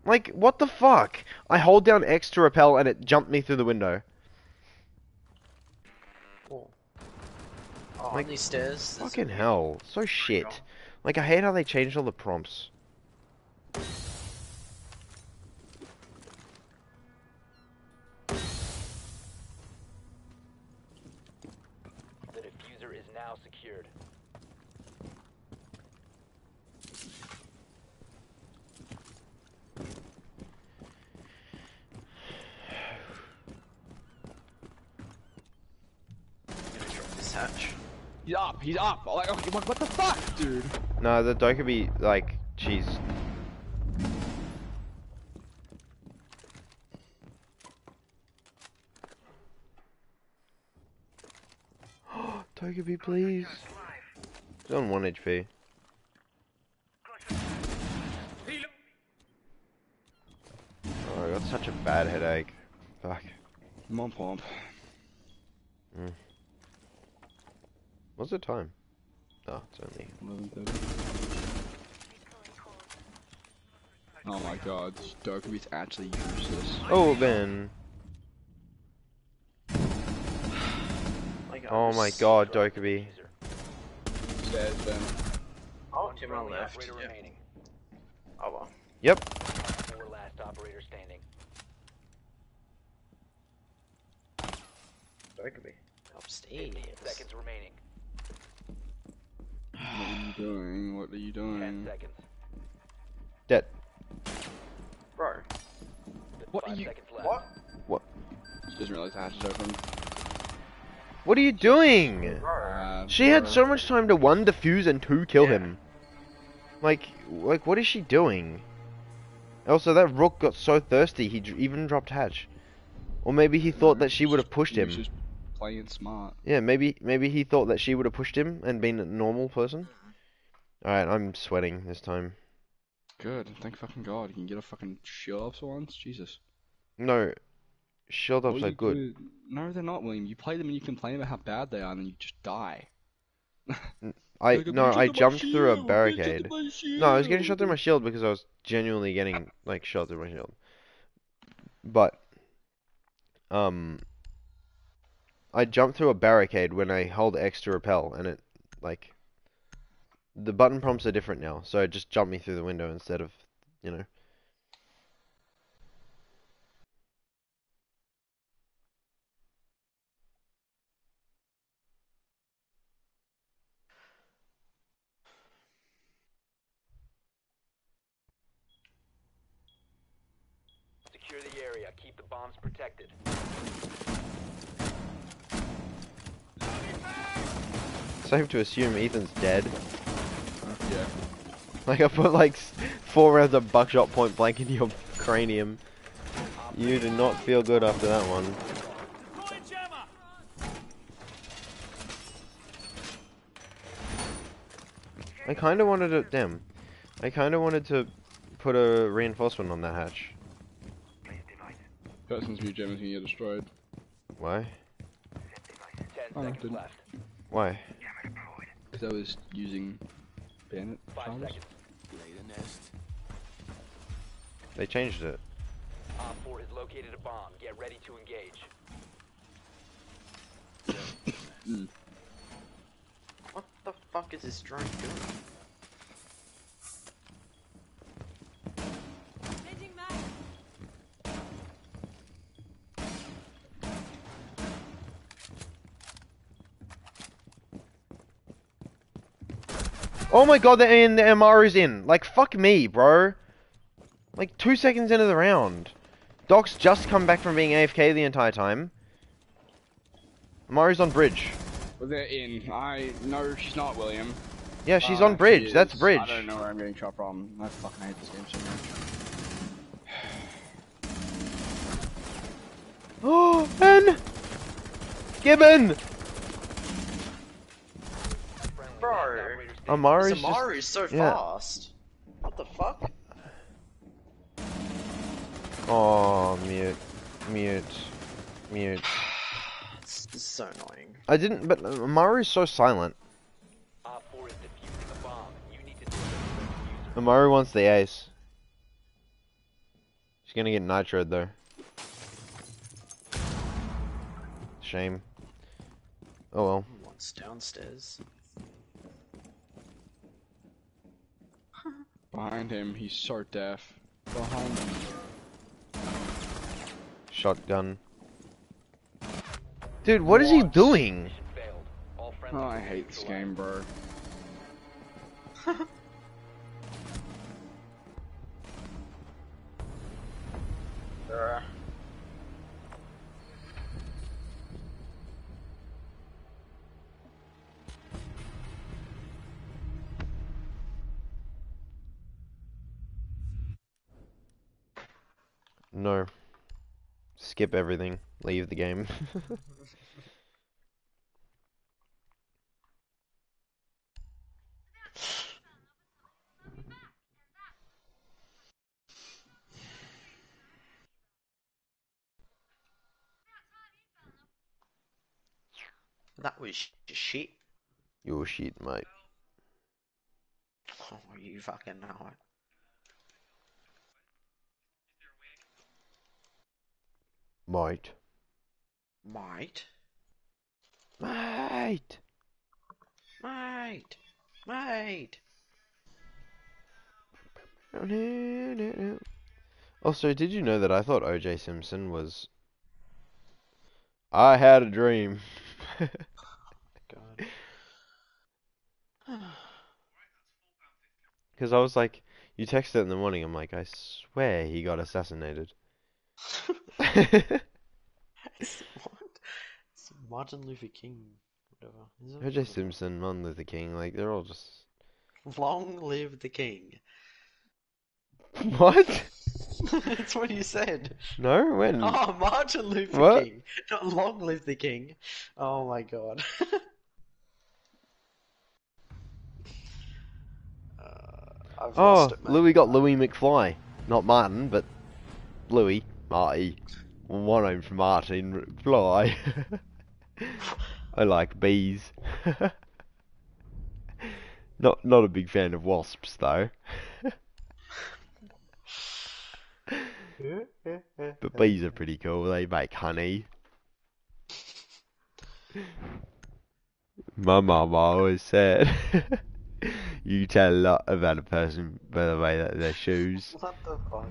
Like, what the fuck? I hold down X to repel and it jumped me through the window. Oh. Oh, Like, on these stairs. Fucking hell. So shit. Like, I hate how they changed all the prompts. The diffuser is now secured. <sighs> drop this hatch. He's up, he's up. Like, okay, what, what the fuck, dude? No, the Dokkaebi, like, she's... <gasps> Togepi, please. He's on 1 HP. Oh, I got such a bad headache. Fuck. Mom pomp. Mm. What's the time? Oh, it's only... 11:30. Oh my god, this Dokkaebi's actually useless. Oh, Ben. Oh my god, Drop the Dokkaebi. Ben. Oh, One to my friendly left. operator Yeah. remaining. Oh well. Yep. Four last operator standing. Dokkaebi. Upstairs. 15 seconds remaining. What are you doing? What are you doing? 10 seconds. Dead. Bro. What Five are you- seconds left. What? She doesn't realize the hatch is open. What are you doing? Uh, She had so much time to one defuse and two kill Yeah. him. Like, like what is she doing? Also, that rook got so thirsty he dr- even dropped hatch. Or maybe he thought that she would have pushed He was him. Playing smart. Yeah, maybe maybe he thought that she would have pushed him and been a normal person. All right, I'm sweating this time. Good. Thank fucking god. You can get a fucking shield up once. Jesus. No, shield ups are are good. good- No, they're not, William. You play them and you complain about how bad they are, and then you just die. <laughs> I no, I jumped through a shield, get to barricade. No, I was getting shot through my shield because I was genuinely getting like shot through my shield. But um I jumped through a barricade when I hold X to repel and it like the button prompts are different now, so it just jumped me through the window instead of, you know. Secure the area. Keep the bombs protected. Safe to assume Ethan's dead. Yeah. Like I put like four rounds of buckshot point blank into your cranium. You did not feel good after that one. I kind of wanted to. Damn. I kind of wanted to put a reinforcement on that hatch. Person's view gem is gonna get destroyed. Why? Ten Oh, seconds didn't. left. Why? Because I was using Bandit Five powers. seconds. Lay the nest. They changed it. OPFOR has located a bomb. Get ready to engage. What the fuck is this drone doing? Oh my god, the, and the Amaru's in. Like, fuck me, bro. Like, two seconds into the round. Doc's just come back from being AFK the entire time. Amaru's on bridge. Well, they're in. I no, she's not William. Yeah, she's Uh, on bridge. she That's bridge. I don't know where I'm getting shot from. I fucking hate this game so much. Oh, <gasps> Ben! Gibbon! Bro. Last operator standing. Amaru's This just... Is so yeah. fast. What the fuck? Oh, mute. Mute. Mute. It's, it's so annoying. I didn't, but Amaru's so silent. Op 4 is defusing a bomb. You need to disable the. Amaru wants the ace. She's gonna get nitroed though. Shame. Oh well. One's downstairs. Behind him, he's so deaf. Behind him. Shotgun. Dude, what is he doing? Mission failed. All Oh, I hate this game, bro. <laughs> No. Skip everything. Leave the game. That was shit. Your shit, mate. Oh, you fucking know it. Mate. Might? Might! Might! Mate. Also, did you know that I thought OJ Simpson was. I had a dream. <sighs> Because I was like, you texted in the morning, I'm like, I swear he got assassinated. <laughs> what? It's Martin Luther King. Whatever. OJ Simpson, Martin Luther King, like, they're all just. Long live the king. <laughs> What? <laughs> That's what you said. No? When? Oh, Martin Luther What? King. Not long live the king. Oh my god. <laughs> uh, I've Oh, lost it. Louis got Louis McFly. Not Martin, but Louis. Marty. One name's Martin Fly. <laughs> I like bees. <laughs> not not a big fan of wasps though. <laughs> But bees are pretty cool. They make honey. My mum always said, "You tell a lot about a person by the way that their shoes." What the fuck?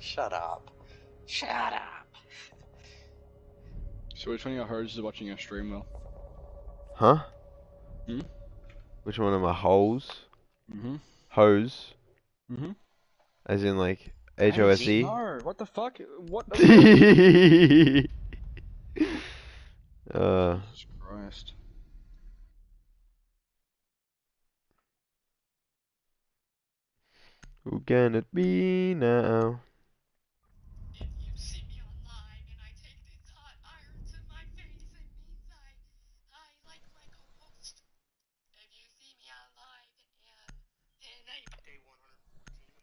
Shut up. Shut up. So which one of your hoes is watching your stream, Will? Huh? Hmm? Which one of my holes? Mm-hmm. Hose? Mm-hmm. As in like H O S E? <laughs> No, what the fuck? What the <laughs> Uh, Jesus Christ. who can it be now? If you see me online and I take this hot iron to my face, it means I, I like my co-host. If you see me online and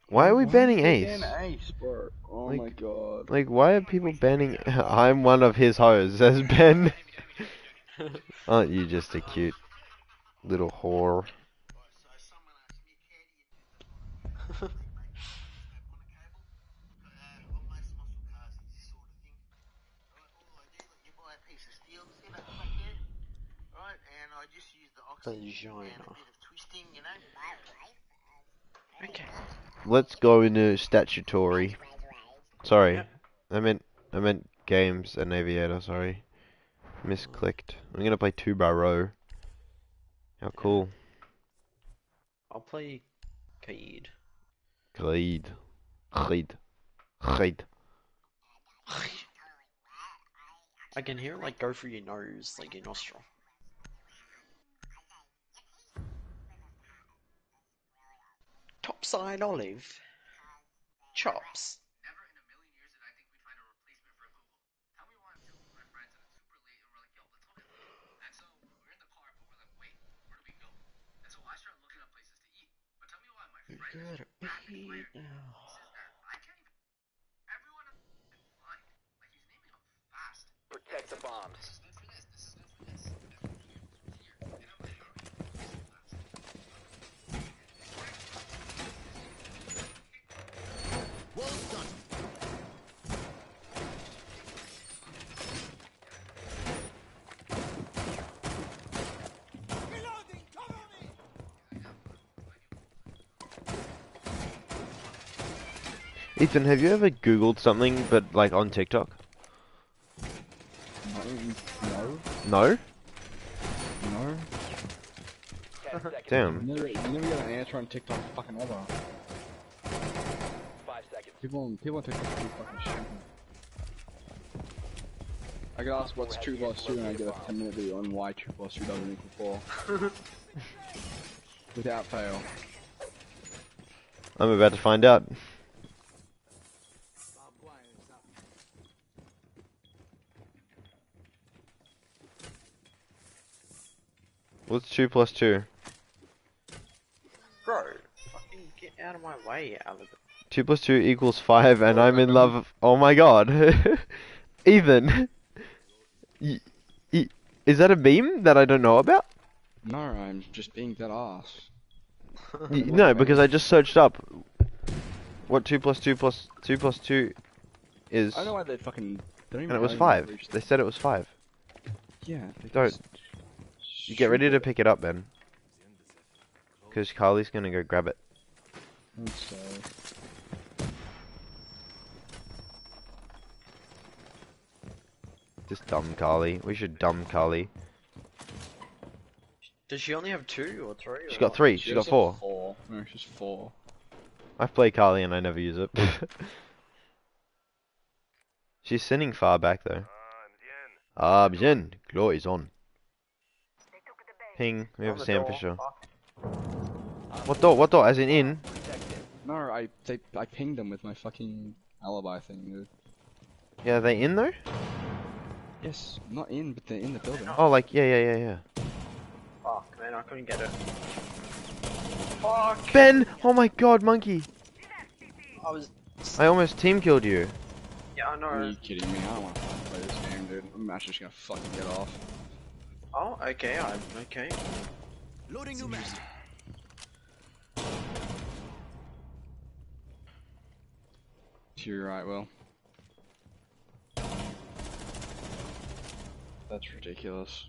Why are we Why banning did Ace? ban Ace, bro. Oh Like- my god. Like, why are people banning? <laughs> I'm one of his hoes, says Ben. <laughs> Aren't you just a cute little whore? <laughs> Vagina. Okay. Let's go into statutory. Sorry. I meant I meant games and aviator. Sorry, misclicked. I'm gonna play two by row. How cool, I'll play Kaid. Khalid, Khalid, Khalid. I can hear it like go through your nose, like your nostril. Topside olive. Chops. Gotta now. Protect the bombs. Ethan, have you ever Googled something but like on TikTok? Um, no, No. no. Ten. <laughs> Damn. You never, you never get an answer on TikTok fucking ever. Five seconds. People on people on TikTok do fucking shit. I get asked what's two plus two and I get a 10 minute video on why two plus two doesn't equal four. <laughs> Without fail. I'm about to find out. What's two plus two? Bro, fucking get out of my way, Alec. Two plus two equals five, and I'm in love. Oh my god, <laughs> Ethan, y- y- is that a meme that I don't know about? No, I'm just being dead ass. <laughs> No, because I just searched up what two plus two plus two plus two is, I don't know why they fucking. They don't even and it was five. how to reach They said it was five. Yeah. They don't. because- You get ready to pick it up, Ben. Because Carly's gonna go grab it. I'm sorry. Just dumb Carly. We should dumb Carly. Does she only have two or three? She's or got what? three. She She's got four. Four. No, she's four. I've played Carly and I never use it. <laughs> She's sitting far back though. Ah, bien. Glow is on. Ping. We have a the Sam door. Fisher. What door? What door? As in in? No, I they, I pinged them with my fucking alibi thing. dude. Yeah, are they in though? Yes, not in, but they're in the building. Oh, like yeah, yeah, yeah, yeah. Fuck, man, I couldn't get it. Fuck! Ben! Oh my God, monkey! I was. I almost team killed you. Yeah, I know. Are you kidding me? I don't want to play this game, dude. I'm actually just gonna fucking get off. Oh, okay, I'm okay. Loading new mag. To your right, Will. That's ridiculous.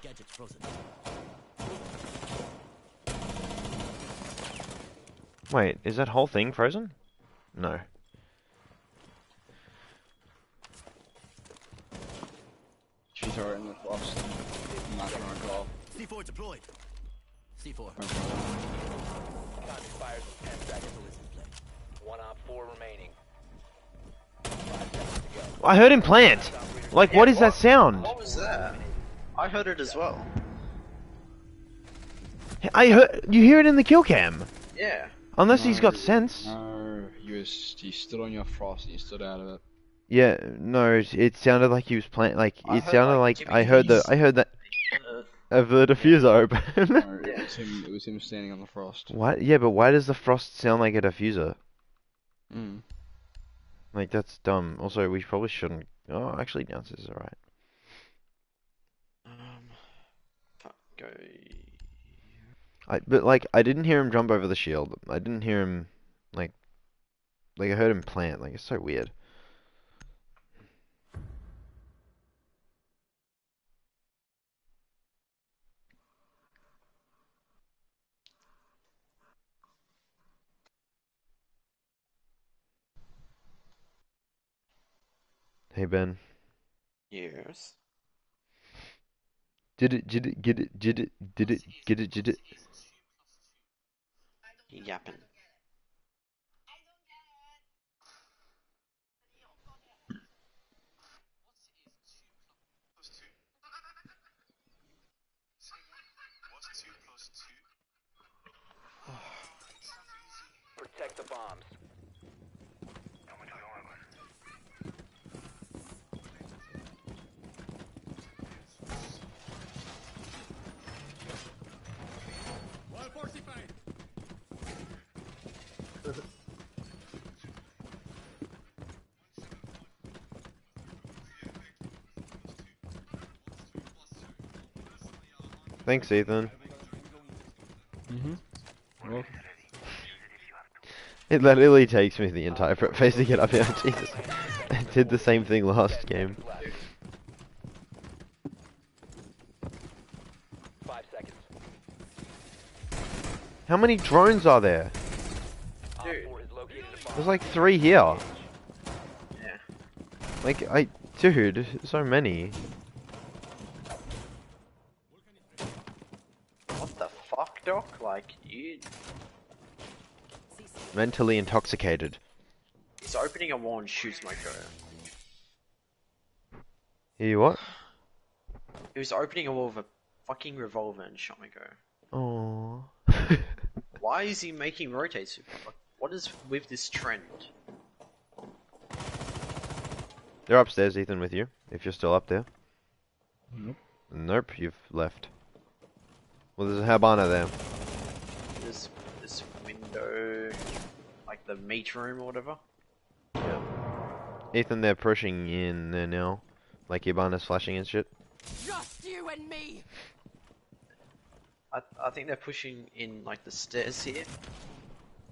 Gadgets frozen. Wait, is that whole thing frozen? No. She's already in the box. I'm not gonna call. C4 deployed. C4. Time expires in ten seconds. One op four remaining. I heard him plant. Like, what is that sound? What was that? I heard it as well. I heard. You hear it in the kill cam. Yeah. Unless he's got sense. No, you was you stood on your frost and you stood out of it. Yeah, no, it, it sounded like he was playing. Like I it sounded like, I heard the I heard that <laughs> of the diffuser open. No, it <laughs> was him. It was him standing on the frost. Why? Yeah, but why does the frost sound like a diffuser? Mm. Like that's dumb. Also, we probably shouldn't. Oh, actually, downstairs is alright. um, fuck, go. I but like I didn't hear him jump over the shield. I didn't hear him like like I heard him plant. Like it's so weird. Hey Ben, Yes. Did it did it get it did it did it get it did it You yapping. Protect the bombs. Thanks, Ethan. Mhm. Well, It literally takes me the entire prep phase to get up here. <laughs> Jesus. I did the same thing last game. Five seconds. How many drones are there? Dude. 4 has located a bomb. There's like three here. Yeah. Like, I. Dude, so many. What the fuck, Doc? Like, you. Mentally intoxicated. He's opening a wall and shoots my go. You what? He was opening a wall with a fucking revolver and shot my go. <laughs> Oh. Why is he making rotates? What is with this trend? They're upstairs, Ethan, with you. If you're still up there. Nope. Nope, you've left. Well, there's a Habana there. This this window, like the meat room or whatever. Yeah. Ethan, they're pushing in there now. Like Ibana's flashing and shit. Just you and me. I I think they're pushing in like the stairs here.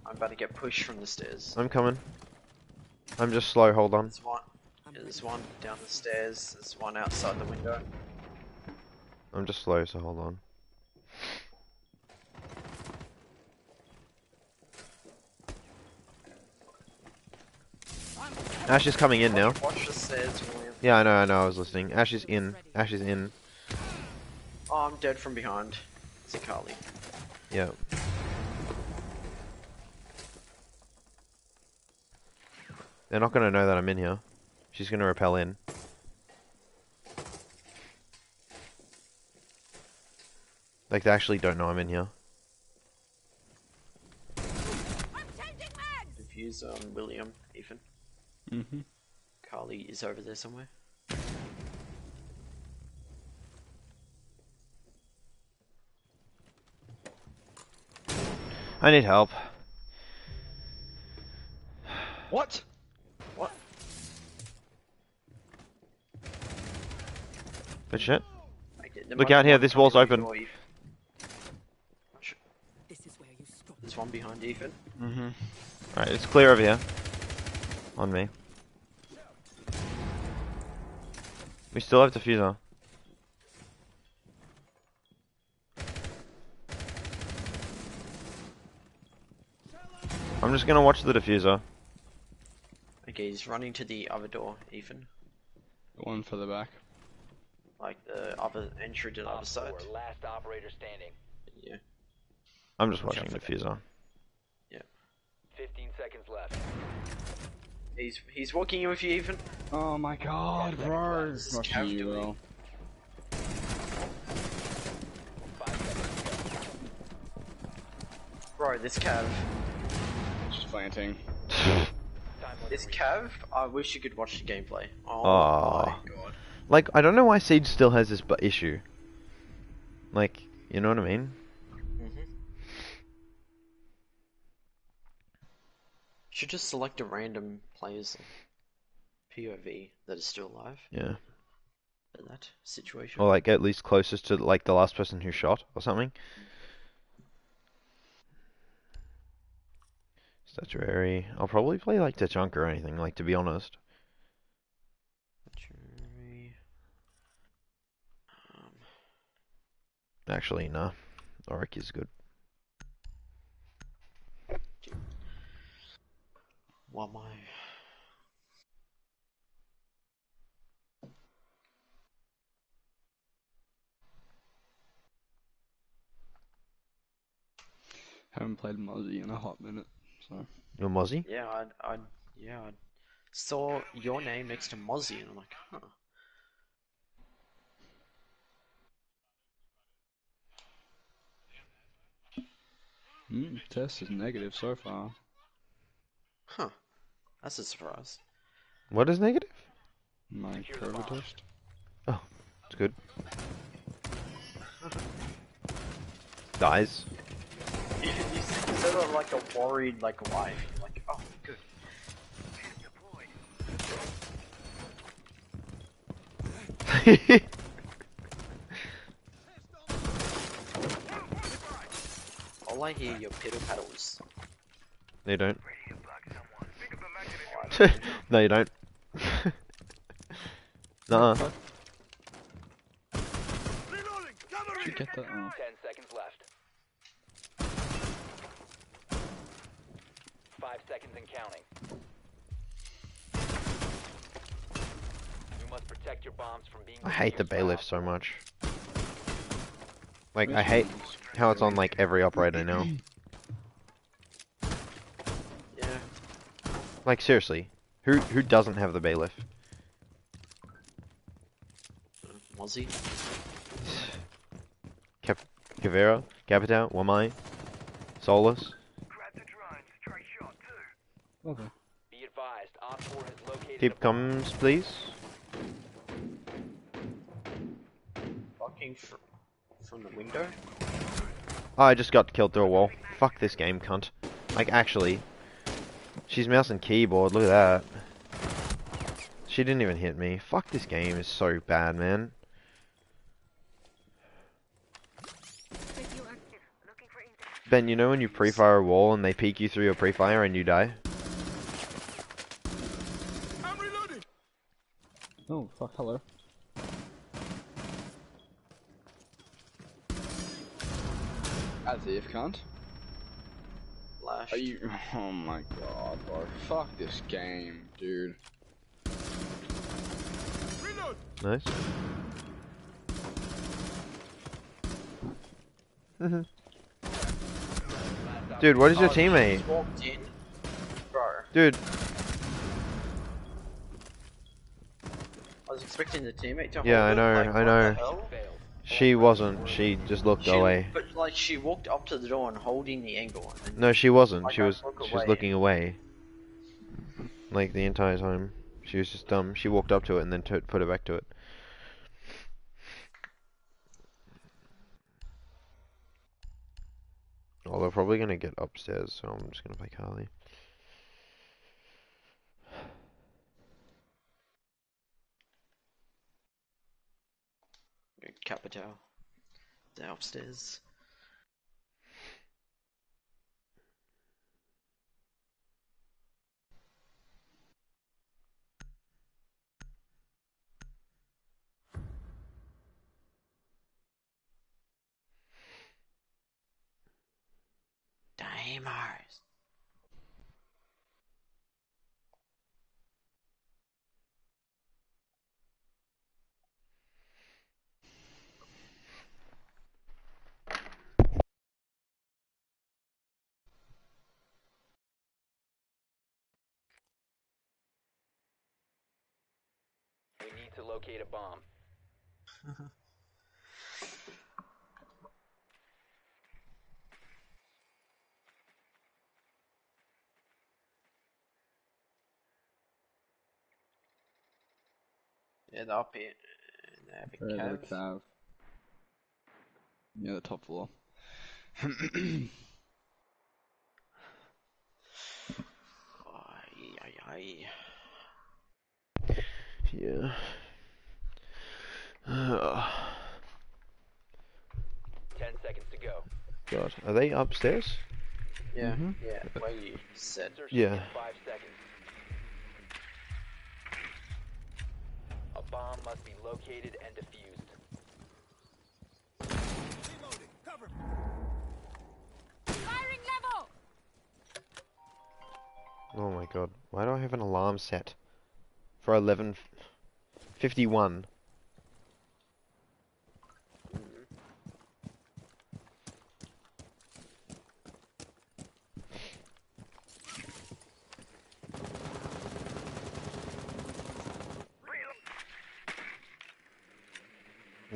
I'm about to get pushed from the stairs. I'm coming. I'm just slow, hold on. There's one. yeah, there's one down the stairs. There's one outside the window. I'm just slow, so hold on. Ash is coming in now. Watch the stairs, William. Yeah, I know, I know, I was listening. Ash is in. Ash is in. Oh, I'm dead from behind. It's a Carly. Yeah. They're not gonna know that I'm in here. She's gonna repel in. Like they actually don't know I'm in here. Diffuse um, on William, Ethan. Mhm. Carly is over there somewhere. I need help. What? What? Good shit. Look out here, this wall's open. or Ethan. Watch- This is where you stop. There's one behind Ethan. Mm-hmm. Alright, it's clear over here. On me. We still have diffuser. I'm just gonna watch the diffuser. Okay, he's running to the other door, Ethan. One for the back. Like the other entry to the other side. last operator standing. Yeah. I'm just watching out for that. diffuser. 15 seconds left. He's he's walking in with you even. Oh my god, Yeah, bro. that's Fuck Cav you, doing- bro. Bro, this Cav, Just planting. Time <laughs> this. Cav, I wish you could watch the gameplay. Oh Aw. my god. Like, I don't know why Siege still has this bu- issue. Like, you know what I mean? hmm Should just select a random player's POV that is still alive Yeah. in that situation. Or like at least closest to like the last person who shot or something. Statuary. I'll probably play like Tachanka or anything, like to be honest. Um, Actually, nah. Auric is good. What am I? Haven't played Mozzie in a hot minute, so. You're Mozzie? Yeah, I, I, yeah, I saw your name next to Mozzie, and I'm like, huh. Hmm, test is negative so far. Huh. That's a surprise. What is negative? My Secure the COVID bomb. test. Oh, it's good. Dies. You, you said it like a worried, like wife. Like, oh, good. <laughs> All I hear your piddle paddles. they don't. Radio bug, someone. Think of the magnet <laughs> no, you don't. <laughs> Nuh-uh. Did you get that? Oh. Ten seconds left. Five seconds and counting. You must protect your bombs from being. I hate the used bailiff so much. Like, I hate how it's on like every operator now. <clears throat> Like seriously, who who doesn't have the bailiff? Mozzie. Cap Caveira, Capitão, Wamai, Solis. Grab the drones. Try shot too. Okay. Be advised, OPFOR has located. Keep a comms, please. Fucking fr from the window. Oh, I just got killed through a wall. Fuck this game, cunt. Like actually, she's mouse and keyboard. Look at that. She didn't even hit me. Fuck this game is so bad, man. Looking for intel. Ben, you know when you pre-fire a wall and they peek you through your pre-fire and you die? I'm reloading! Oh, fuck, hello. As if, cunt. Are you. <laughs> Oh my god, bro. Fuck this game, dude. Reload! Nice. <laughs> Dude, what is your Oh, teammate? just walked in. Bro, Dude, I was expecting the teammate to Yeah, I know, I know. The hell? Failed. she wasn't. She just looked She, away. But like she walked up to the door and holding the angle. No, she wasn't. Like, She was. She was looking away. Like the entire time. She was just dumb. She walked up to it and then t- put it back to it. Oh, they're probably gonna get upstairs, so I'm just gonna play Carly. Capitão. They're upstairs. Damars. To locate a bomb. <laughs> Yeah, they're up here. And they have a cave. the? Yeah, the top floor. <coughs> Ay, ay, ay. Yeah. <sighs> Ten seconds to go. God, are they upstairs? Yeah, Mhm. yeah. Where you said. Yeah. five seconds. A bomb must be located and defused. Reloading. Cover. Firing level! Oh my god, why do I have an alarm set for 11:51?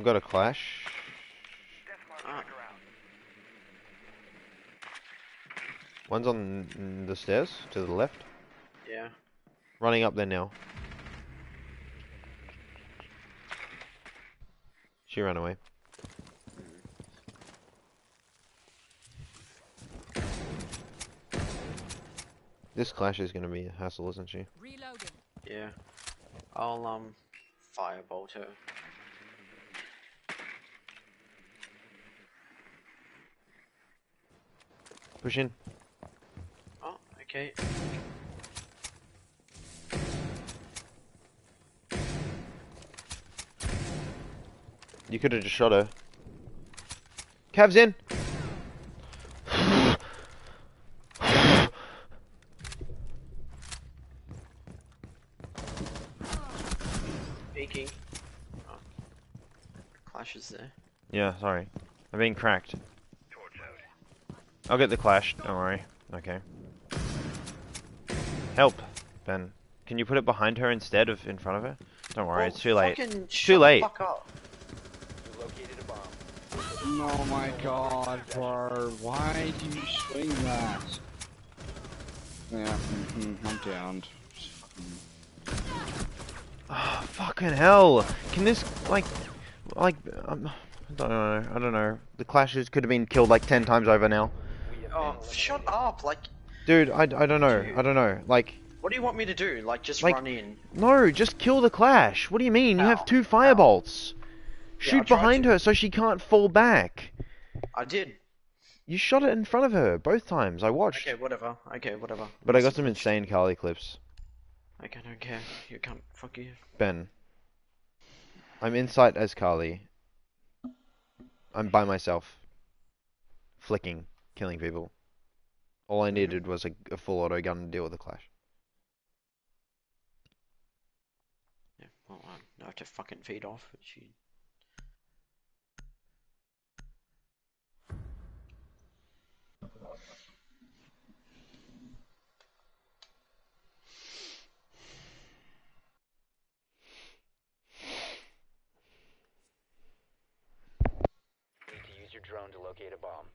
I've got a clash. Ah, One's on the stairs to the left. yeah. Running up there now. She ran away. This clash is gonna be a hassle, isn't she? Reloading. Yeah. I'll um firebolt her. Push in. Oh, okay. You could have just shot her. Cavs in. Peeking. Oh. Clashes there. Yeah, sorry. I'm being cracked. I'll get the clash, don't worry. Okay. Help, Ben. Can you put it behind her instead of in front of her? Don't worry, Oh, it's too late. It's too late. Fuck up. You located a bomb. Oh my god, bro. Why do you swing that? Yeah, mhm, I'm downed. Oh, fucking hell! Can this like, like, um, I don't know. I don't know. The clashes could have been killed like ten times over now, We have Oh, shut up! Like, dude. I, I don't know. I don't know. Like, what do you want me to do? Like, just Like- run in? no, just kill the clash. What do you mean? You have two firebolts. I Shoot tried behind her so she can't fall back. I did. You shot it in front of her both times. I watched. Okay, whatever. Okay, whatever. But I got some insane Kali clips. Okay, don't care. You can't. Fuck you. Ben. I'm inside as Kali. I'm by myself. Flicking, killing people. All I mm-hmm. needed was a, a full auto gun to deal with the clash. Yeah, well, um, I have to fucking feed off. but She. Need to use your drone to locate a bomb.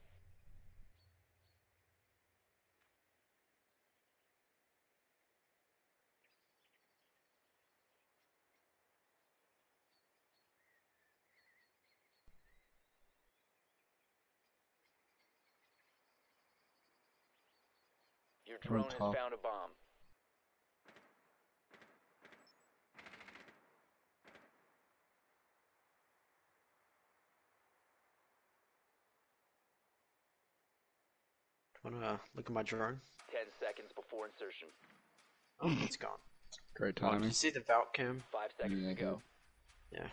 Your We're drone has found a bomb. Wanna uh, look at my drone? Ten seconds before insertion. Oh, it's gone. Great Oh, timing. you see the vault cam? Five seconds Yeah, to go. Yeah.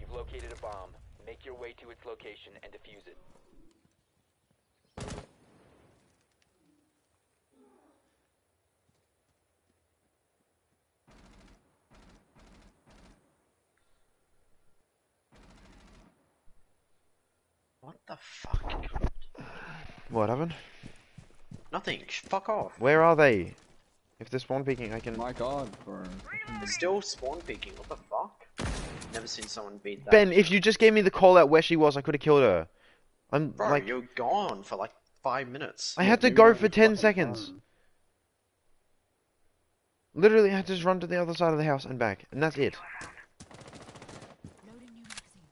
You've located a bomb. Make your way to its location and defuse it. The fuck? What happened? Nothing. Fuck off. Where are they? If they're spawn peeking, I can. My god, bro. They're still spawn peeking. What the fuck? Never seen someone beat that. Ben, if you just gave me the call out where she was, I could have killed her. I'm Bro, like, you're gone for like five minutes. I had to go for 10 seconds. home. Literally, I had to just run to the other side of the house and back, and that's it. Loading new magazine.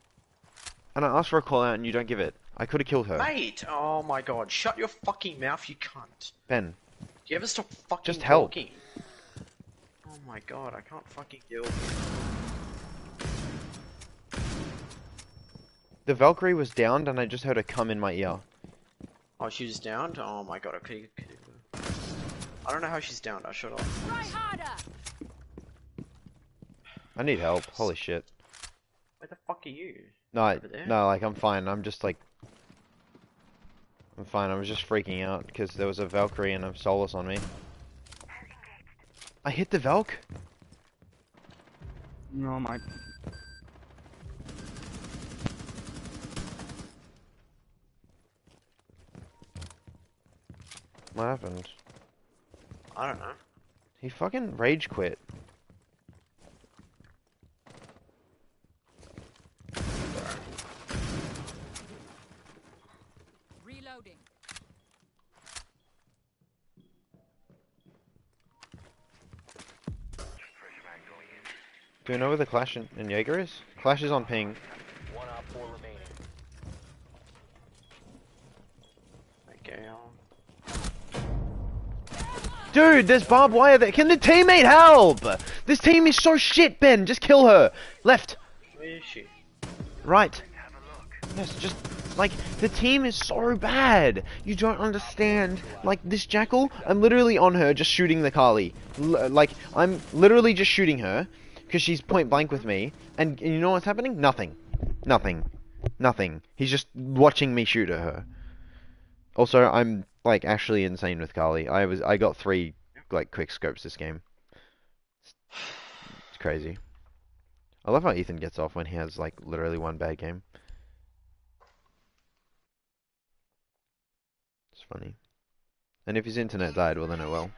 And I asked for a call out, and you don't give it. I could have killed her. Mate, oh my god, shut your fucking mouth, you cunt. Ben, Do you ever stop fucking Just help. talking? Oh my god, I can't fucking deal. the Valkyrie was downed, and I just heard her come in my ear. Oh, she's downed? Oh my god, okay. okay. I don't know how she's downed, I should have. Try harder. I need help. Holy shit. Where the fuck are you? No, I, no, like I'm fine. I'm just like, I'm fine. I was just freaking out because there was a Valkyrie and a Solis on me. I hit the Valk. No, my. What happened? I don't know. He fucking rage quit. Reloading. Do you know where the Clash in, in Jaeger is? Clash is on ping. One OPFOR remaining. Okay, um. Dude, there's barbed wire there. Can the teammate help? This team is so shit, Ben. Just kill her. Left. Where is she? Right. Yes, just like the team is so bad. You don't understand. Like this jackal, I'm literally on her, just shooting the Kali. L- like I'm literally just shooting her because she's point blank with me. And, you know what's happening? Nothing. Nothing. Nothing. He's just watching me shoot at her. Also, I'm like actually insane with Kali. I was I got three like quick scopes this game. It's crazy. I love how Ethan gets off when he has like literally one bad game. It's funny. And if his internet died, well then it will.